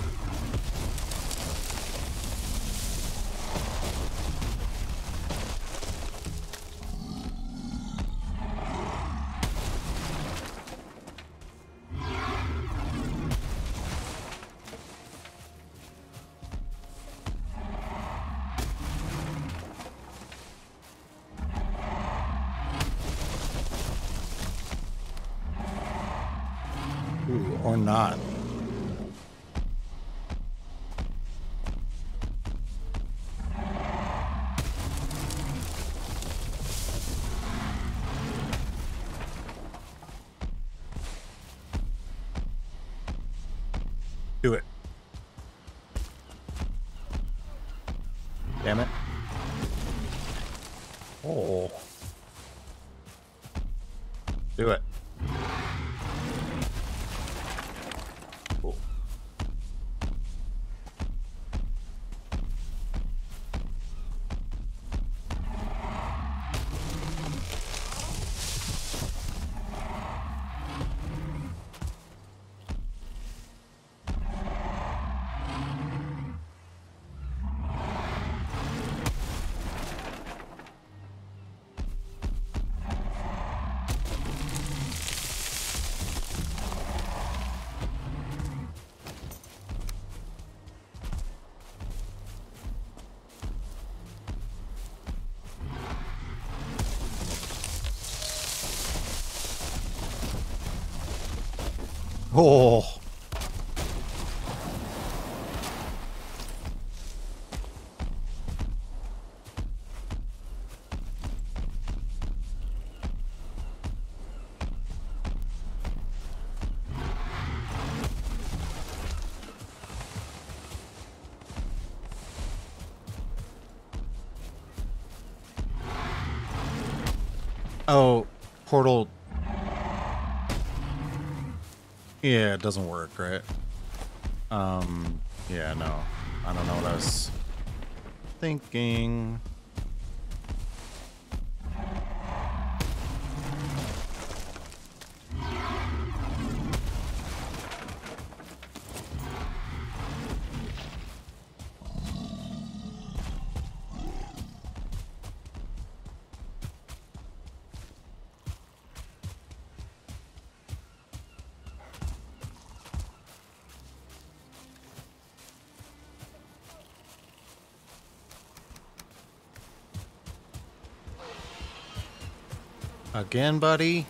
It doesn't work, right? Um, yeah, no. I don't know what I was thinking. Again, buddy?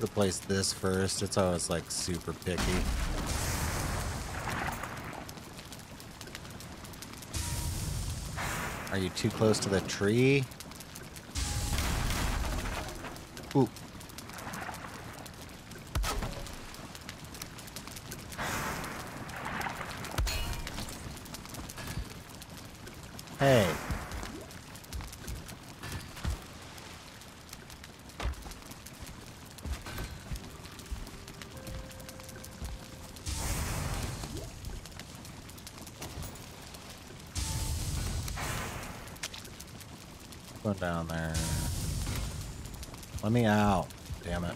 Have placed this first. It's always like super picky. Are you too close to the tree? Ooh. Hey. Go down there. Let me out. Damn it.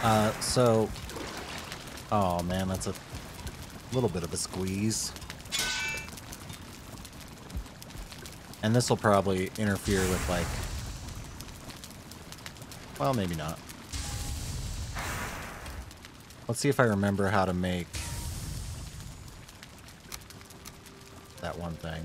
Uh, so... Oh, man, that's a little bit of a squeeze. And this will probably interfere with, like... Well, maybe not. Let's see if I remember how to make... that one thing.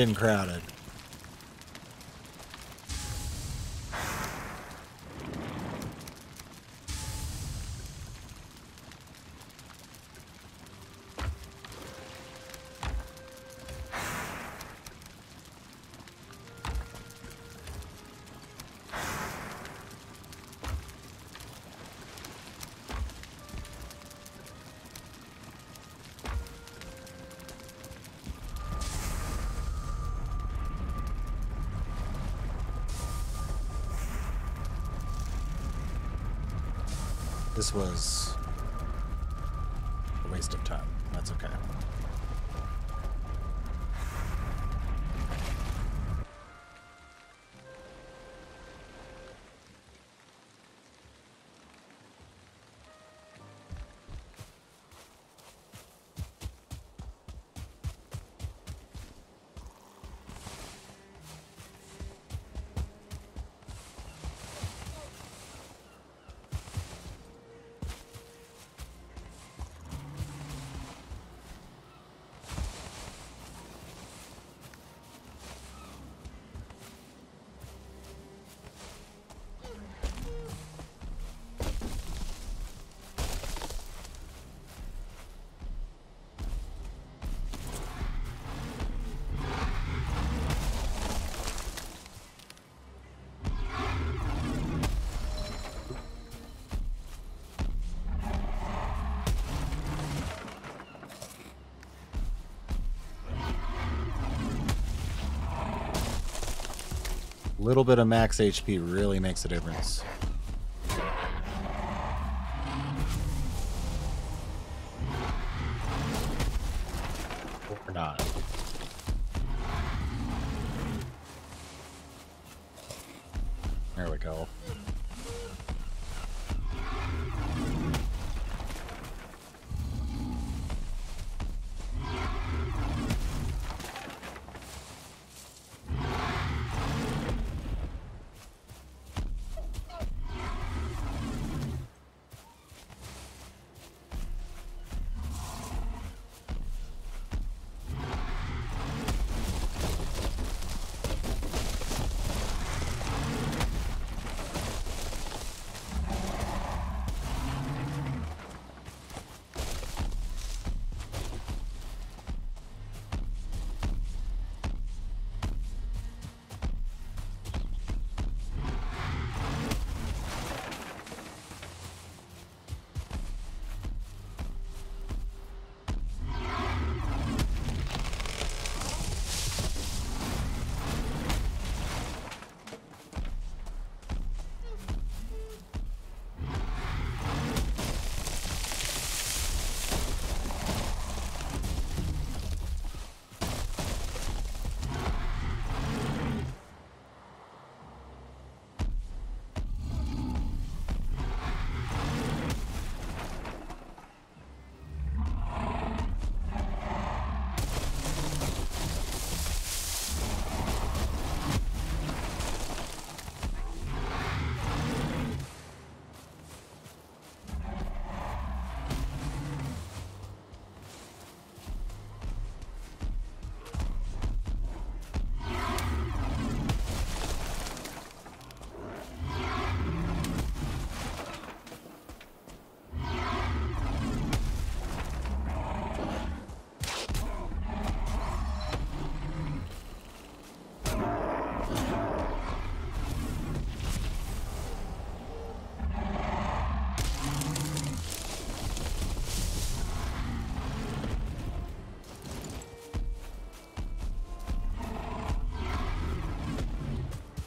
Getting crowded. Was little bit of max HP really makes a difference.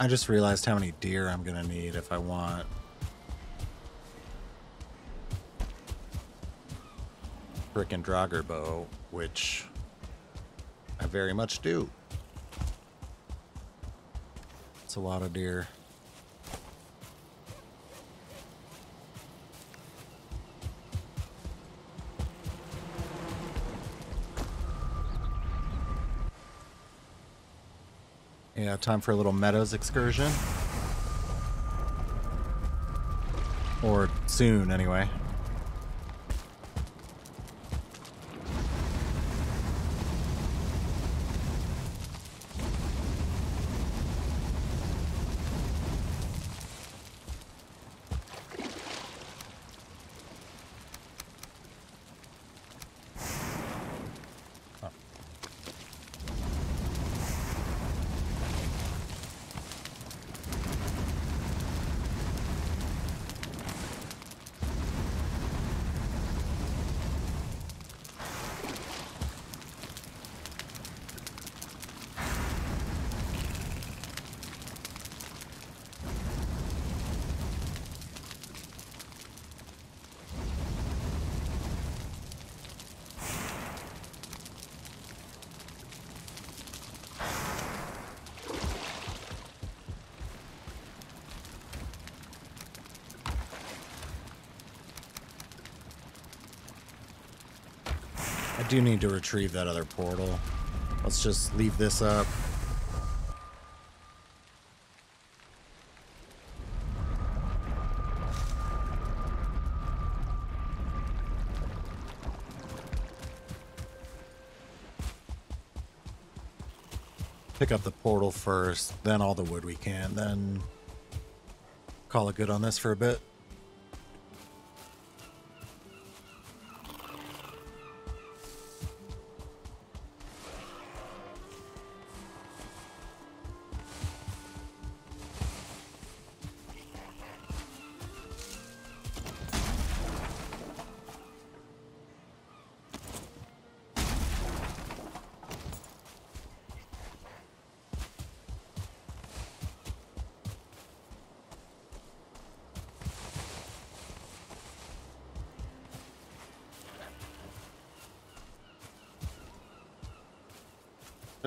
I just realized how many deer I'm gonna need if I want. Frickin' Draugr bow, which I very much do. It's a lot of deer. Yeah, time for a little Meadows excursion. Or soon, anyway. I do need to retrieve that other portal. Let's just leave this up. Pick up the portal first, then all the wood we can, then call it good on this for a bit.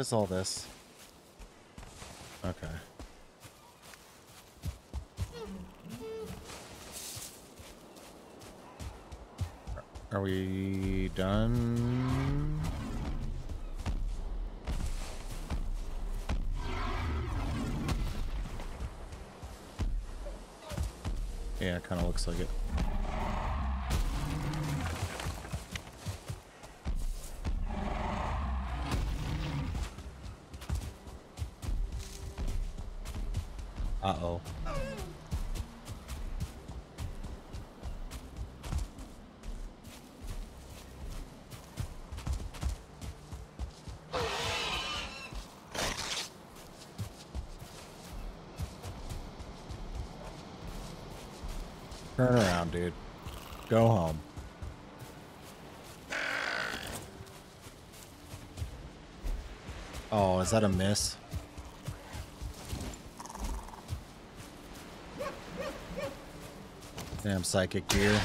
Is all this? Is that a miss? Damn psychic gear.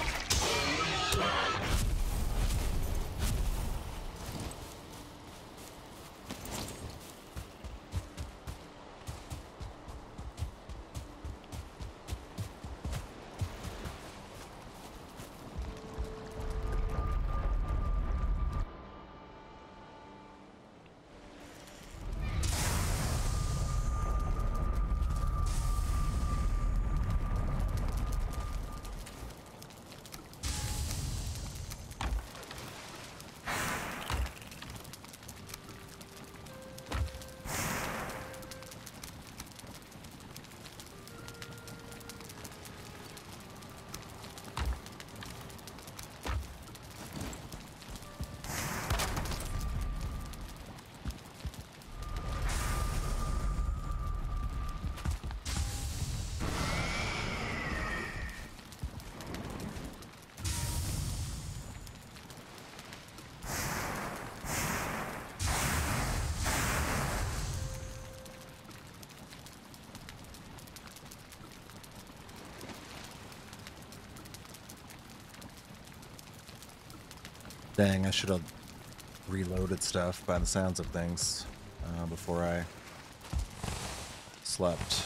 Dang, I should have reloaded stuff by the sounds of things uh, before I slept.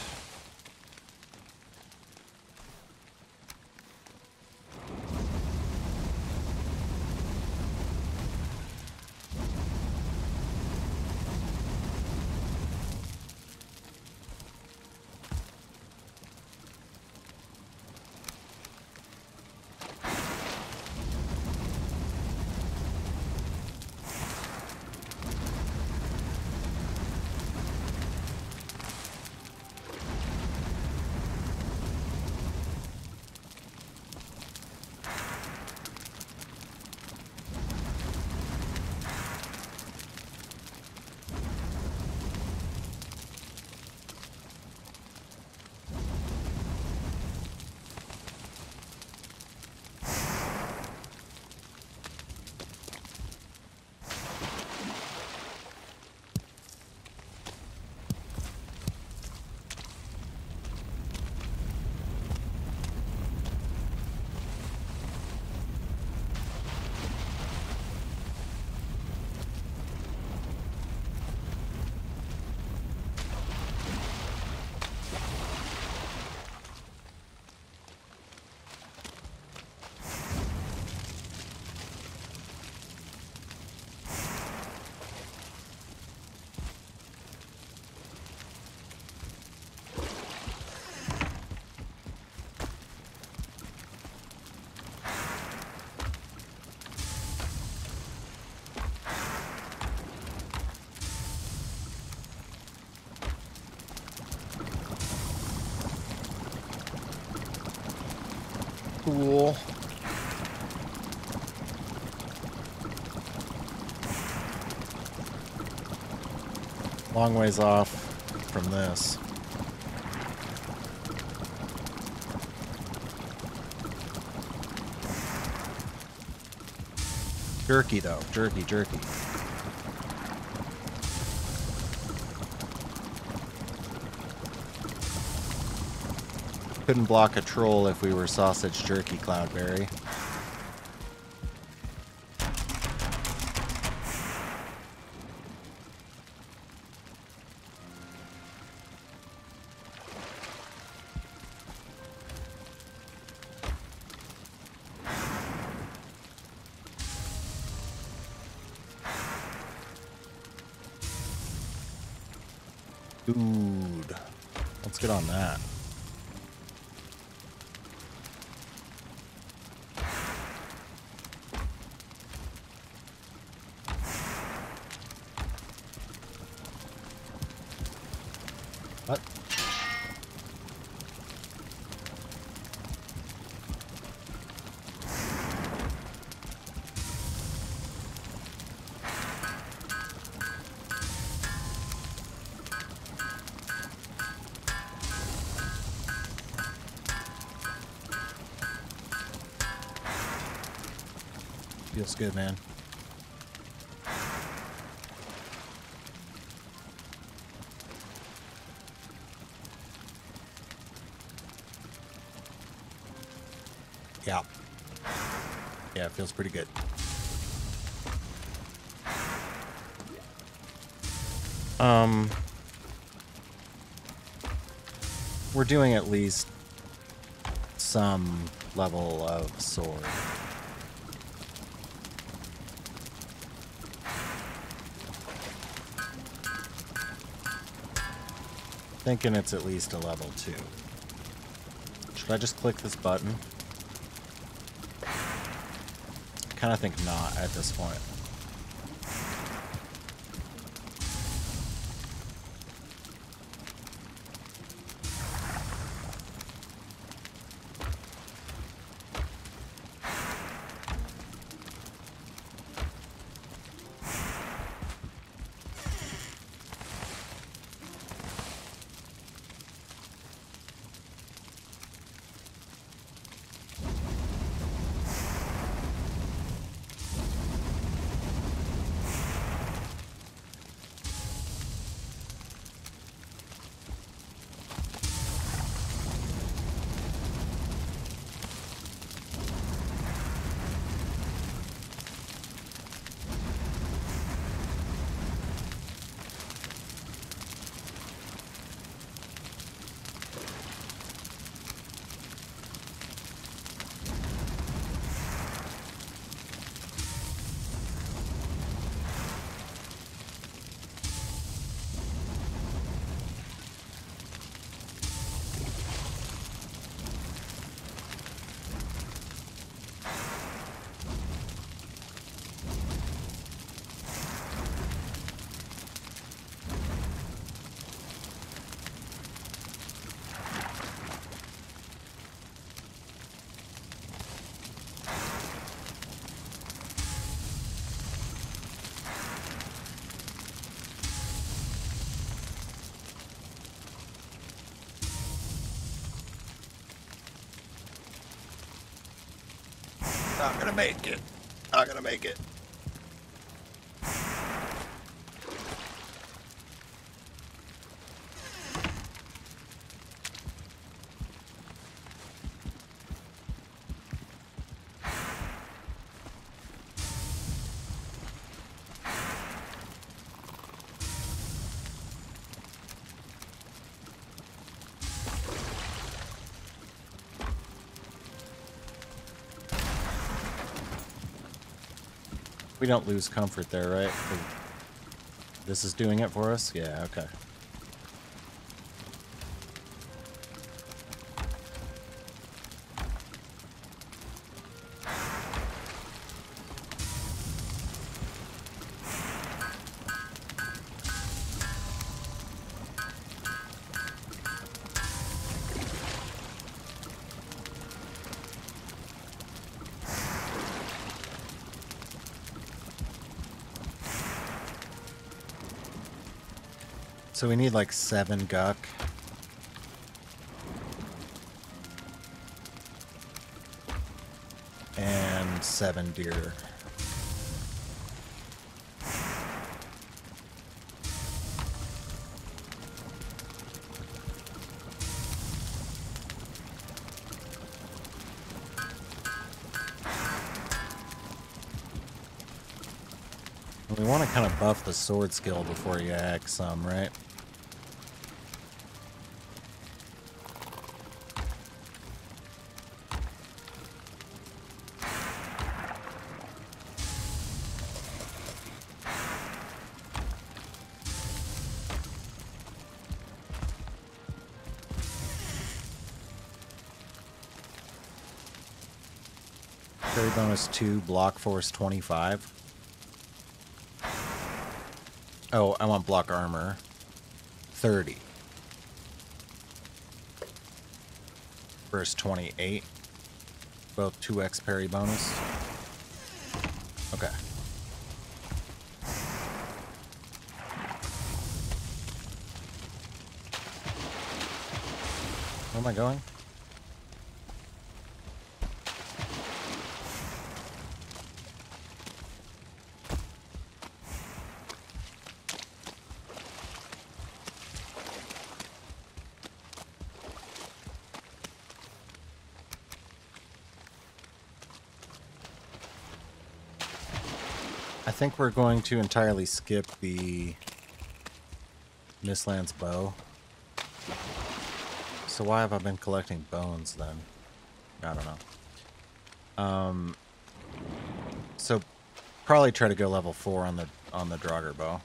Cool. Long ways off from this. Jerky though, jerky, jerky. Couldn't block a troll if we were sausage jerky, Cloudberry. Feels good, man. Yeah. Yeah, it feels pretty good. Um, we're doing at least some level of sword. Thinking it's at least a level two. Should I just click this button? kind of think not at this point. Make it. Not gonna make it. We don't lose comfort there, right? This is doing it for us? Yeah, okay. So we need like seven guck. And seven deer. We want to kind of buff the sword skill before you axe some, right? Parry 2, block force 25. Oh, I want block armor. 30. Verse 28. Both 2x parry bonus. Okay. Where am I going? Think we're going to entirely skip the Mistlands bow. So why have I been collecting bones then? I don't know. Um, so probably try to go level four on the on the Draugr bow.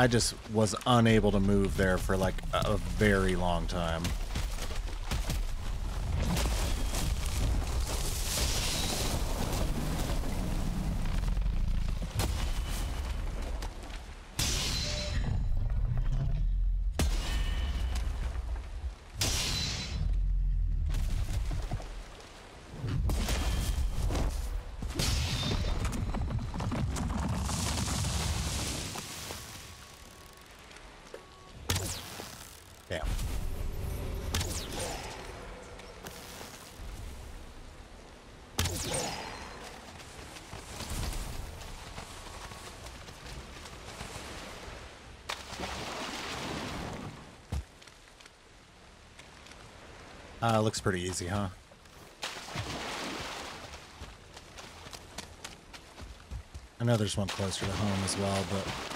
I just was unable to move there for like a very long time. Damn. Uh, looks pretty easy, huh? I know there's one closer to home as well, but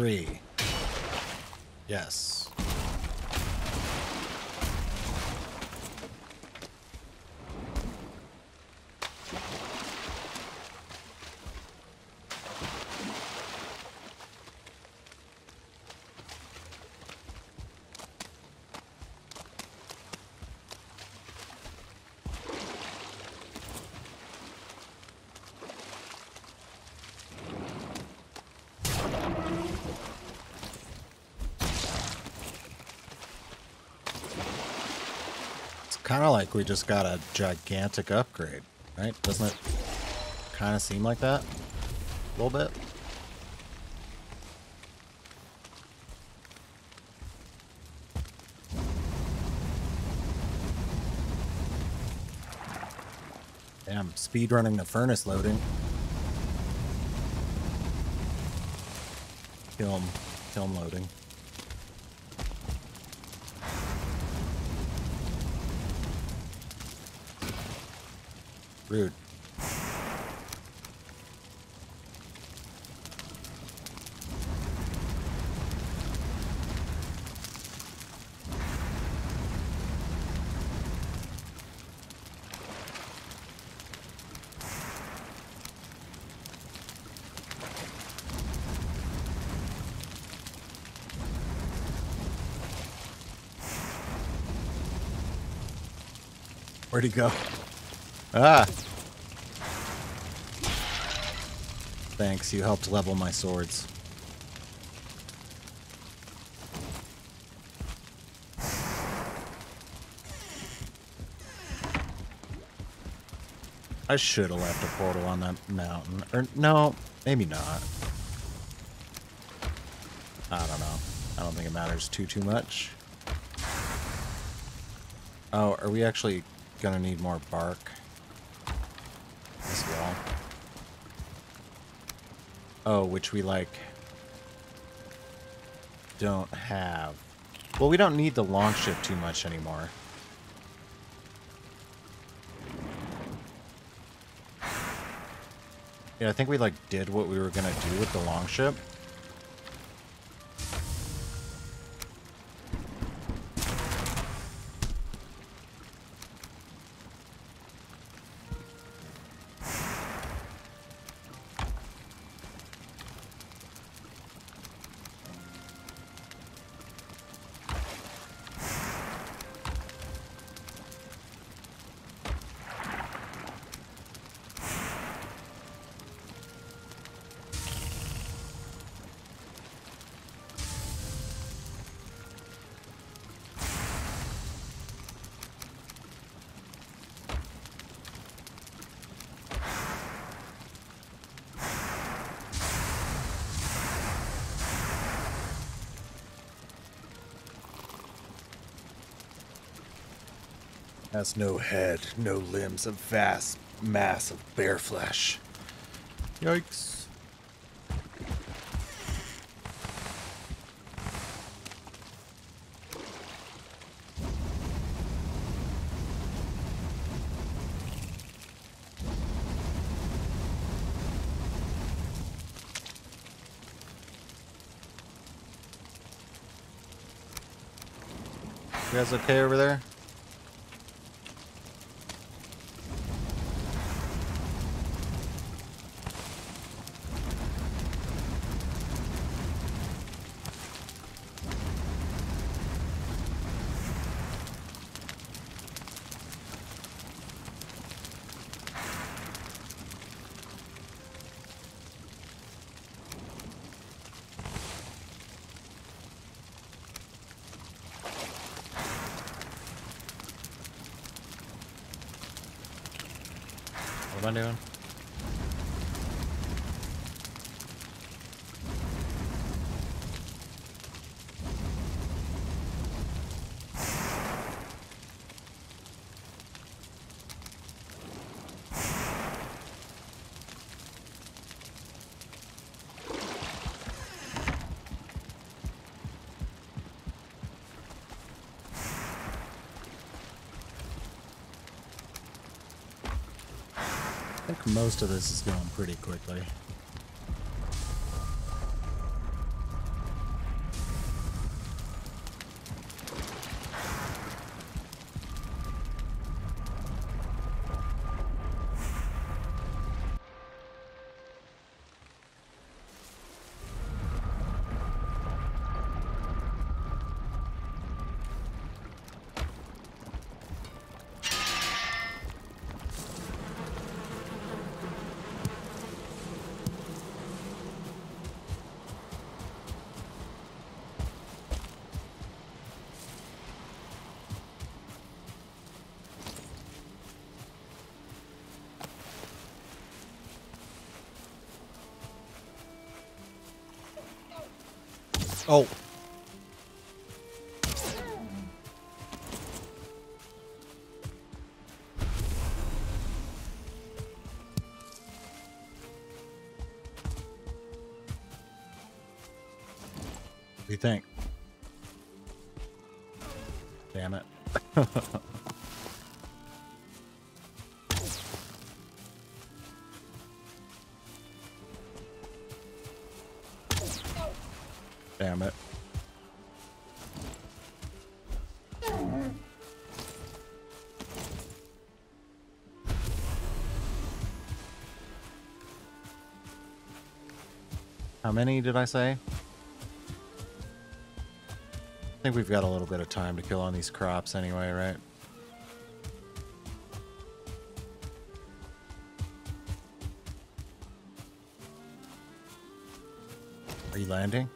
Three. Yes. Kind of like we just got a gigantic upgrade, right? Doesn't it kind of seem like that? A little bit? Damn, speed running the furnace loading. Kiln, kiln loading. Rude. Where'd he go? Ah! Thanks, you helped level my swords. I should have left a portal on that mountain. Or, no, maybe not. I don't know. I don't think it matters too, too much. Oh, are we actually gonna need more bark as well. Oh, which we like don't have. Well, we don't need the long ship too much anymore. Yeah, I think we like did what we were gonna do with the long ship. Has no head, no limbs, a vast mass of bare flesh. Yikes. You guys okay over there? What am I doing? think most of this is going pretty quickly. How many did I say? I think we've got a little bit of time to kill on these crops anyway, right? Are you landing?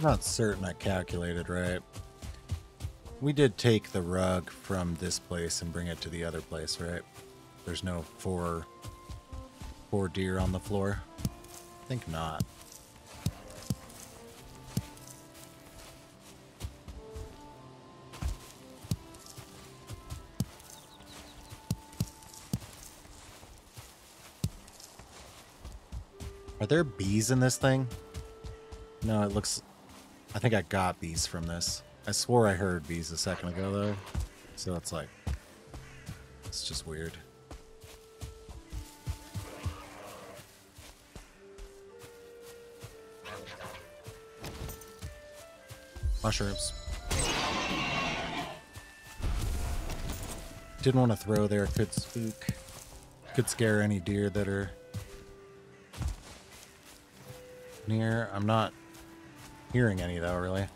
I'm not certain I calculated right. We did take the rug from this place and bring it to the other place, right? There's no four, four deer on the floor. I think not. Are there bees in this thing? No, it looks I think I got bees from this. I swore I heard bees a second ago, though. So it's like... It's just weird. Mushrooms. Didn't want to throw there. Could spook. Could scare any deer that are near. I'm not hearing any though, really.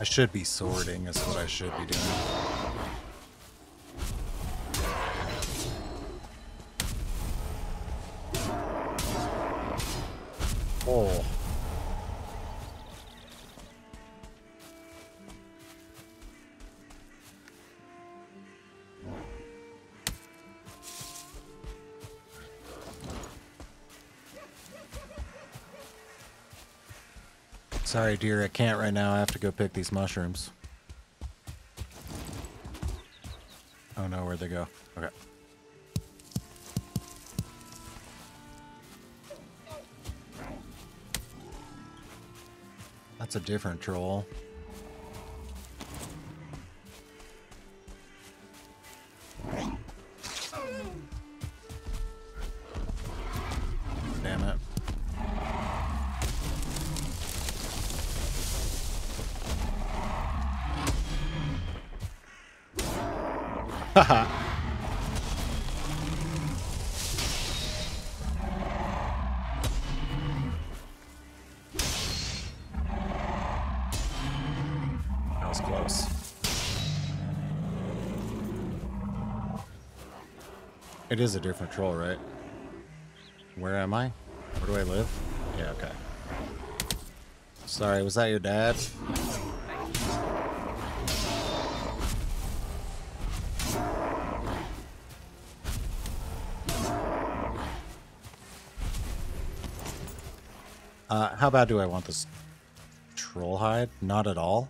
I should be sorting is what I should be doing. Sorry, dear, I can't right now. I have to go pick these mushrooms. Oh no, where'd they go? Okay. That's a different troll. It is a different troll, right? Where am I? Where do I live? Yeah, okay. Sorry, was that your dad? Uh, how bad do I want this troll hide? Not at all.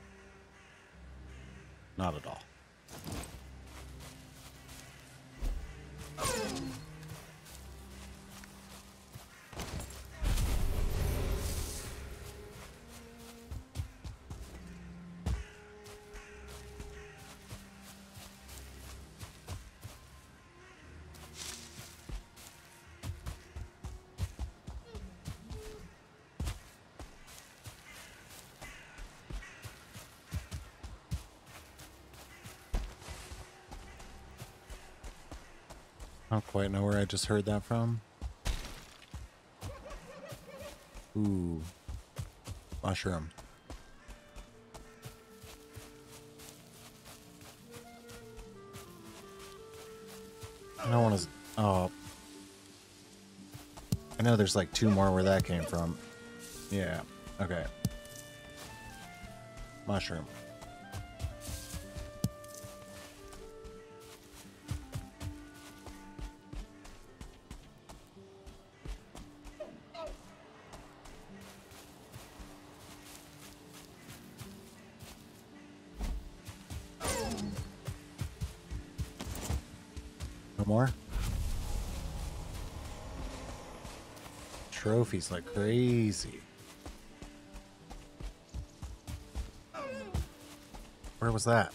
Just heard that from. Ooh. Mushroom. I don't want to... Oh. I know there's like two more where that came from. Yeah. Okay. Mushroom. Trophies like crazy. Where was that?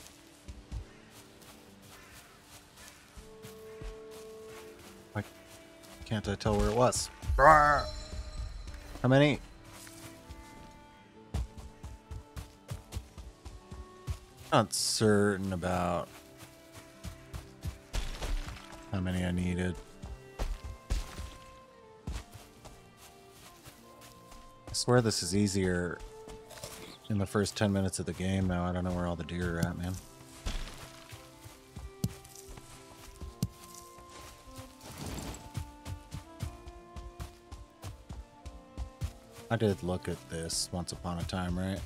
Why can't I tell where it was? How many? Not certain about how many I needed. Swear this is easier in the first 10 minutes of the game now. I don't know where all the deer are at, man. I did look at this once upon a time, right?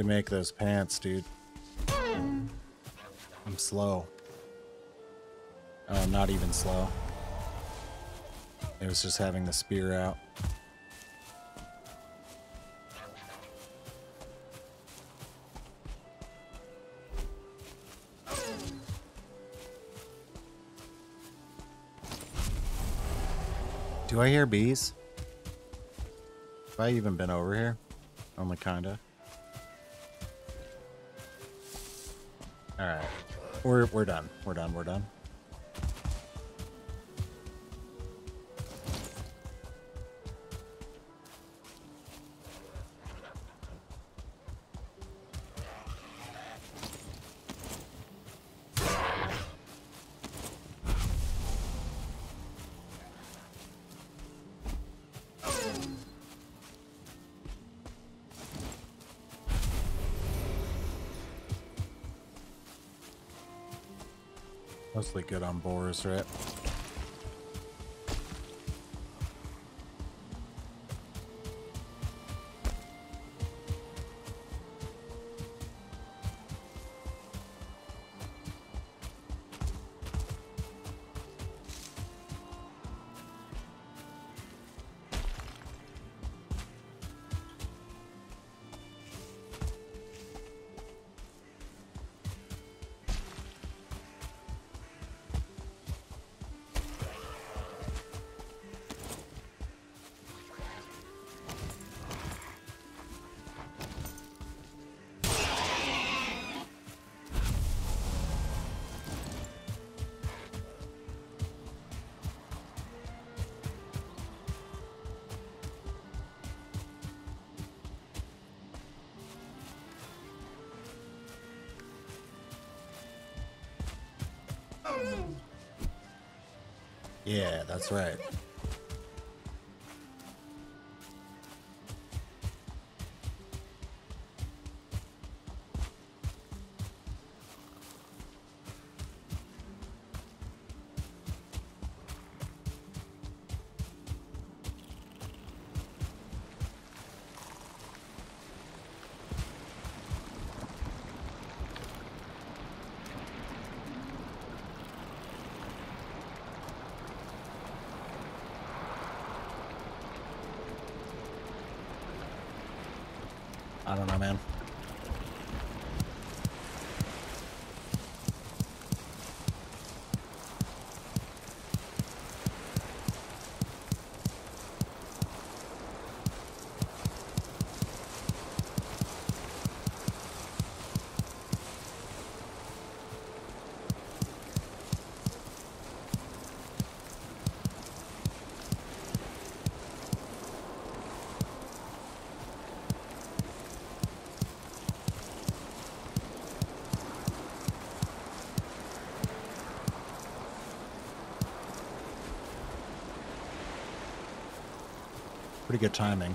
To make those pants, dude. I'm slow. Oh, not even slow. It was just having the spear out. Do I hear bees? Have I even been over here? Only kinda. We're we're done. We're done, we're done. Good right? Yeah, that's right. Pretty good timing.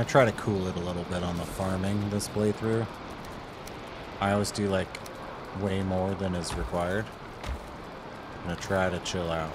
Gonna try to cool it a little bit on the farming this playthrough. I always do like way more than is required. I'm gonna try to chill out.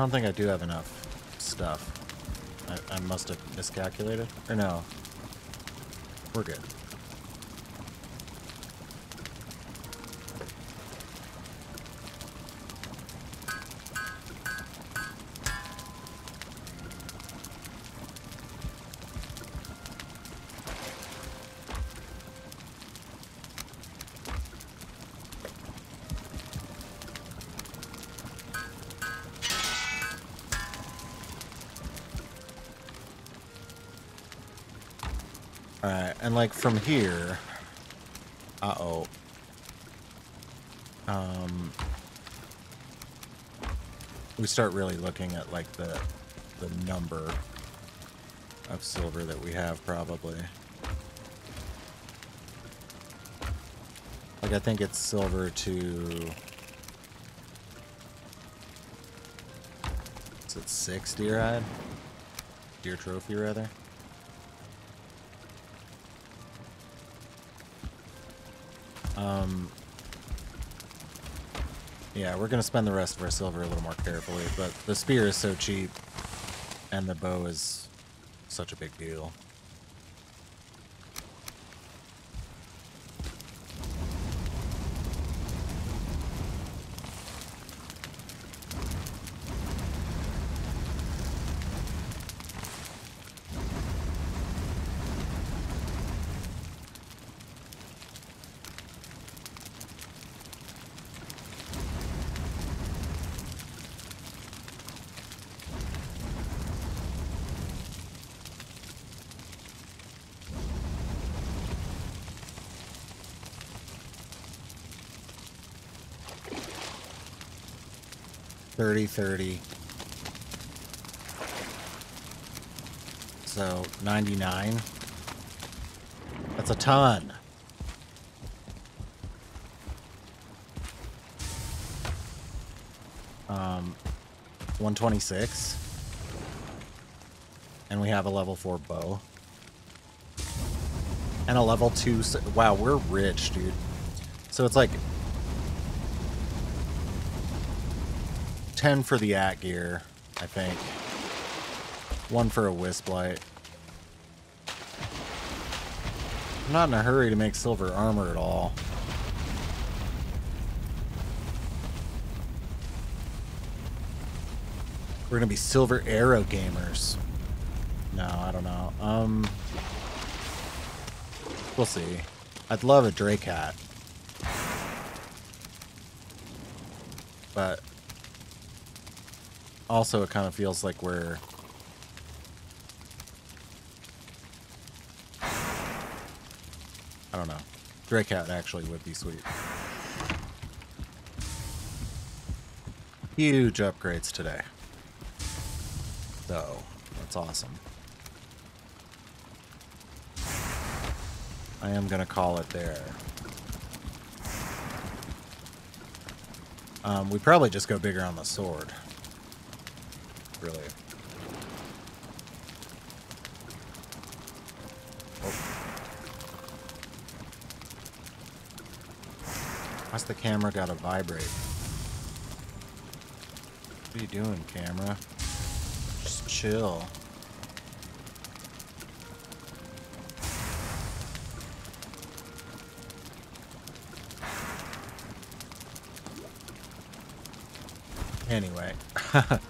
I don't think I do have enough stuff. I, I must have miscalculated. Or no. We're good. And like from here... Uh-oh. Um... We start really looking at like the, the number of silver that we have probably. Like I think it's silver to... Is it six deer hide? Deer trophy rather? Um, yeah, we're going to spend the rest of our silver a little more carefully, but the spear is so cheap, and the bow is such a big deal. Thirty, thirty. So, 99. That's a ton. Um, 126. And we have a level 4 bow. And a level 2... Wow, we're rich, dude. So it's like 10 for the atgeir, I think. One for a wisp light. I'm not in a hurry to make silver armor at all. We're gonna be silver arrow gamers. No, I don't know. Um, we'll see. I'd love a Drake hat. But also it kind of feels like we're I don't know. Drake hat actually would be sweet. Huge upgrades today. So, that's awesome. I am going to call it there. Um, we probably just go bigger on the sword. Really. Oh. Why's the camera gotta vibrate? What are you doing, camera? Just chill. Anyway. <laughs>